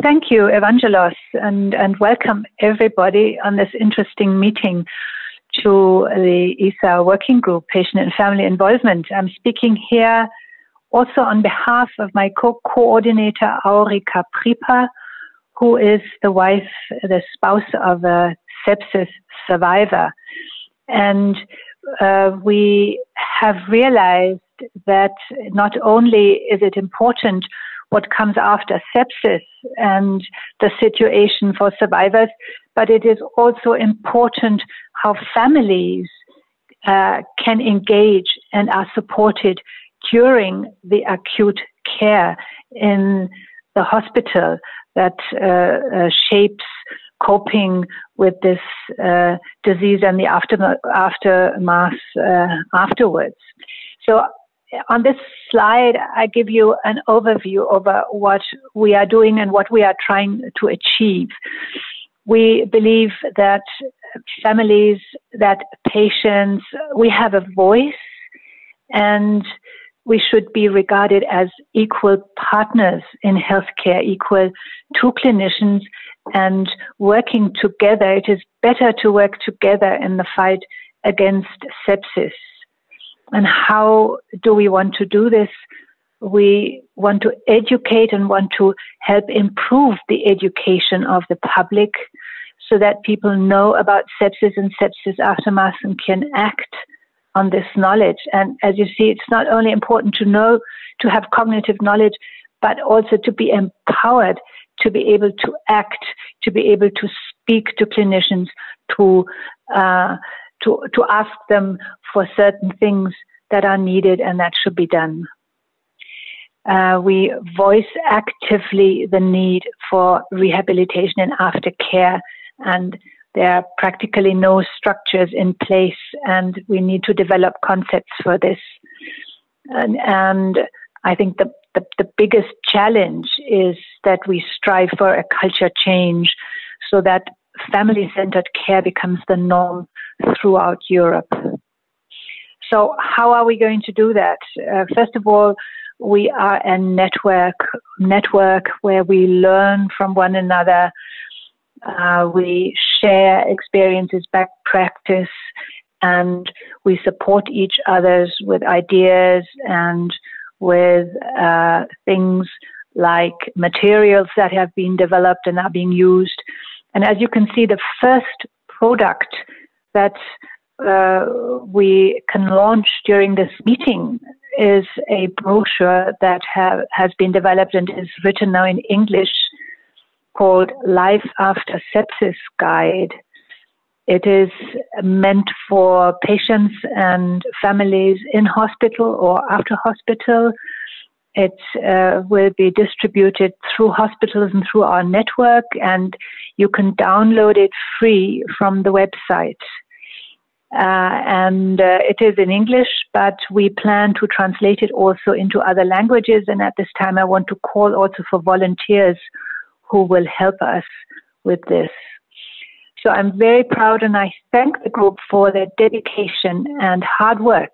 Thank you, Evangelos, and, and welcome everybody on this interesting meeting to the ESA Working Group, Patient and Family Involvement. I'm speaking here also on behalf of my co-coordinator, Aurika Pripa, who is the wife, the spouse of a sepsis survivor. And uh, we have realized that not only is it important what comes after sepsis and the situation for survivors, but it is also important how families uh, can engage and are supported during the acute care in the hospital that uh, uh, shapes coping with this uh, disease and the aftermath, aftermath uh, afterwards. So on this slide, I give you an overview over what we are doing and what we are trying to achieve. We believe that families, that patients, we have a voice and we should be regarded as equal partners in healthcare, equal to clinicians and working together. It is better to work together in the fight against sepsis. And how do we want to do this? We want to educate and want to help improve the education of the public so that people know about sepsis and sepsis aftermath and can act on this knowledge. And as you see, it's not only important to know, to have cognitive knowledge, but also to be empowered to be able to act, to be able to speak to clinicians, to uh, to to ask them for certain things that are needed and that should be done. Uh, we voice actively the need for rehabilitation and aftercare, and there are practically no structures in place, and we need to develop concepts for this. And, and I think the, the, the biggest challenge is that we strive for a culture change so that family centered care becomes the norm throughout Europe. So, how are we going to do that? Uh, first of all, we are a network network where we learn from one another. Uh, we share experiences, back practice, and we support each others with ideas and with uh, things like materials that have been developed and are being used. And as you can see, the first product that uh, we can launch during this meeting is a brochure that ha- has been developed and is written now in English called Life After Sepsis Guide. It is meant for patients and families in hospital or after hospital. It uh, will be distributed through hospitals and through our network, and you can download it free from the website. Uh, and uh, it is in English, but we plan to translate it also into other languages. And at this time, I want to call also for volunteers who will help us with this. So I'm very proud and I thank the group for their dedication and hard work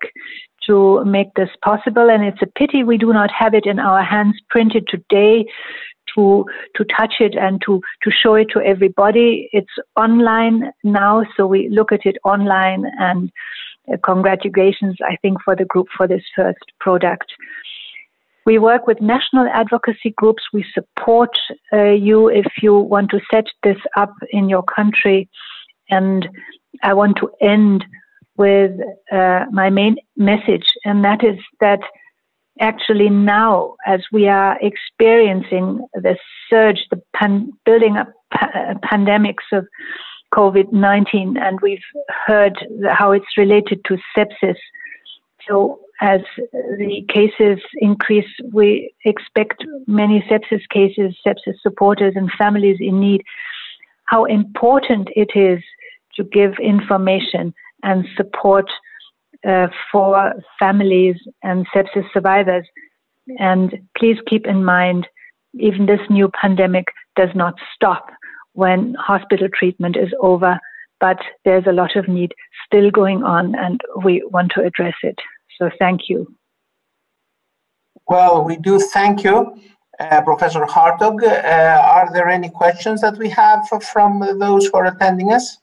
to make this possible. And it's a pity we do not have it in our hands printed today to to touch it and to to show it to everybody. It's online now, so we look at it online. And uh, congratulations, I think, for the group for this first product. We work with national advocacy groups. We support uh, you if you want to set this up in your country. And I want to end with uh, my main message, and that is that actually now, as we are experiencing the surge, the pan- building up pa- pandemics of COVID 19, and we've heard how it's related to sepsis. So, as the cases increase, we expect many sepsis cases, sepsis supporters, and families in need. How important it is to give information and support uh, for families and sepsis survivors. And please keep in mind, even this new pandemic does not stop when hospital treatment is over, but there's a lot of need still going on, and we want to address it. So thank you. Well, we do thank you, uh, Professor Hartog. Uh, are there any questions that we have from those who are attending us?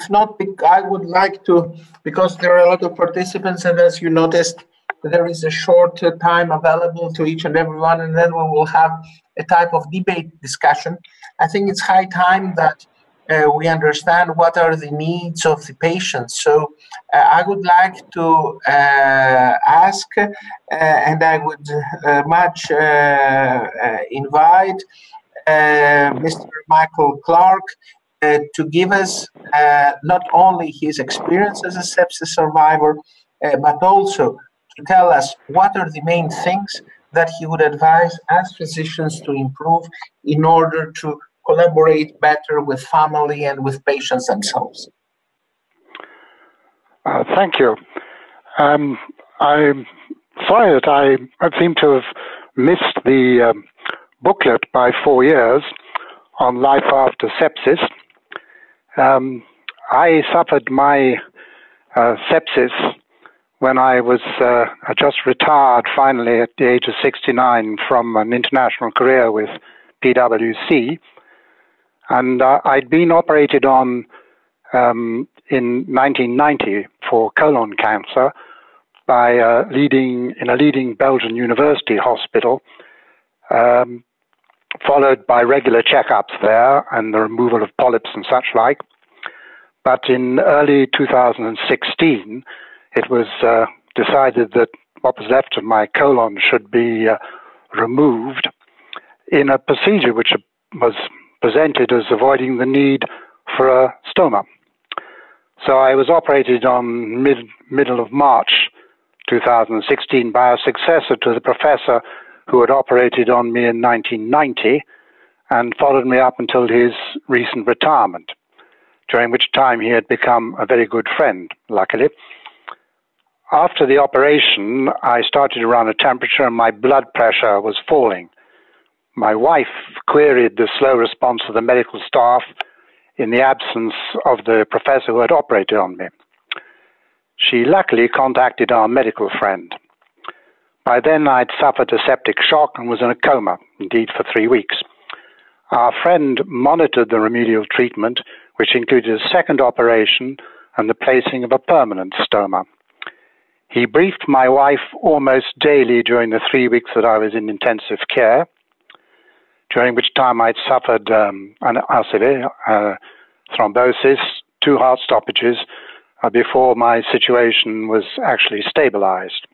If not, I would like to, because there are a lot of participants, and as you noticed, there is a short time available to each and everyone, and then we will have a type of debate discussion. I think it's high time that uh, we understand what are the needs of the patients. So uh, I would like to uh, ask, uh, and I would uh, much uh, invite Mr. Michael Clark to give us not only his experience as a sepsis survivor, but also to tell us what are the main things that he would advise as physicians to improve in order to collaborate better with family and with patients themselves. Uh, thank you. Um, I'm sorry that I, I seem to have missed the um, booklet by four years on life after sepsis. Um, I suffered my uh, sepsis when I was uh, just retired finally at the age of 69 from an international career with PwC, and uh, I'd been operated on um, in 1990 for colon cancer by a leading in a leading Belgian university hospital. Um, followed by regular checkups there and the removal of polyps and such like. But in early 2016, it was uh, decided that what was left of my colon should be uh, removed in a procedure which was presented as avoiding the need for a stoma. So I was operated on mid middle of March 2016 by a successor to the professor who had operated on me in 1990 and followed me up until his recent retirement, during which time he had become a very good friend, luckily. After the operation, I started to run a temperature and my blood pressure was falling. My wife queried the slow response of the medical staff in the absence of the professor who had operated on me. She luckily contacted our medical friend. By then, I'd suffered a septic shock and was in a coma, indeed, for three weeks. Our friend monitored the remedial treatment, which included a second operation and the placing of a permanent stoma. He briefed my wife almost daily during the three weeks that I was in intensive care, during which time I'd suffered um, an ACV, uh, thrombosis, two heart stoppages, uh, before my situation was actually stabilized.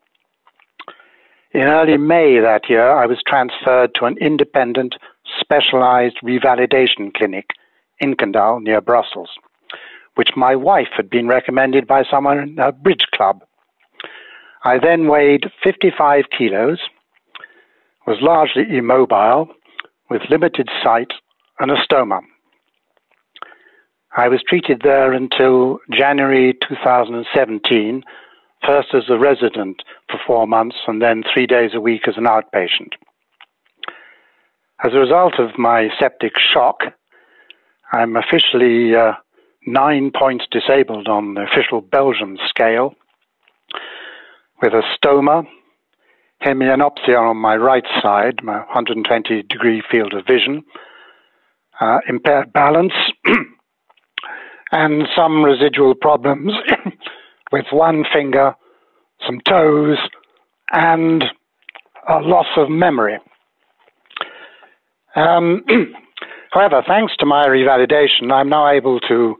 In early May that year, I was transferred to an independent, specialized revalidation clinic in Kandal near Brussels, which my wife had been recommended by someone in a bridge club. I then weighed 55 kilos, was largely immobile, with limited sight and a stoma. I was treated there until January 2017, first as a resident for four months and then three days a week as an outpatient. As a result of my septic shock, I'm officially uh, nine points disabled on the official Belgium scale with a stoma, hemianopsia on my right side, my 120 degree field of vision, uh, impaired balance, and some residual problems with one finger, some toes, and a loss of memory. Um, however, thanks to my revalidation, I'm now able to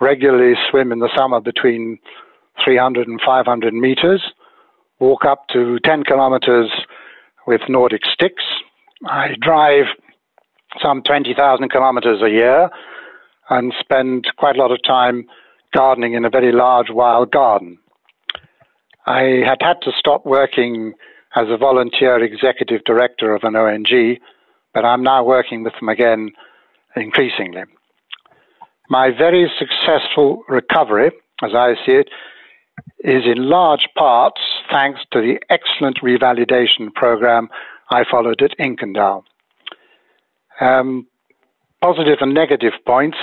regularly swim in the summer between 300 and 500 meters walk up to 10 kilometers with Nordic sticks. I drive some 20,000 kilometers a year and spend quite a lot of time gardening in a very large wild garden. I had had to stop working as a volunteer executive director of an ONG, but I'm now working with them again increasingly. My very successful recovery, as I see it, is in large parts thanks to the excellent revalidation program I followed at Inkendaal. Um, positive and negative points.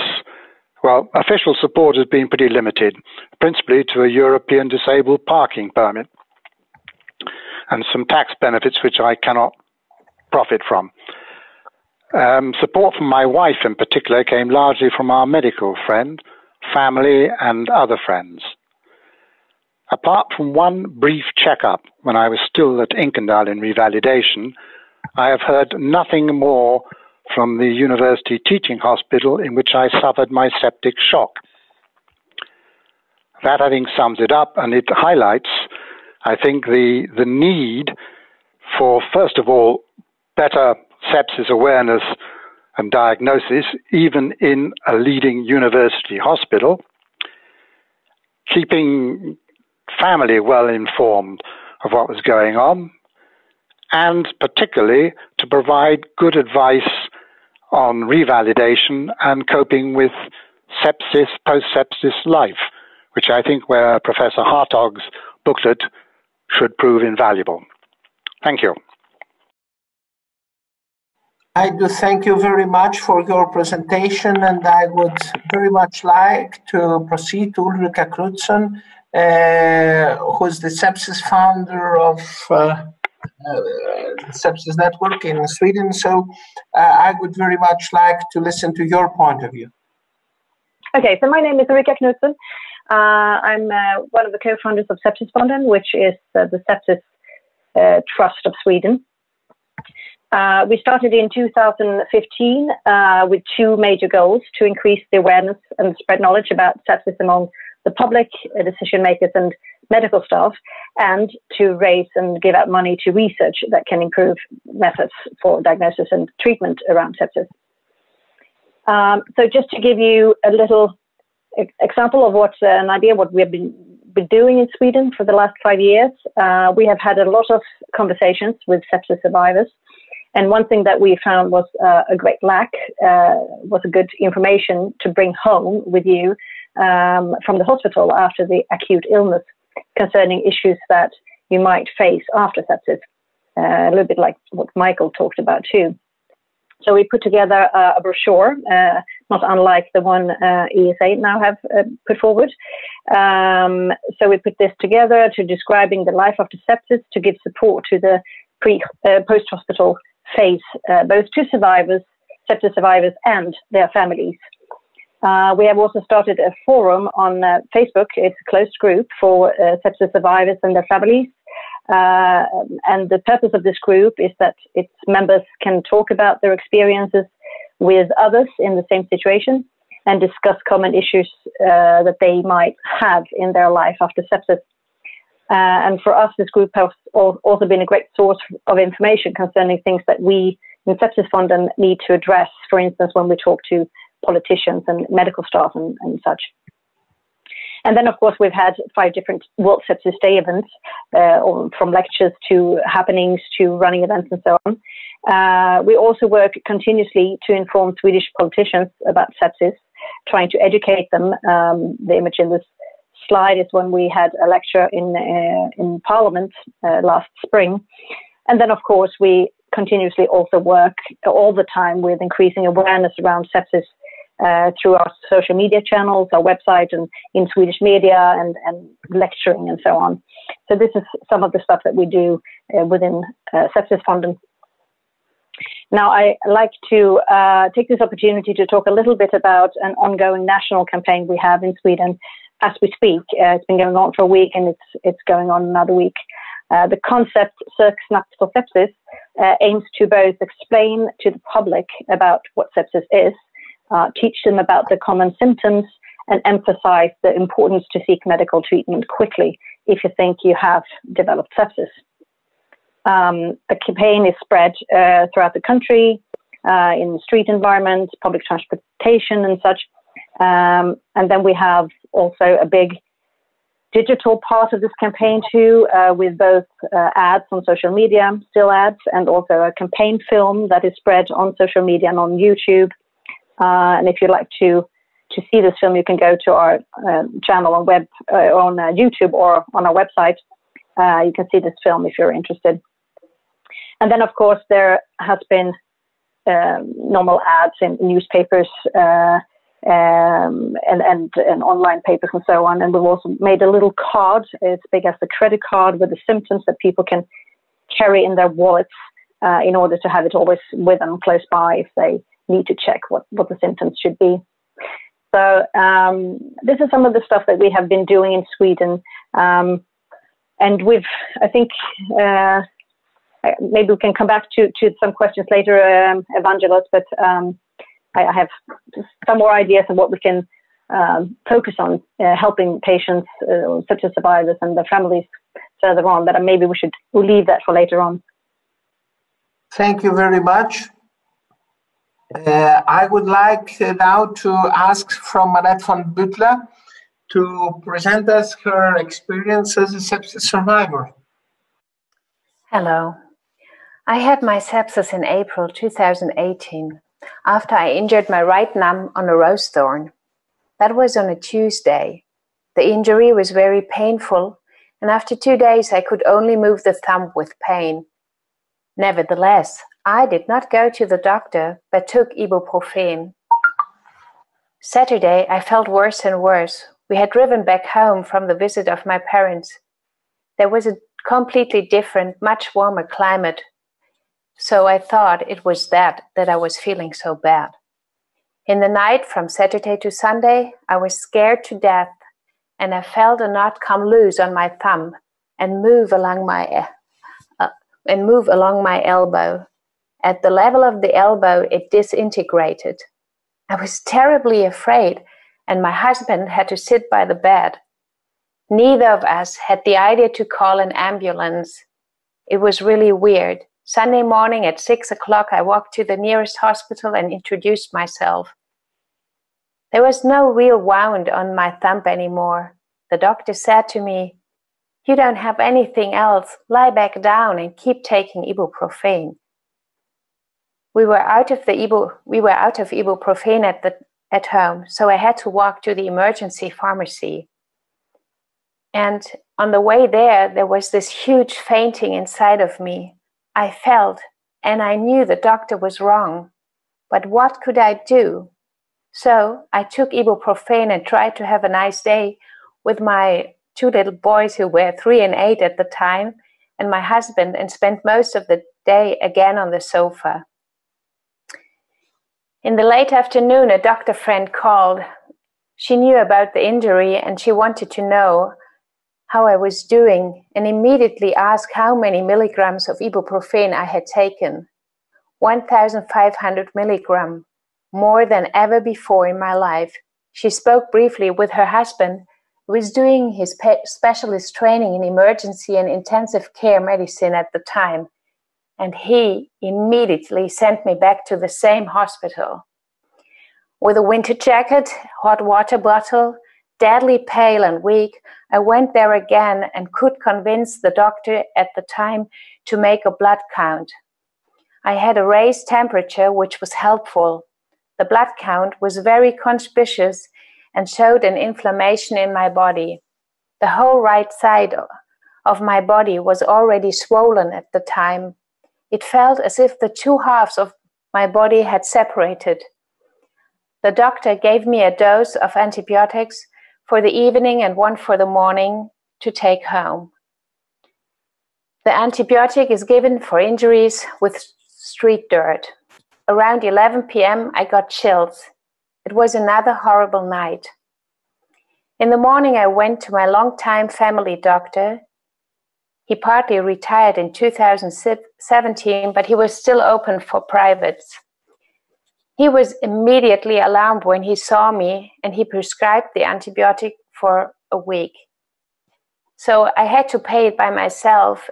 Well, official support has been pretty limited, principally to a European disabled parking permit and some tax benefits which I cannot profit from. Um, support from my wife in particular came largely from our medical friend, family, and other friends. Apart from one brief checkup when I was still at Inkendaal in revalidation, I have heard nothing more from the University Teaching Hospital in which I suffered my septic shock. That, I think, sums it up and it highlights, I think, the, the need for, first of all, better sepsis awareness and diagnosis, even in a leading university hospital, keeping family well informed of what was going on, and particularly to provide good advice on revalidation and coping with sepsis, post sepsis life, which I think where Professor Hartog's booklet should prove invaluable. Thank you. I do thank you very much for your presentation, and I would very much like to proceed to Ulrika Knutsson uh, who's the sepsis founder of uh, uh, Sepsis Network in Sweden. So I would very much like to listen to your point of view. Okay, so my name is Ulrika Knutsson. Uh, I'm uh, one of the co-founders of Sepsis Sepsisfonden, which is uh, the sepsis trust of Sweden. we started in 2015 with two major goals to increase the awareness and spread knowledge about sepsis among the public decision makers and medical staff, and to raise and give out money to research that can improve methods for diagnosis and treatment around sepsis. Um, so, just to give you a little example of what uh, an idea what we have been been doing in Sweden for the last five years. Uh, we have had a lot of conversations with sepsis survivors. And one thing that we found was uh, a great lack uh, was a good information to bring home with you um, from the hospital after the acute illness concerning issues that you might face after sepsis. Uh, a little bit like what Michael talked about too. So we put together a, brochure, uh, not unlike the one uh, ESA now have uh, put forward. Um, so we put this together to describing the life after sepsis to give support to the pre uh, post hospital phase, both to survivors, sepsis survivors, and their families. Uh, we have also started a forum on uh, Facebook. It's a closed group for uh, sepsis survivors and their families. Uh, and the purpose of this group is that its members can talk about their experiences with others in the same situation and discuss common issues uh, that they might have in their life after sepsis. Uh, and for us, this group has also been a great source of information concerning things that we in Sepsisfonden need to address, for instance, when we talk to politicians and medical staff and, and such. And then, of course, we've had five different World Sepsis Day events, uh, from lectures to happenings to running events and so on. Uh, we also work continuously to inform Swedish politicians about sepsis, trying to educate them. Um, the image in this slide is when we had a lecture in uh, in Parliament uh, last spring, and then, of course, we continuously also work all the time with increasing awareness around sepsis uh, through our social media channels, our website, and in Swedish media, and, and lecturing and so on. So this is some of the stuff that we do uh, within uh, Sepsisfonden. Now, I like to uh, take this opportunity to talk a little bit about an ongoing national campaign we have in Sweden as we speak. Uh, it's been going on for a week, and it's it's going on another week. Uh, the concept snabbt for sepsis aims to both explain to the public about what sepsis is uh, teach them about the common symptoms, and emphasize the importance to seek medical treatment quickly if you think you have developed sepsis. Um, the campaign is spread uh, throughout the country uh, in street environments, public transportation, and such. Um, and then we have also a big digital part of this campaign too, uh, with both uh, ads on social media, still ads, and also a campaign film that is spread on social media and on YouTube. Uh, and if you'd like to to see this film, you can go to our uh, channel on web uh, on YouTube or on our website. you can see this film if you're interested. And then, of course, there has been um, normal ads in newspapers uh, um, and, and, and online papers and so on. And we've also made a little card, as big as a credit card, with the symptoms that people can carry in their wallets uh, in order to have it always with them close by if they need to check what, what the symptoms should be. So um, this is some of the stuff that we have been doing in Sweden, um, and we've I think uh, maybe we can come back to, to some questions later, um, Evangelos, but um, I, I, have some more ideas of what we can um, focus on uh, helping patients, uh, such as survivors and their families further on. But maybe we should leave that for later on. Thank you very much. Uh, I would like now to ask from Manette van Butler to present us her experience as a sepsis survivor. Hello. I had my sepsis in April 2018 after I injured my right thumb on a rose thorn. That was on a Tuesday. The injury was very painful, and after two days I could only move the thumb with pain. Nevertheless, I did not go to the doctor, but took ibuprofen. Saturday, I felt worse and worse. We had driven back home from the visit of my parents. There was a completely different, much warmer climate. So I thought it was that that I was feeling so bad. In the night from Saturday to Sunday, I was scared to death, and I felt a knot come loose on my thumb and move along my uh, and move along my elbow. At the level of the elbow, it disintegrated. I was terribly afraid, and my husband had to sit by the bed. Neither of us had the idea to call an ambulance. It was really weird. Sunday morning at six o'clock, I walked to the nearest hospital and introduced myself. There was no real wound on my thumb anymore. the doctor said to me, You don't have anything else. Lie back down and keep taking ibuprofen. We were out of the ibu, we were out of ibuprofen at the at home, so I had to walk to the emergency pharmacy. And on the way there, there was this huge fainting inside of me. I felt and I knew the doctor was wrong. But what could I do? So I took ibuprofen and tried to have a nice day with my two little boys who were three and eight at the time and my husband and spent most of the day again on the sofa. In the late afternoon, a doctor friend called. She knew about the injury and she wanted to know how I was doing and immediately asked how many milligrams of ibuprofen I had taken. 1,500 milligram, more than ever before in my life. She spoke briefly with her husband, who was doing his specialist training in emergency and intensive care medicine at the time, and he immediately sent me back to the same hospital. With a winter jacket, hot water bottle, deadly pale and weak, I went there again and could convince the doctor at the time to make a blood count. I had a raised temperature, which was helpful. The blood count was very conspicuous and showed an inflammation in my body. The whole right side of my body was already swollen at the time. It felt as if the two halves of my body had separated. The doctor gave me a dose of antibiotics for the evening and one for the morning to take home. The antibiotic is given for injuries with street dirt. Around 11 p.m., I got chills. It was another horrible night. In the morning, I went to my longtime family doctor. He partly retired in 2017, but he was still open for privates. He was immediately alarmed when he saw me and he prescribed the antibiotic for a week. So I had to pay it by myself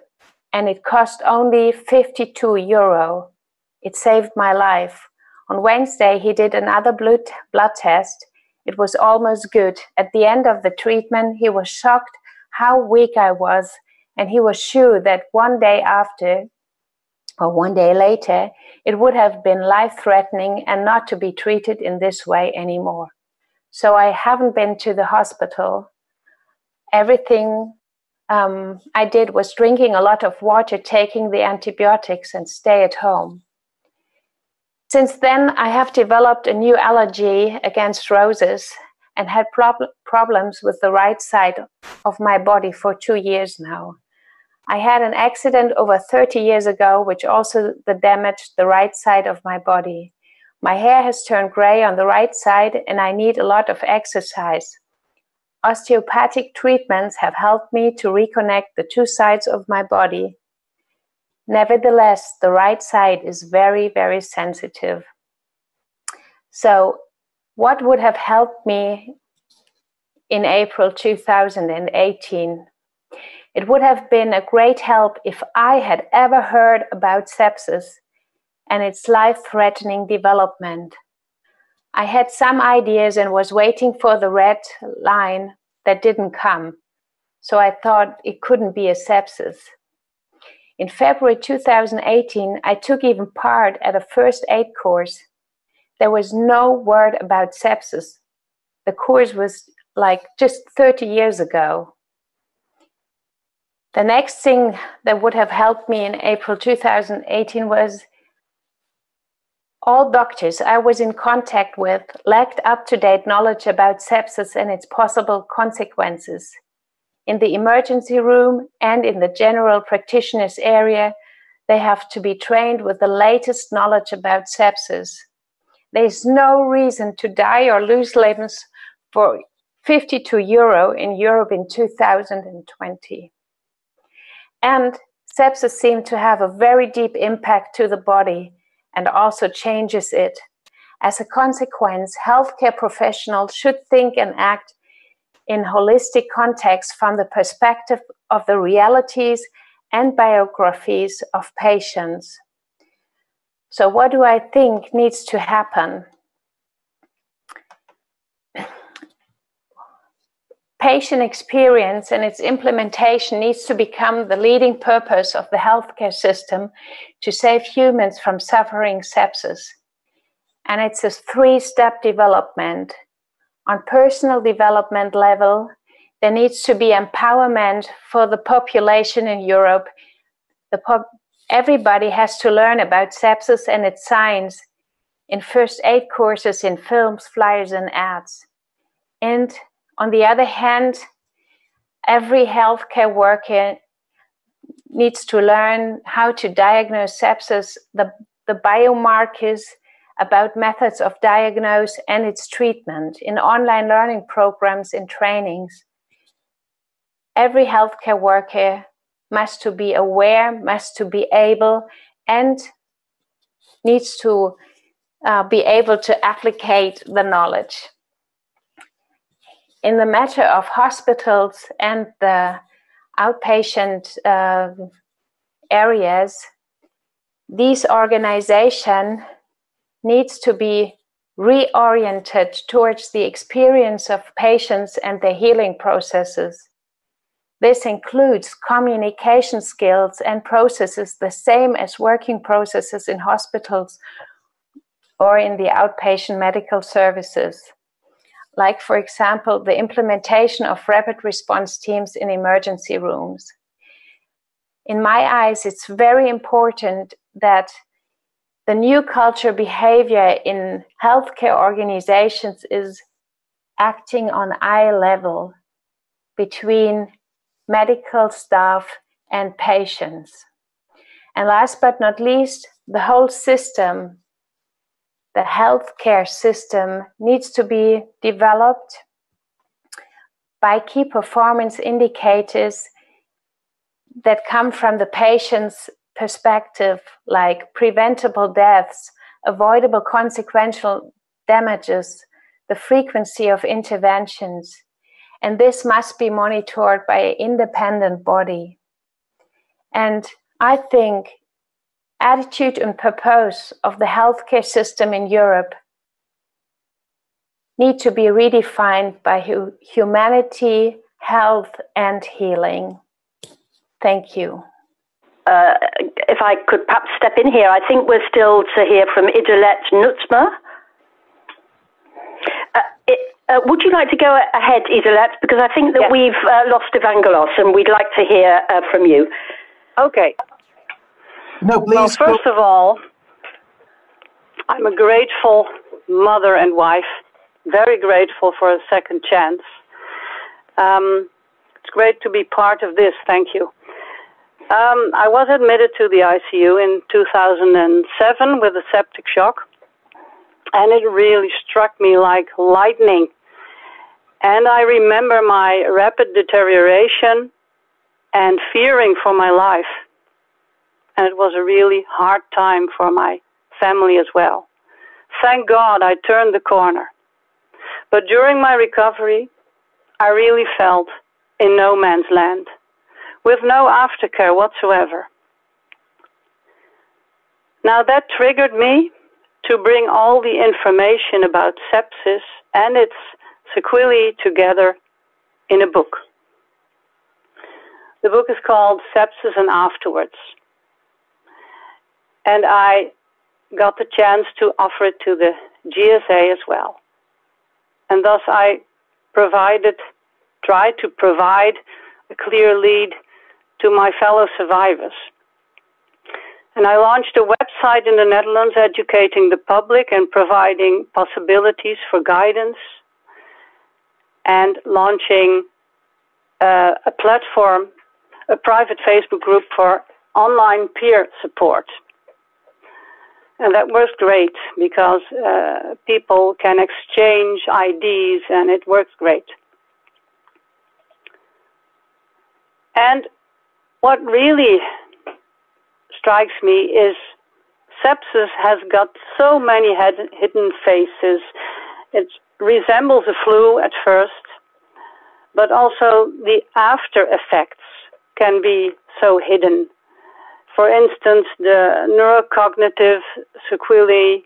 and it cost only 52 euro. It saved my life. On Wednesday, he did another blood, blood test. It was almost good. At the end of the treatment, he was shocked how weak I was, and he was sure that one day after, or one day later, it would have been life threatening and not to be treated in this way anymore. So I haven't been to the hospital. Everything um, I did was drinking a lot of water, taking the antibiotics, and stay at home. Since then, I have developed a new allergy against roses and had prob- problems with the right side of my body for two years now. I had an accident over 30 years ago, which also damaged the right side of my body. My hair has turned gray on the right side, and I need a lot of exercise. Osteopathic treatments have helped me to reconnect the two sides of my body. Nevertheless, the right side is very, very sensitive. So, what would have helped me in April 2018? It would have been a great help if I had ever heard about sepsis and its life threatening development. I had some ideas and was waiting for the red line that didn't come. So I thought it couldn't be a sepsis. In February 2018, I took even part at a first aid course. There was no word about sepsis. The course was like just 30 years ago. The next thing that would have helped me in April 2018 was all doctors I was in contact with lacked up to date knowledge about sepsis and its possible consequences. In the emergency room and in the general practitioners area, they have to be trained with the latest knowledge about sepsis. There is no reason to die or lose limbs for 52 euro in Europe in 2020. And sepsis seemed to have a very deep impact to the body and also changes it. As a consequence, healthcare professionals should think and act in holistic context from the perspective of the realities and biographies of patients. So, what do I think needs to happen? Patient experience and its implementation needs to become the leading purpose of the healthcare system to save humans from suffering sepsis. And it's a three step development. On personal development level, there needs to be empowerment for the population in Europe. Pop- everybody has to learn about sepsis and its signs in first aid courses, in films, flyers, and ads. And on the other hand, every healthcare worker needs to learn how to diagnose sepsis, the, the biomarkers, about methods of diagnose and its treatment in online learning programs and trainings. Every healthcare worker must to be aware, must to be able, and needs to uh, be able to applicate the knowledge. In the matter of hospitals and the outpatient uh, areas, these organization needs to be reoriented towards the experience of patients and their healing processes. This includes communication skills and processes the same as working processes in hospitals or in the outpatient medical services. Like, for example, the implementation of rapid response teams in emergency rooms. In my eyes, it's very important that the new culture behavior in healthcare organizations is acting on eye level between medical staff and patients. And last but not least, the whole system, the healthcare system, needs to be developed by key performance indicators that come from the patient's perspective, like preventable deaths, avoidable consequential damages, the frequency of interventions. And this must be monitored by an independent body. And I think attitude and purpose of the healthcare system in Europe need to be redefined by humanity, health, and healing. Thank you uh, if I could perhaps step in here, I think we're still to hear from Idelette Nutma. Uh, it, uh, would you like to go ahead, Idelette? Because I think that yes. we've uh, lost Evangelos and we'd like to hear uh, from you. Okay. No, please. Well, first of all, I'm a grateful mother and wife, very grateful for a second chance. Um, it's great to be part of this. Thank you. Um, I was admitted to the ICU in 2007 with a septic shock, and it really struck me like lightning. And I remember my rapid deterioration and fearing for my life. And it was a really hard time for my family as well. Thank God I turned the corner. But during my recovery, I really felt in no man's land with no aftercare whatsoever. Now that triggered me to bring all the information about sepsis and its sequelae together in a book. The book is called Sepsis and Afterwards. And I got the chance to offer it to the GSA as well. And thus I provided, tried to provide a clear lead to my fellow survivors. And I launched a website in the Netherlands educating the public and providing possibilities for guidance and launching uh, a platform, a private Facebook group for online peer support. And that works great because uh, people can exchange IDs and it works great. And what really strikes me is sepsis has got so many hidden faces. It resembles a flu at first, but also the after effects can be so hidden. For instance, the neurocognitive sequelae,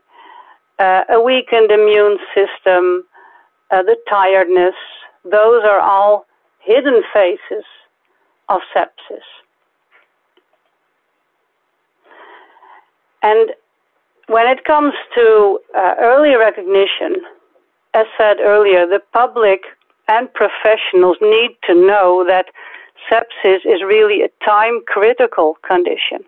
uh, a weakened immune system, uh, the tiredness, those are all hidden faces of sepsis. And when it comes to uh, early recognition, as said earlier, the public and professionals need to know that sepsis is really a time critical condition.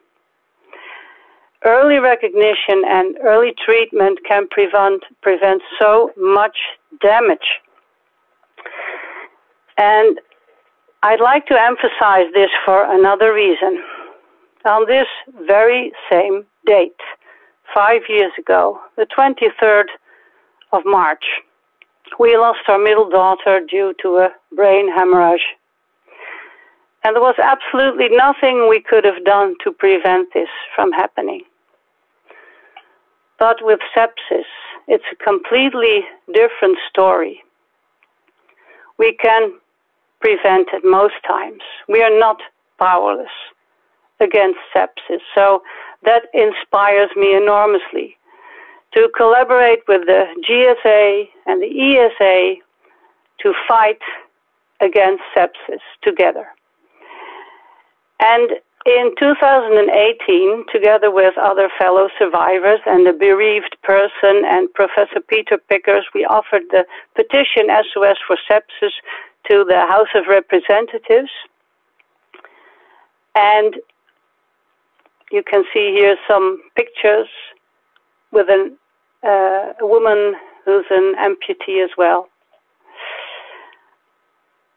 Early recognition and early treatment can prevent, prevent so much damage. And I'd like to emphasize this for another reason. On this very same date, five years ago, the 23rd of March, we lost our middle daughter due to a brain hemorrhage. And there was absolutely nothing we could have done to prevent this from happening. But with sepsis, it's a completely different story. We can prevent it most times. We are not powerless against sepsis. So that inspires me enormously to collaborate with the GSA and the ESA to fight against sepsis together. And in 2018, together with other fellow survivors and the bereaved person and Professor Peter Pickkers, we offered the petition SOS for Sepsis to the House of Representatives. And you can see here some pictures with an, uh, a woman who's an amputee as well.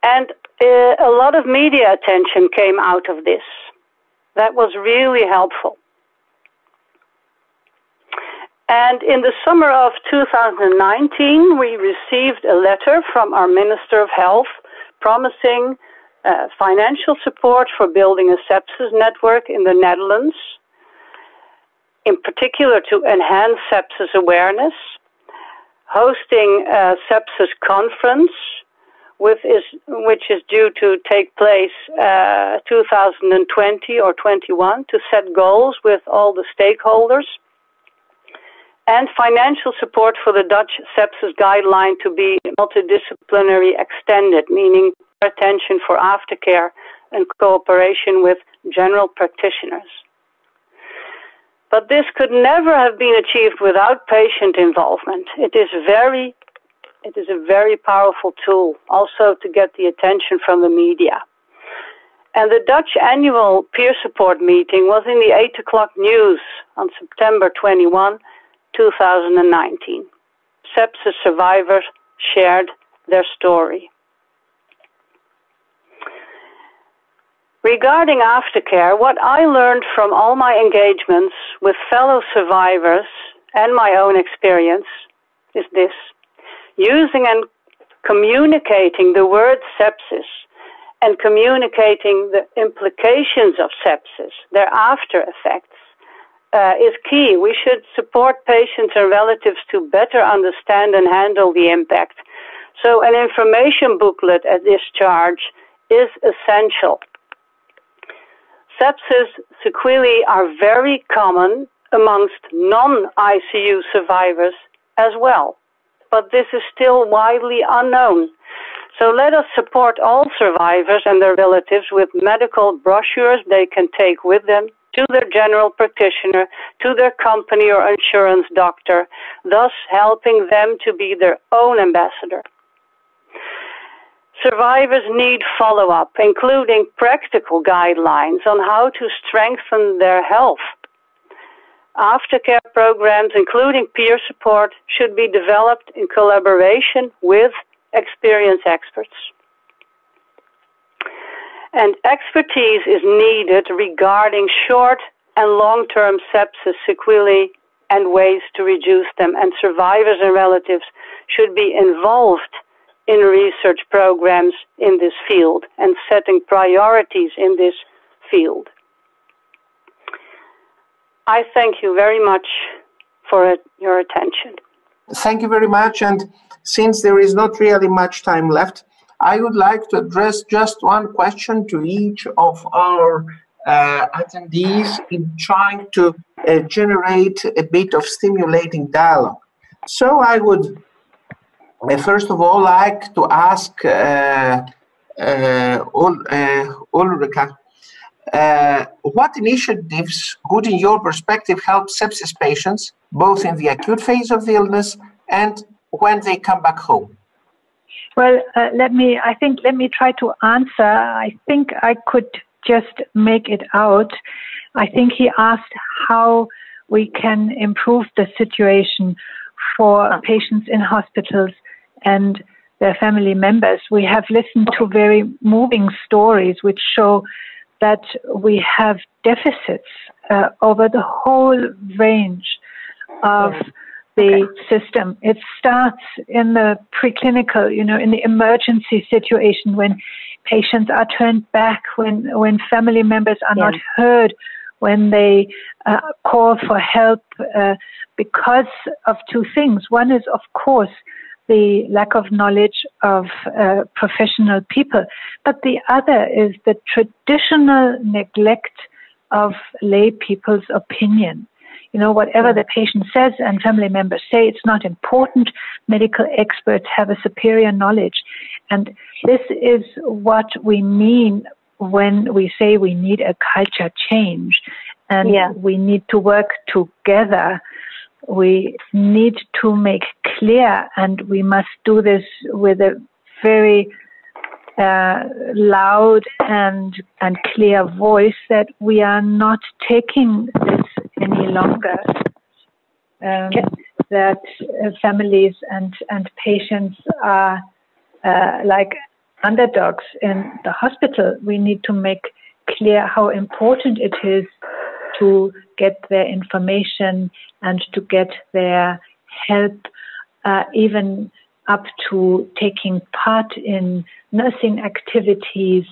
And uh, a lot of media attention came out of this. That was really helpful. And in the summer of 2019, we received a letter from our Minister of Health promising uh, financial support for building a sepsis network in the Netherlands, in particular to enhance sepsis awareness, hosting a sepsis conference, with is, which is due to take place uh, 2020 or 21 to set goals with all the stakeholders and financial support for the Dutch sepsis guideline to be multidisciplinary extended, meaning attention for aftercare and cooperation with general practitioners. But this could never have been achieved without patient involvement. It is very it is a very powerful tool also to get the attention from the media. And the Dutch annual peer support meeting was in the 8 o'clock news on September 21, 2019. Sepsis survivors shared their story. Regarding aftercare, what I learned from all my engagements with fellow survivors and my own experience is this. Using and communicating the word sepsis and communicating the implications of sepsis, their after effects, uh, is key. We should support patients and relatives to better understand and handle the impact. So, an information booklet at discharge is essential. Sepsis sequelae are very common amongst non ICU survivors as well, but this is still widely unknown. So let us support all survivors and their relatives with medical brochures they can take with them to their general practitioner, to their company or insurance doctor, thus helping them to be their own ambassador. Survivors need follow up, including practical guidelines on how to strengthen their health. Aftercare programs, including peer support, should be developed in collaboration with experienced experts. And expertise is needed regarding short and long term sepsis sequelae and ways to reduce them. And survivors and relatives should be involved in research programs in this field and setting priorities in this field. I thank you very much for your attention. Thank you very much. And since there is not really much time left, I would like to address just one question to each of our uh, attendees in trying to uh, generate a bit of stimulating dialogue. So I would uh, first of all like to ask uh, uh, uh, what initiatives would, in your perspective, help sepsis patients, both in the acute phase of the illness and when they come back home? Well, uh, let me, I think, let me try to answer. I think I could just make it out. I think he asked how we can improve the situation for patients in hospitals and their family members. We have listened to very moving stories which show that we have deficits uh, over the whole range of the okay. system. It starts in the preclinical, you know, in the emergency situation when patients are turned back, when when family members are yeah. not heard, when they uh, call for help uh, because of two things. One is, of course, the lack of knowledge of uh, professional people, but the other is the traditional neglect of lay people's opinion. You know, whatever the patient says and family members say, it's not important. Medical experts have a superior knowledge. And this is what we mean when we say we need a culture change and yeah. we need to work together we need to make clear, and we must do this with a very uh, loud and and clear voice that we are not taking this any longer. Um, that uh, families and and patients are uh, like underdogs in the hospital. We need to make clear how important it is to get their information and to get their help, uh, even up to taking part in nursing activities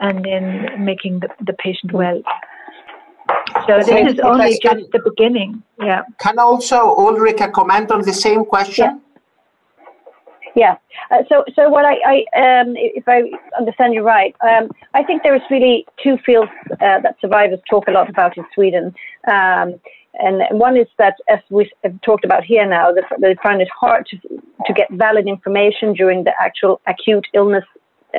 and in making the, the patient well. So this is only just the beginning. Yeah. Can also Ulrika comment on the same question? Yeah. Yeah. Uh, so, so what I, I um, if I understand you right, um, I think there is really two fields uh, that survivors talk a lot about in Sweden. Um, and one is that, as we have talked about here now, they find it hard to, to get valid information during the actual acute illness.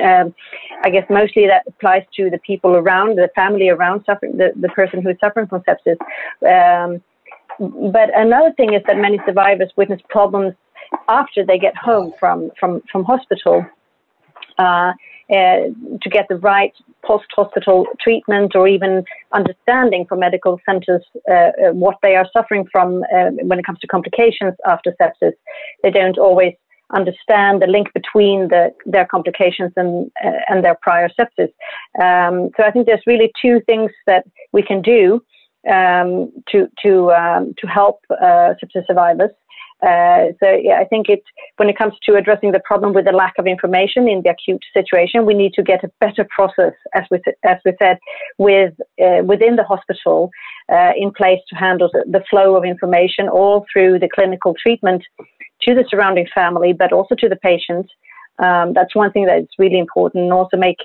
Um, I guess mostly that applies to the people around, the family around suffering, the, the person who is suffering from sepsis. Um, but another thing is that many survivors witness problems after they get home from, from, from hospital uh, uh, to get the right post-hospital treatment or even understanding from medical centers uh, uh, what they are suffering from uh, when it comes to complications after sepsis. They don't always understand the link between the, their complications and, uh, and their prior sepsis. Um, so I think there's really two things that we can do um, to, to, um, to help sepsis survivors. Uh, so yeah, I think it when it comes to addressing the problem with the lack of information in the acute situation, we need to get a better process, as we as we said, with uh, within the hospital uh, in place to handle the, flow of information all through the clinical treatment to the surrounding family, but also to the patient. Um, that's one thing that is really important, and also make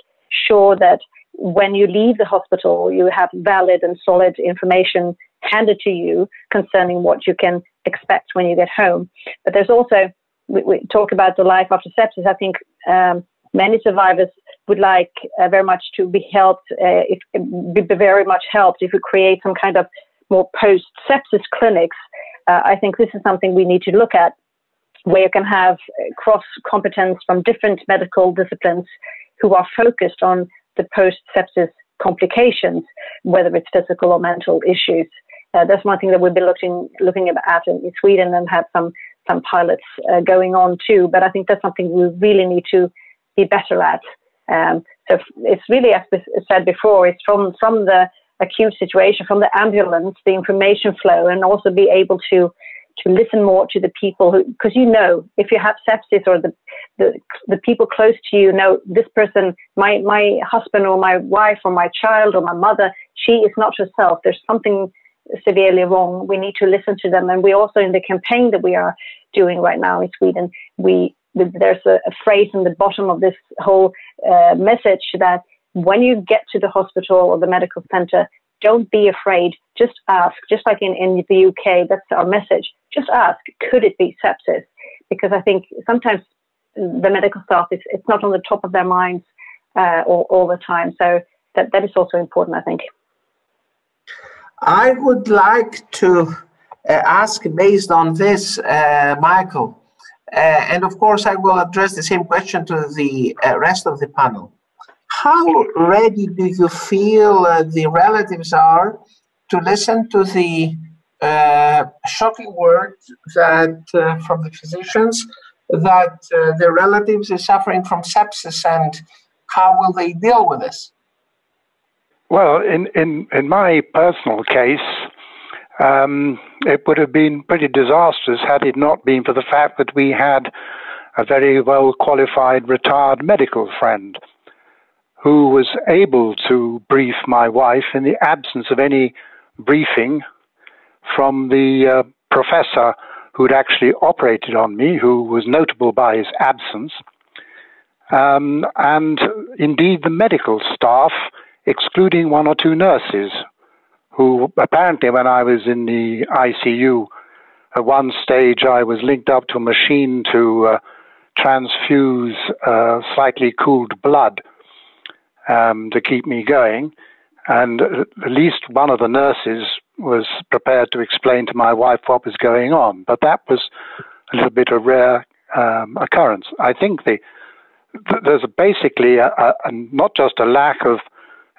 sure that when you leave the hospital, you have valid and solid information handed to you concerning what you can expect when you get home. But there's also, we, we talk about the life after sepsis. I think um, many survivors would like uh, very much to be helped, uh, if, be very much helped if we create some kind of more post sepsis clinics. Uh, I think this is something we need to look at where you can have cross competence from different medical disciplines who are focused on the post sepsis complications, whether it's physical or mental issues. Uh, that's one thing that we've been looking looking at in, Sweden and have some some pilots uh, going on too. But I think that's something we really need to be better at. Um, so it's really, as we said before, it's from from the acute situation, from the ambulance, the information flow, and also be able to to listen more to the people who, because you know, if you have sepsis or the, the the people close to you know this person, my my husband or my wife or my child or my mother, she is not herself. There's something severely wrong. We need to listen to them. And we also, in the campaign that we are doing right now in Sweden, we there's a, a phrase in the bottom of this whole uh, message that when you get to the hospital or the medical center, don't be afraid. Just ask. Just like in, in the UK, that's our message. Just ask, could it be sepsis? Because I think sometimes the medical staff is it's not on the top of their minds uh, all, all the time. So that, that is also important, I think. I would like to uh, ask, based on this, uh, Michael, uh, and of course, I will address the same question to the rest of the panel. How ready do you feel the relatives are to listen to the uh, shocking words that uh, from the physicians that uh, their relatives are suffering from sepsis and how will they deal with this? Well, in, in, in my personal case, um, it would have been pretty disastrous had it not been for the fact that we had a very well qualified retired medical friend who was able to brief my wife in the absence of any briefing from the uh, professor who'd actually operated on me, who was notable by his absence, um, and indeed the medical staff, excluding one or two nurses, who apparently, when I was in the ICU, at one stage I was linked up to a machine to uh, transfuse uh, slightly cooled blood um, to keep me going. And at least one of the nurses was prepared to explain to my wife what was going on. But that was a little bit of rare um, occurrence. I think the, there's basically a, a, not just a lack of,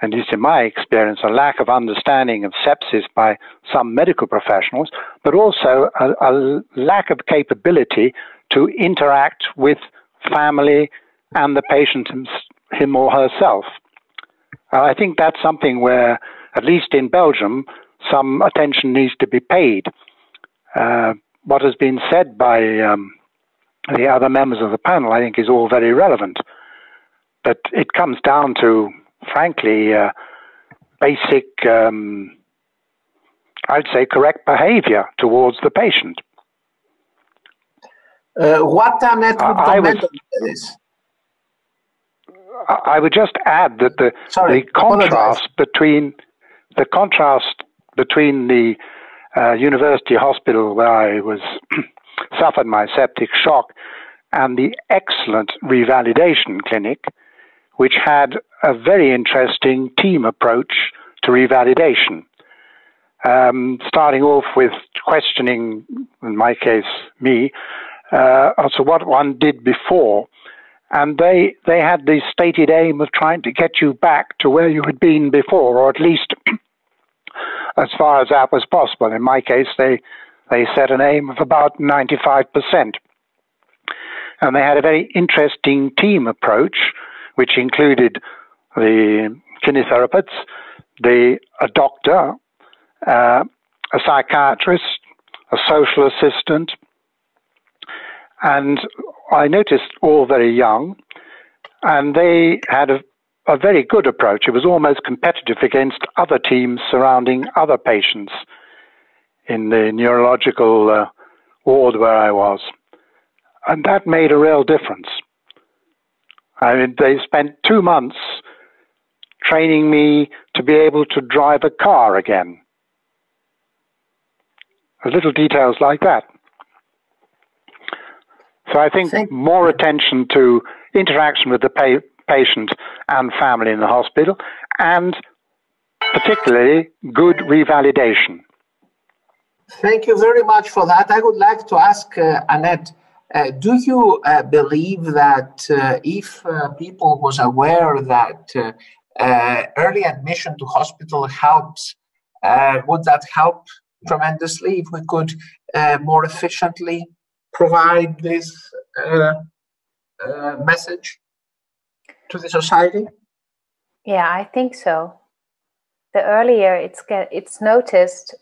at least in my experience, a lack of understanding of sepsis by some medical professionals, but also a, a lack of capability to interact with family and the patient him or herself. Uh, I think that's something where, at least in Belgium, some attention needs to be paid. Uh, what has been said by um, the other members of the panel, I think, is all very relevant. But it comes down to, frankly, uh, basic, um, I'd say, correct behavior towards the patient. Uh, what Annette would I was, this? I would just add that the, Sorry, the contrast between the contrast between the uh, university hospital where I was suffered my septic shock and the excellent revalidation clinic, which had a very interesting team approach to revalidation. Um, starting off with questioning, in my case, me, uh, also what one did before. And they, they had the stated aim of trying to get you back to where you had been before, or at least as far as that was possible. In my case, they, they set an aim of about 95%. And they had a very interesting team approach, which included the kinesiotherapists, the, a doctor, uh, a psychiatrist, a social assistant, and I noticed all very young, and they had a a very good approach. It was almost competitive against other teams surrounding other patients in the neurological uh, ward where I was. And that made a real difference. I mean, they spent two months training me to be able to drive a car again. Little details like that. So I think more attention to interaction with the pa- patient and family in the hospital, and particularly good revalidation. Thank you very much for that. I would like to ask uh, Annette. Uh, do you uh, believe that uh, if uh, people was aware that uh, early admission to hospital helps, would that help tremendously if we could more efficiently provide this message? to the society? Yeah, I think so. The earlier it's get, it's noticed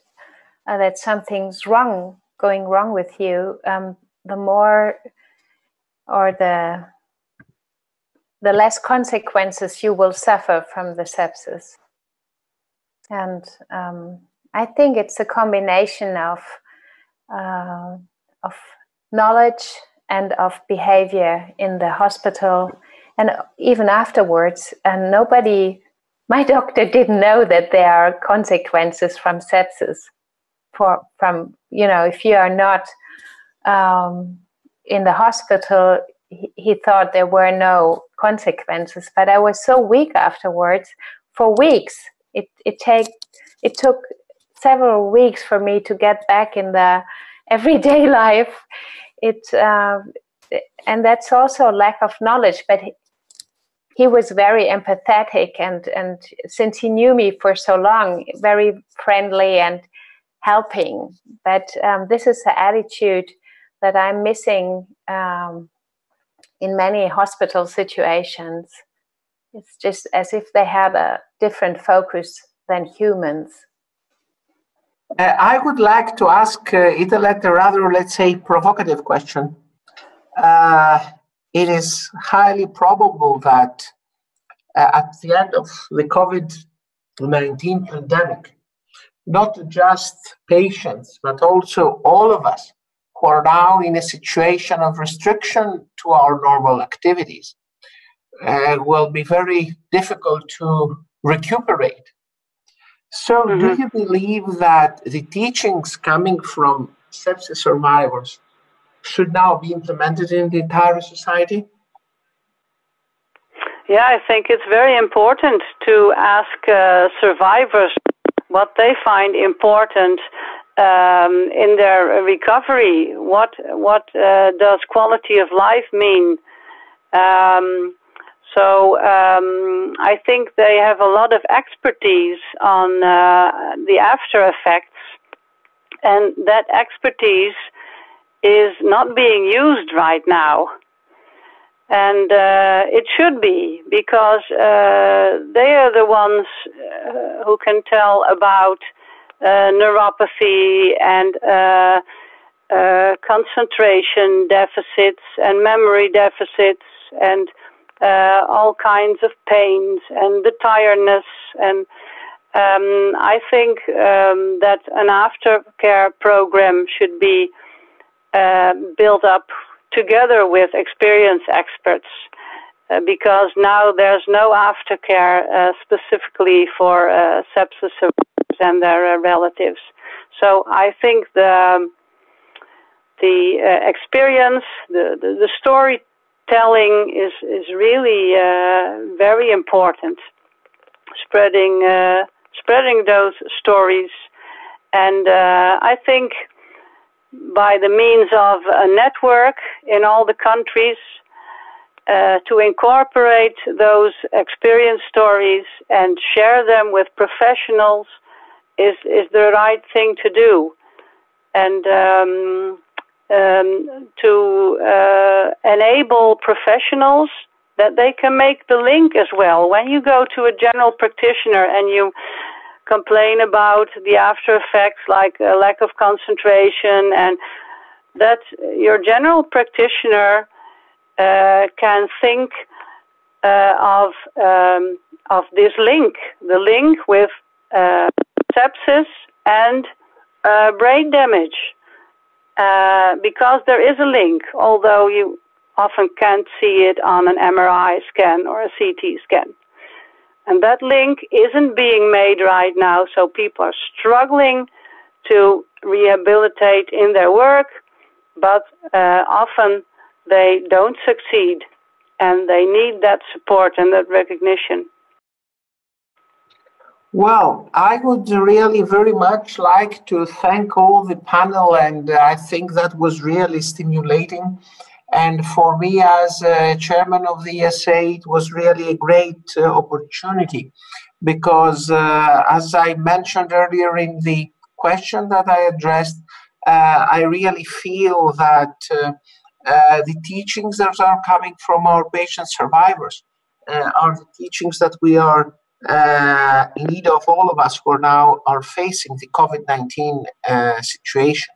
uh, that something's wrong, going wrong with you, um, the more or the the less consequences you will suffer from the sepsis. And um, I think it's a combination of uh, of knowledge and of behavior in the hospital and even afterwards and nobody my doctor didn't know that there are consequences from sepsis for from you know if you are not um, in the hospital he, he thought there were no consequences. But I was so weak afterwards. For weeks, it it take it took several weeks for me to get back in the everyday life. It uh, and that's also a lack of knowledge. But he, he was very empathetic and and since he knew me for so long, very friendly and helping. But um, this is the attitude that I'm missing um, in many hospital situations. It's just as if they have a different focus than humans. Uh, I would like to ask uh, Italet a rather, let's say, provocative question. Uh, it is highly probable that uh, at the end of the COVID 19 pandemic, not just patients, but also all of us who are now in a situation of restriction to our normal activities uh, will be very difficult to recuperate. So, mm-hmm. do you believe that the teachings coming from sepsis survivors should now be implemented in the entire society? Yeah, I think it's very important to ask uh, survivors what they find important um, in their recovery. What what uh, does quality of life mean? Um, so um, I think they have a lot of expertise on uh, the after effects, and that expertise is not being used right now. And uh, it should be because uh, they are the ones uh, who can tell about neuropathy and uh, uh, concentration deficits and memory deficits and all kinds of pains and the tiredness and um, I think um, that an aftercare program should be uh, built up together with experienced experts uh, because now there's no aftercare uh, specifically for uh, sepsis and their uh, relatives. So I think the um, the uh, experience, the, the, the storytelling is is really very important. Spreading spreading those stories, and I think by the means of a network in all the countries uh, to incorporate those experience stories and share them with professionals is is the right thing to do, and um, um, to uh, enable professionals that they can make the link as well. When you go to a general practitioner and you complain about the after effects like a lack of concentration and that your general practitioner uh, can think uh, of um, of this link, the link with uh, sepsis and uh, brain damage, uh, because there is a link, although you often can't see it on an MRI scan or a CT scan. And that link isn't being made right now, so people are struggling to rehabilitate in their work, but uh, often they don't succeed and they need that support and that recognition. Well, I would really very much like to thank all the panel, and I think that was really stimulating. And for me, as chairman of the ESA, it was really a great uh, opportunity because, uh, as I mentioned earlier in the question that I addressed, uh, I really feel that uh, uh, the teachings that are coming from our patient survivors are the teachings that we are Uh, need of, all of us who are now are facing the COVID-19 uh, situation.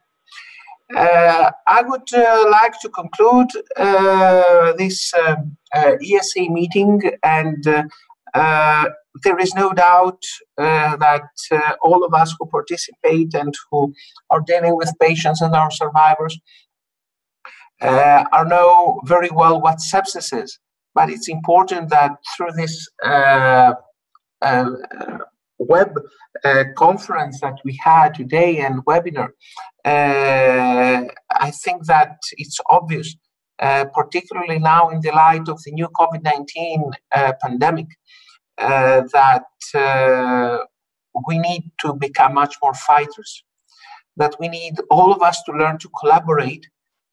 Uh, I would uh, like to conclude uh, this um, uh, ESA meeting, and there is no doubt that all of us who participate and who are dealing with patients and our survivors are know very well what sepsis is. But it's important that through this uh, web uh, conference that we had today and webinar, uh, I think that it's obvious uh, particularly now in the light of the new COVID 19 uh, pandemic, uh, that uh, we need to become much more fighters, that we need all of us to learn to collaborate.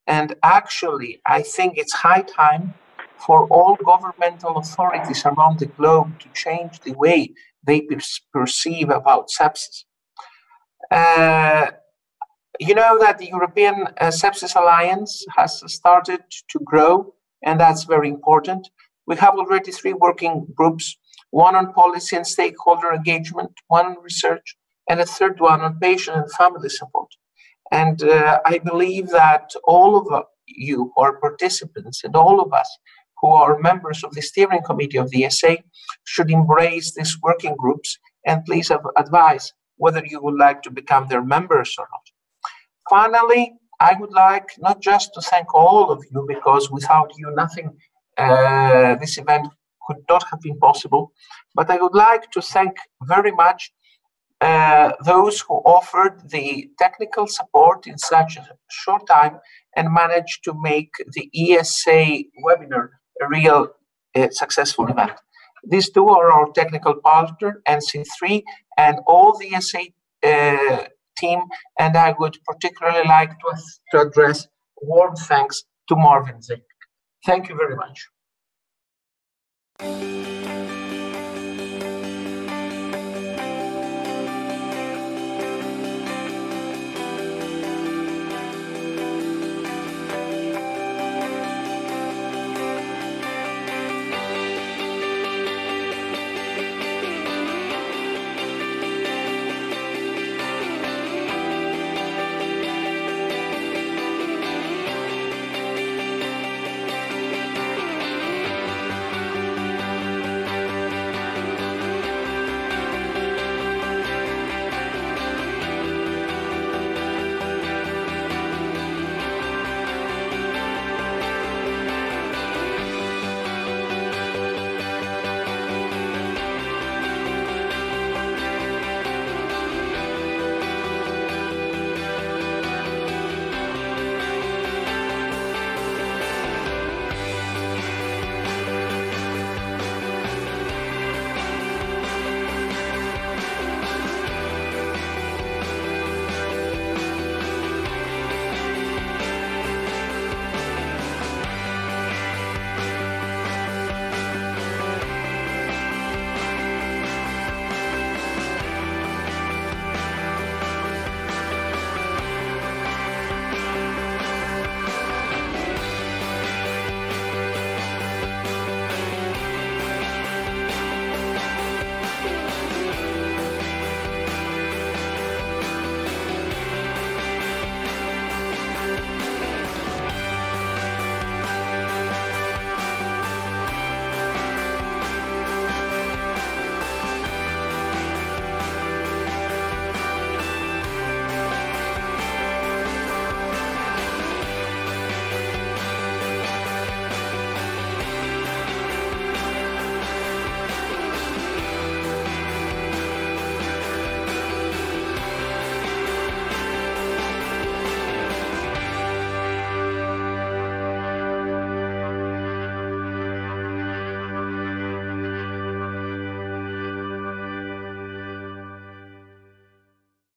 And actually, I think it's high time for all governmental authorities around the globe to change the way they perceive about sepsis. Uh, you know that the European uh, Sepsis Alliance has started to grow, and that's very important. We have already three working groups one on policy and stakeholder engagement, one on research, and a third one on patient and family support. And uh, I believe that all of you are participants and all of us who are members of the steering committee of the ESA should embrace these working groups and please advise whether you would like to become their members or not. Finally, I would like not just to thank all of you because without you, nothing, uh, this event could not have been possible, but I would like to thank very much uh, those who offered the technical support in such a short time and managed to make the ESA webinar real uh, successful event. These two are our technical partner, NC3, and all the SA uh, team, and I would particularly like to, to address warm thanks to Marvin Zick. Thank you very much.